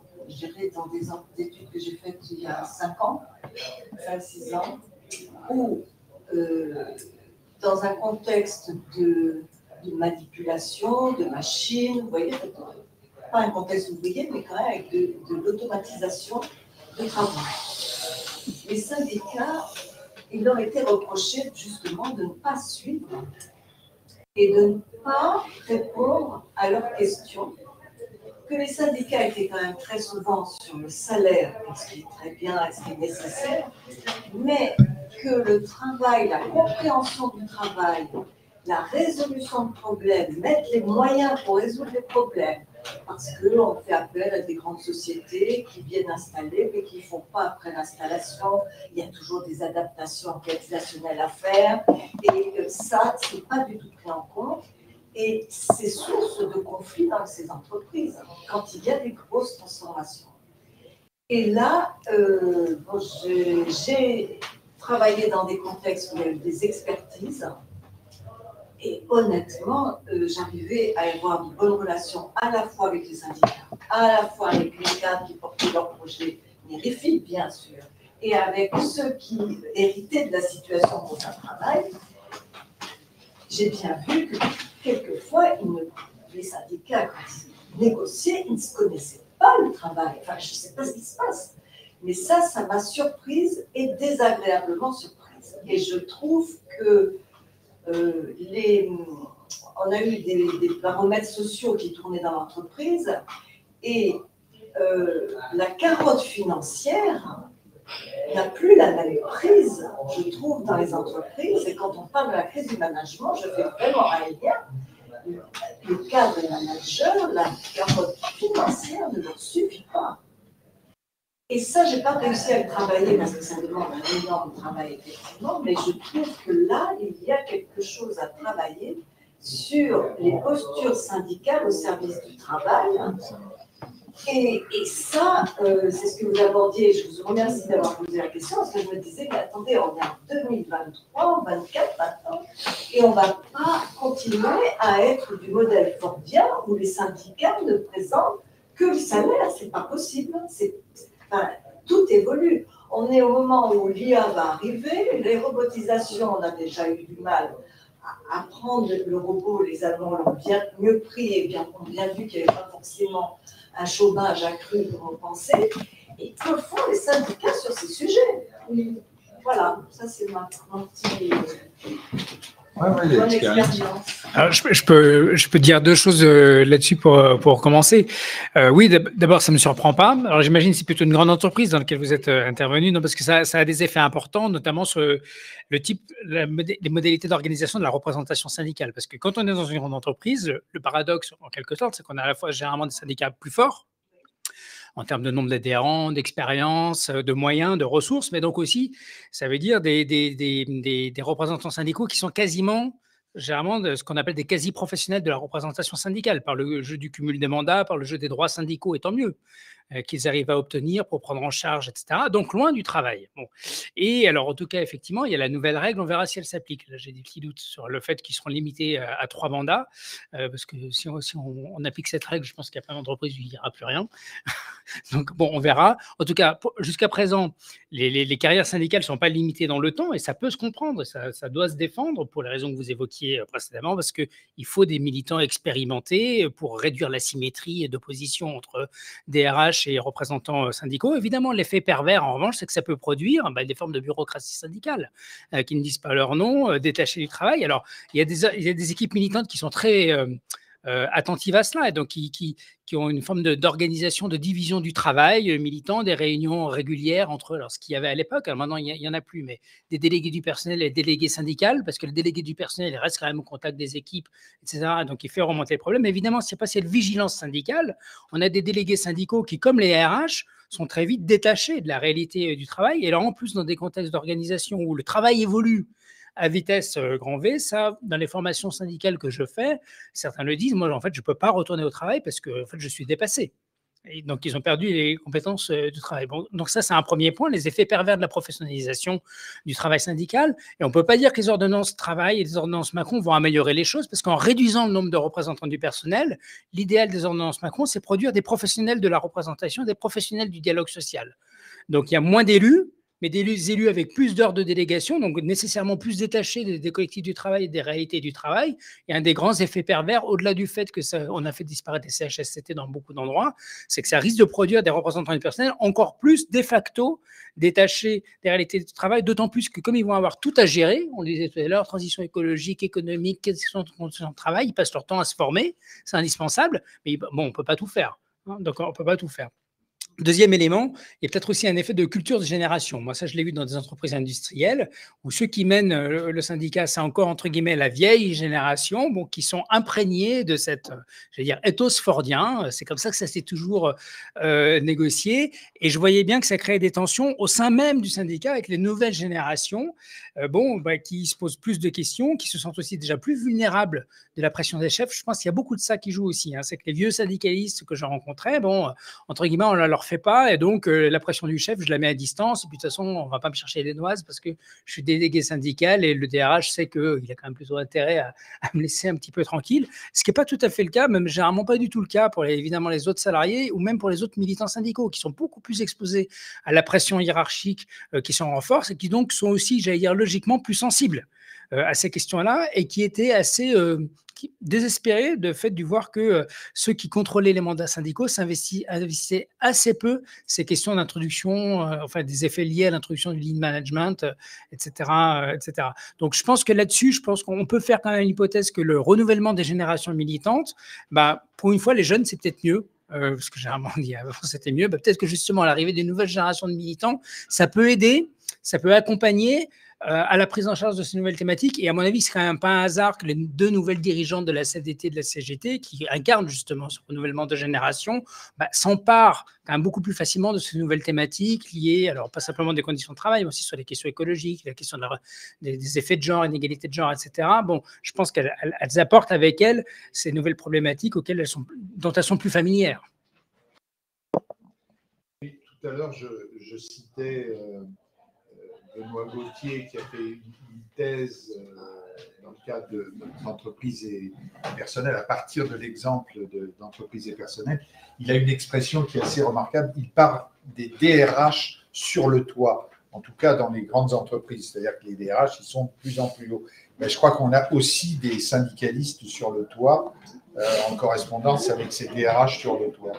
dans des études que j'ai faites il y a 5 ans, 5-6 ans, où euh, dans un contexte de, manipulation, de machines, vous voyez, pas un contexte ouvrier, mais quand même avec de, l'automatisation du travail. Les syndicats, il leur était reproché justement de ne pas suivre et de ne pas répondre à leurs questions, que les syndicats étaient quand même très souvent sur le salaire, ce qui est très bien et ce qui est nécessaire, mais que le travail, la compréhension du travail, la résolution de problèmes, mettre les moyens pour résoudre les problèmes, parce qu'on fait appel à des grandes sociétés qui viennent installer, mais qui ne font pas après l'installation. Il y a toujours des adaptations organisationnelles à faire, et ça, ce n'est pas du tout pris en compte. Et c'est source de conflits dans ces entreprises, quand il y a des grosses transformations. Et là, euh, j'ai travaillé dans des contextes où il y a des expertises. Et honnêtement, euh, j'arrivais à avoir de bonnes relations à la fois avec les syndicats, à la fois avec les cadres qui portaient leur projet, les bien sûr, et avec ceux qui héritaient de la situation dont un travail. J'ai bien vu que quelquefois, les syndicats, quand ils négociaient, ils ne connaissaient pas le travail. Enfin, je ne sais pas ce qui se passe. Mais ça, ça m'a surprise et désagréablement surprise. Et je trouve que euh, les, on a eu des, paramètres sociaux qui tournaient dans l'entreprise et euh, la carotte financière n'a plus la même prise, je trouve, dans les entreprises. Et quand on parle de la crise du management, je fais vraiment un lien. Le cas des managers, la carotte financière ne leur suffit pas. Et ça, je n'ai pas réussi à le travailler parce que ça demande un énorme travail, effectivement, mais je trouve que là, il y a quelque chose à travailler sur les postures syndicales au service du travail. Et, ça, euh, c'est ce que vous abordiez. Je vous remercie d'avoir posé la question parce que je me disais, mais attendez, on est en 2023, 2024 maintenant, et on ne va pas continuer à être du modèle fordien où les syndicats ne présentent que le salaire. C'est pas possible. Tout évolue. On est au moment où l'IA va arriver, les robotisations, on a déjà eu du mal à prendre le robot, les Allemands l'ont bien mieux pris et bien, bien vu qu'il n'y avait pas forcément un chômage accru comme on pensait. Et que font les syndicats sur ces sujets? Voilà, ça c'est ma, petite alors, je, peux, je peux dire deux choses euh, là-dessus pour, euh, pour commencer. Euh, oui, d'abord, ça ne me surprend pas. Alors, j'imagine que c'est plutôt une grande entreprise dans laquelle vous êtes intervenu, non, parce que ça, ça, a des effets importants, notamment sur le type, les modalités d'organisation de la représentation syndicale. Parce que quand on est dans une grande entreprise, le paradoxe, en quelque sorte, c'est qu'on a à la fois généralement des syndicats plus forts, en termes de nombre d'adhérents, d'expérience, euh, de moyens, de ressources, mais donc aussi, ça veut dire des, représentants syndicaux qui sont quasiment généralement ce qu'on appelle des quasi-professionnels de la représentation syndicale, par le jeu du cumul des mandats, par le jeu des droits syndicaux, et tant mieux. Euh, qu'ils arrivent à obtenir pour prendre en charge, etc. Donc loin du travail. Et alors, en tout cas, effectivement, il y a la nouvelle règle, on verra si elle s'applique. Là, j'ai des petits doutes sur le fait qu'ils seront limités euh, à, trois mandats, euh, parce que si, on, applique cette règle, je pense qu'il y a où il n'y aura plus rien. Donc bon, on verra. En tout cas, jusqu'à présent, les, carrières syndicales ne sont pas limitées dans le temps, et ça peut se comprendre, ça, doit se défendre pour les raisons que vous évoquiez précédemment, parce qu'il faut des militants expérimentés pour réduire la symétrie d'opposition entre DRH et représentants euh, syndicaux. Évidemment, l'effet pervers, en revanche, c'est que ça peut produire bah, des formes de bureaucratie syndicale euh, qui ne disent pas leur nom, euh, détachés du travail. Alors, il y a des équipes militantes qui sont très euh, attentives à cela, et donc qui, qui, qui ont une forme d'organisation, de, division du travail euh, militant, des réunions régulières entre, alors ce qu'il y avait à l'époque, maintenant il n'y en a plus, mais des délégués du personnel et des délégués syndicaux, parce que le délégué du personnel il reste quand même au contact des équipes, etc. Donc il fait remonter le problème. Évidemment, c'est pas cette vigilance syndicale. On a des délégués syndicaux qui, comme les RH, sont très vite détachés de la réalité euh, du travail. Et alors en plus, dans des contextes d'organisation où le travail évolue, à vitesse euh, grand V. Ça, dans les formations syndicales que je fais, certains le disent, moi, en fait, je ne peux pas retourner au travail parce que en fait, je suis dépassé. Donc, ils ont perdu les compétences euh, du travail. Bon, donc, ça, c'est un premier point, les effets pervers de la professionnalisation du travail syndical. Et on ne peut pas dire que les ordonnances travail et les ordonnances Macron vont améliorer les choses, parce qu'en réduisant le nombre de représentants du personnel, l'idéal des ordonnances Macron, c'est produire des professionnels de la représentation, des professionnels du dialogue social. Donc, il y a moins d'élus, mais des élus avec plus d'heures de délégation, donc nécessairement plus détachés des, collectifs du travail et des réalités du travail. Et un des grands effets pervers, au-delà du fait que ça, on a fait disparaître les CHSCT dans beaucoup d'endroits, c'est que ça risque de produire des représentants du personnel encore plus de facto détachés des réalités du travail, d'autant plus que comme ils vont avoir tout à gérer, on le disait tout à l'heure, transition écologique, économique, question de travail, ils passent leur temps à se former, c'est indispensable, mais bon, on ne peut pas tout faire. Hein, donc on ne peut pas tout faire. Deuxième élément, il y a peut-être aussi un effet de culture de génération. Moi, ça, je l'ai vu dans des entreprises industrielles où ceux qui mènent euh, le syndicat, c'est encore entre guillemets la vieille génération, bon, qui sont imprégnés de cette, je vais dire, ethos fordien. C'est comme ça que ça s'est toujours euh, négocié. Et je voyais bien que ça créait des tensions au sein même du syndicat avec les nouvelles générations, euh, bon, bah, qui se posent plus de questions, qui se sentent aussi déjà plus vulnérables de la pression des chefs. Je pense qu'il y a beaucoup de ça qui joue aussi. Hein. C'est que les vieux syndicalistes que je rencontrais, bon, entre guillemets, on leur fait pas. Et donc, euh, la pression du chef, je la mets à distance. Et puis, de toute façon, on va pas me chercher les noises parce que je suis délégué syndical et le DRH sait qu'il a quand même plutôt intérêt à, me laisser un petit peu tranquille. Ce qui n'est pas tout à fait le cas, même généralement pas du tout le cas pour évidemment les autres salariés ou même pour les autres militants syndicaux qui sont beaucoup plus exposés à la pression hiérarchique euh, qui sont en force et qui donc sont aussi, j'allais dire, logiquement plus sensibles euh, à ces questions-là et qui étaient assez désespéré de fait du voir que euh, ceux qui contrôlaient les mandats syndicaux s'investissaient assez peu ces questions d'introduction, euh, enfin des effets liés à l'introduction du lean management, etc., euh, etc. Donc je pense que là-dessus, je pense qu'on peut faire quand même l'hypothèse que le renouvellement des générations militantes, bah, pour une fois, les jeunes, c'est peut-être mieux. parce que généralement on dit avant c'était mieux, bah, peut-être que justement l'arrivée des nouvelles générations de militants, ça peut aider, ça peut accompagner euh, à la prise en charge de ces nouvelles thématiques. Et à mon avis, ce serait même pas un hasard que les deux nouvelles dirigeantes de la CDT et de la CGT, qui incarnent justement ce renouvellement de génération, bah, s'emparent quand même beaucoup plus facilement de ces nouvelles thématiques liées, alors pas simplement des conditions de travail, mais aussi sur les questions écologiques, la question des, effets de genre, inégalité de genre, etc. Bon, je pense qu'elles apportent avec elles ces nouvelles problématiques auxquelles elles sont, dont elles sont plus familières. Tout à l'heure, je, citais euh, Benoît Gauthier qui a fait une thèse euh, dans le cadre de notre entreprise et personnelle, à partir de l'exemple d'entreprise et personnelle, il a une expression qui est assez remarquable. Il parle des DRH sur le toit, en tout cas dans les grandes entreprises, c'est-à-dire que les DRH, ils sont de plus en plus hauts. Mais je crois qu'on a aussi des syndicalistes sur le toit, euh, en correspondance avec ces DRH sur le toit.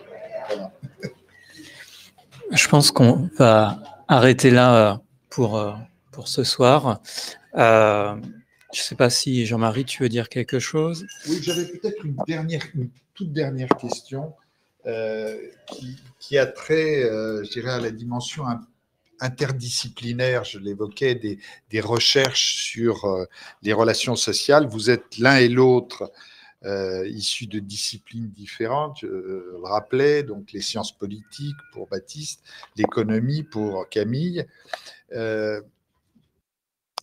Je pense qu'on va arrêter là euh, pour, euh, pour ce soir. Euh, je ne sais pas si Jean-Marie, tu veux dire quelque chose? Oui, j'avais peut-être une, toute dernière question euh, qui, a trait, je dirais, à la dimension interdisciplinaire, je l'évoquais, des, recherches sur les relations sociales. Vous êtes l'un et l'autre issus de disciplines différentes, je le rappelais, donc les sciences politiques pour Baptiste, l'économie pour Camille. Euh,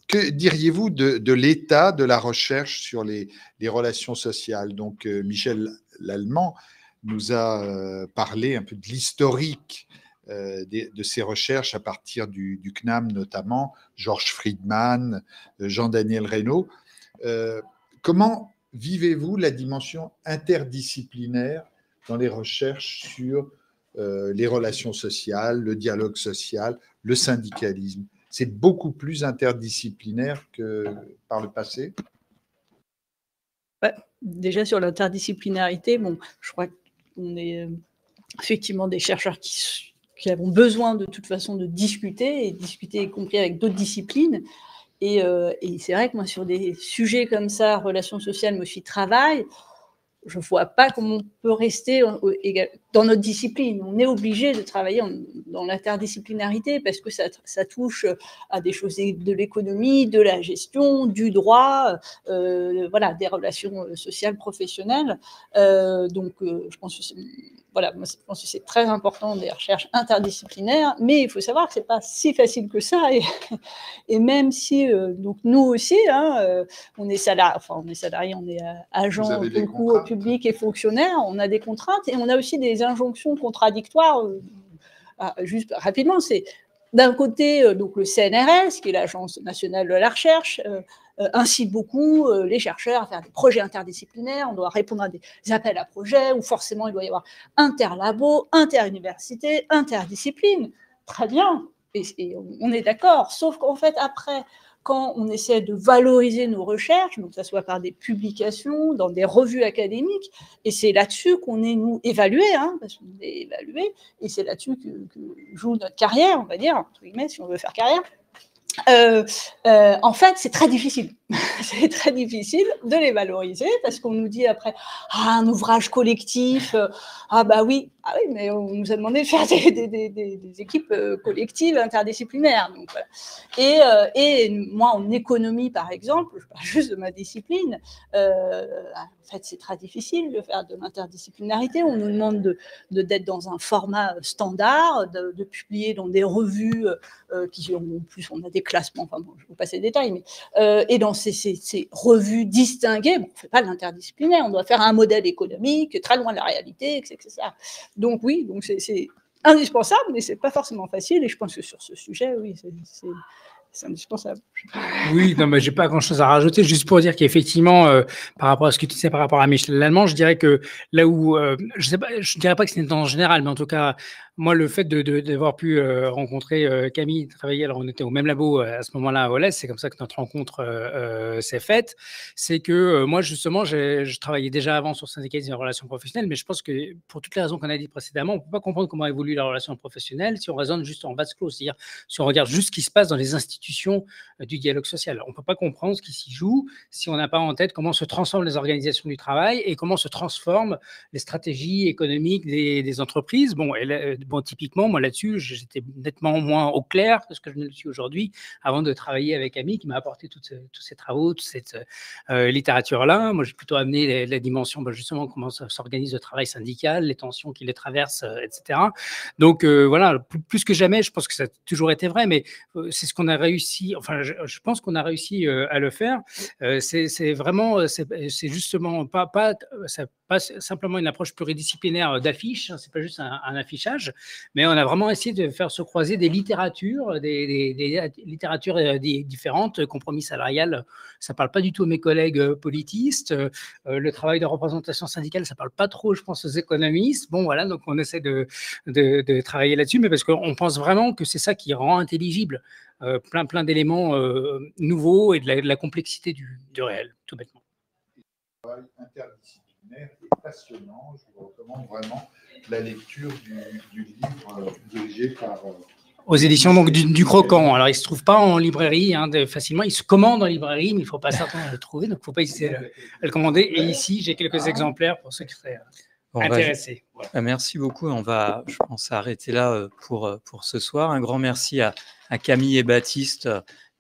que diriez-vous de, l'état de la recherche sur les, relations sociales? Donc, euh, Michel Lallemand nous a euh, parlé un peu de l'historique de, ces recherches à partir du, CNAM notamment, Georges Friedman, Jean-Daniel Reynaud. comment vivez-vous la dimension interdisciplinaire dans les recherches sur les relations sociales, le dialogue social, le syndicalisme. C'est beaucoup plus interdisciplinaire que par le passé. déjà sur l'interdisciplinarité, bon, je crois qu'on est euh, effectivement des chercheurs qui, qui, avons besoin de toute façon de discuter et discuter y compris avec d'autres disciplines. Et, euh, et c'est vrai que moi, sur des sujets comme ça, relations sociales, mais aussi travail, je ne vois pas comment on peut rester dans notre discipline. On est obligé de travailler dans l'interdisciplinarité parce que ça, ça, touche à des choses de l'économie, de la gestion, du droit, euh, voilà, des relations sociales, professionnelles. Euh, donc, euh, je pense que voilà, moi, je pense que c'est très important des recherches interdisciplinaires, mais il faut savoir que c'est pas si facile que ça. Et, et même si, euh, donc nous aussi, hein, euh, on est salarié, enfin on est salarié, on est agent beaucoup au public et fonctionnaire, on a des contraintes et on a aussi des injonctions contradictoires. Euh, ah, juste rapidement, c'est d'un côté donc le CNRS, qui est l'Agence nationale de la recherche, euh, incite beaucoup euh, les chercheurs à faire des projets interdisciplinaires. On doit répondre à des appels à projets où forcément il doit y avoir interlabo, interuniversité, interdiscipline. Très bien, et, on est d'accord. Sauf qu'en fait, après, quand on essaie de valoriser nos recherches, donc que ce soit par des publications, dans des revues académiques, et c'est là-dessus qu'on est, nous, évalués, hein, parce qu'on est évalués, et c'est là-dessus que, que, joue notre carrière, on va dire, entre guillemets, si on veut faire carrière. Euh, euh, en fait, c'est très difficile. c'est très difficile de les valoriser parce qu'on nous dit après ah, un ouvrage collectif. Euh, ah bah oui, ah oui, mais on nous a demandé de faire des, équipes collectives interdisciplinaires. Donc, voilà. et, et, moi, en économie, par exemple, je parle juste de ma discipline. En fait, c'est très difficile de faire de l'interdisciplinarité. On nous demande de d'être dans un format standard, de, de, publier dans des revues qui ont plus, on a des classements. Enfin bon, je vous passer les détails, mais et dans ces, revues distinguées, on ne fait pas l'interdisciplinaire, on doit faire un modèle économique très loin de la réalité, etc. Donc oui, donc c'est indispensable, mais c'est pas forcément facile. Et je pense que sur ce sujet, oui, c'est c'est indispensable. Oui, non, mais j'ai pas grand-chose à rajouter. Juste pour dire qu'effectivement, euh, par rapport à ce que tu disais par rapport à Michel Lallemand, je dirais que là où, euh, je sais pas, je dirais pas que c'est en général, mais en tout cas, moi, le fait d'avoir de, pu euh, rencontrer euh, Camille, travailler, alors on était au même labo euh, à ce moment-là à OLES, c'est comme ça que notre rencontre s'est faite. C'est que moi, justement, je travaillais déjà avant sur syndicalisme et relations professionnelles, mais je pense que pour toutes les raisons qu'on a dit précédemment, on ne peut pas comprendre comment évolue la relation professionnelle si on raisonne juste en vase clos, c'est-à-dire si on regarde juste ce qui se passe dans les institutions du dialogue social. On ne peut pas comprendre ce qui s'y joue si on n'a pas en tête comment se transforment les organisations du travail et comment se transforment les stratégies économiques des, des entreprises. Bon, et typiquement, moi là-dessus, j'étais nettement moins au clair que ce que je ne le suis aujourd'hui, avant de travailler avec Ami, qui m'a apporté tous ces travaux, toute cette euh, littérature-là. Moi, j'ai plutôt amené la, dimension, bah, justement, comment s'organise le travail syndical, les tensions qui les traversent, euh, etc. Donc, euh, voilà, plus, que jamais, je pense que ça a toujours été vrai, mais c'est ce qu'on a réussi, enfin, je, pense qu'on a réussi à le faire. c'est vraiment, c'est justement pas simplement une approche pluridisciplinaire d'affiche, hein, c'est pas juste un, affichage, mais on a vraiment essayé de faire se croiser des littératures, des, littératures euh, différentes, compromis salarial, ça parle pas du tout à mes collègues euh, politistes, euh, le travail de représentation syndicale, ça parle pas trop, je pense, aux économistes. Bon, voilà, donc on essaie de, de, travailler là-dessus, mais parce qu'on pense vraiment que c'est ça qui rend intelligible plein, plein d'éléments nouveaux et de la, complexité du, réel, tout bêtement passionnant. Je vous recommande vraiment la lecture du, livre euh, dirigé par. Euh, aux éditions donc du, Croquant. Alors, il ne se trouve pas en librairie hein, facilement. Il se commande en librairie, mais il ne faut pas s'attendre à le trouver. Donc, il ne faut pas hésiter à, le commander. Et ici, j'ai quelques ah. exemplaires pour ceux qui seraient euh, intéressés. Ah, merci beaucoup. On va, je pense, arrêter là pour, pour ce soir. Un grand merci à, à Camille et Baptiste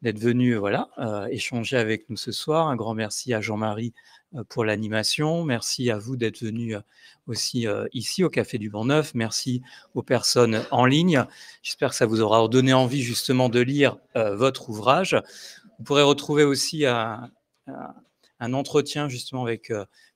d'être venus voilà, échanger avec nous ce soir. Un grand merci à Jean-Marie euh, pour l'animation. Merci à vous d'être venus euh, aussi euh, ici au Café du Bon-Neuf. Merci aux personnes en ligne. J'espère que ça vous aura donné envie justement de lire votre ouvrage. Vous pourrez retrouver aussi un, un entretien justement avec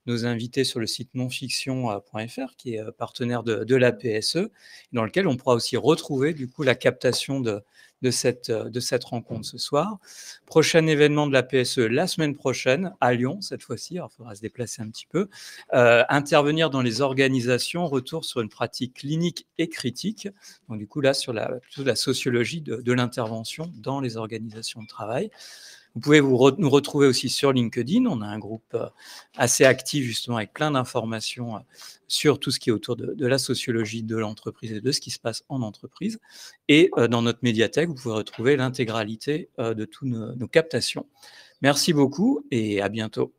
nos invités sur le site nonfiction.fr, qui est partenaire de, de, la PSE, dans lequel on pourra aussi retrouver du coup la captation de, de cette, euh, de cette rencontre ce soir. Prochain événement de la PSE la semaine prochaine à Lyon, cette fois-ci, il faudra se déplacer un petit peu. Euh, intervenir dans les organisations, retour sur une pratique clinique et critique. Donc du coup là sur la, la sociologie de l'intervention dans les organisations de travail. Vous pouvez vous nous retrouver aussi sur LinkedIn. On a un groupe euh, assez actif justement avec plein d'informations euh, sur tout ce qui est autour de, la sociologie de l'entreprise et de ce qui se passe en entreprise. Et euh, dans notre médiathèque, vous pouvez retrouver l'intégralité de toutes nos captations. Merci beaucoup et à bientôt.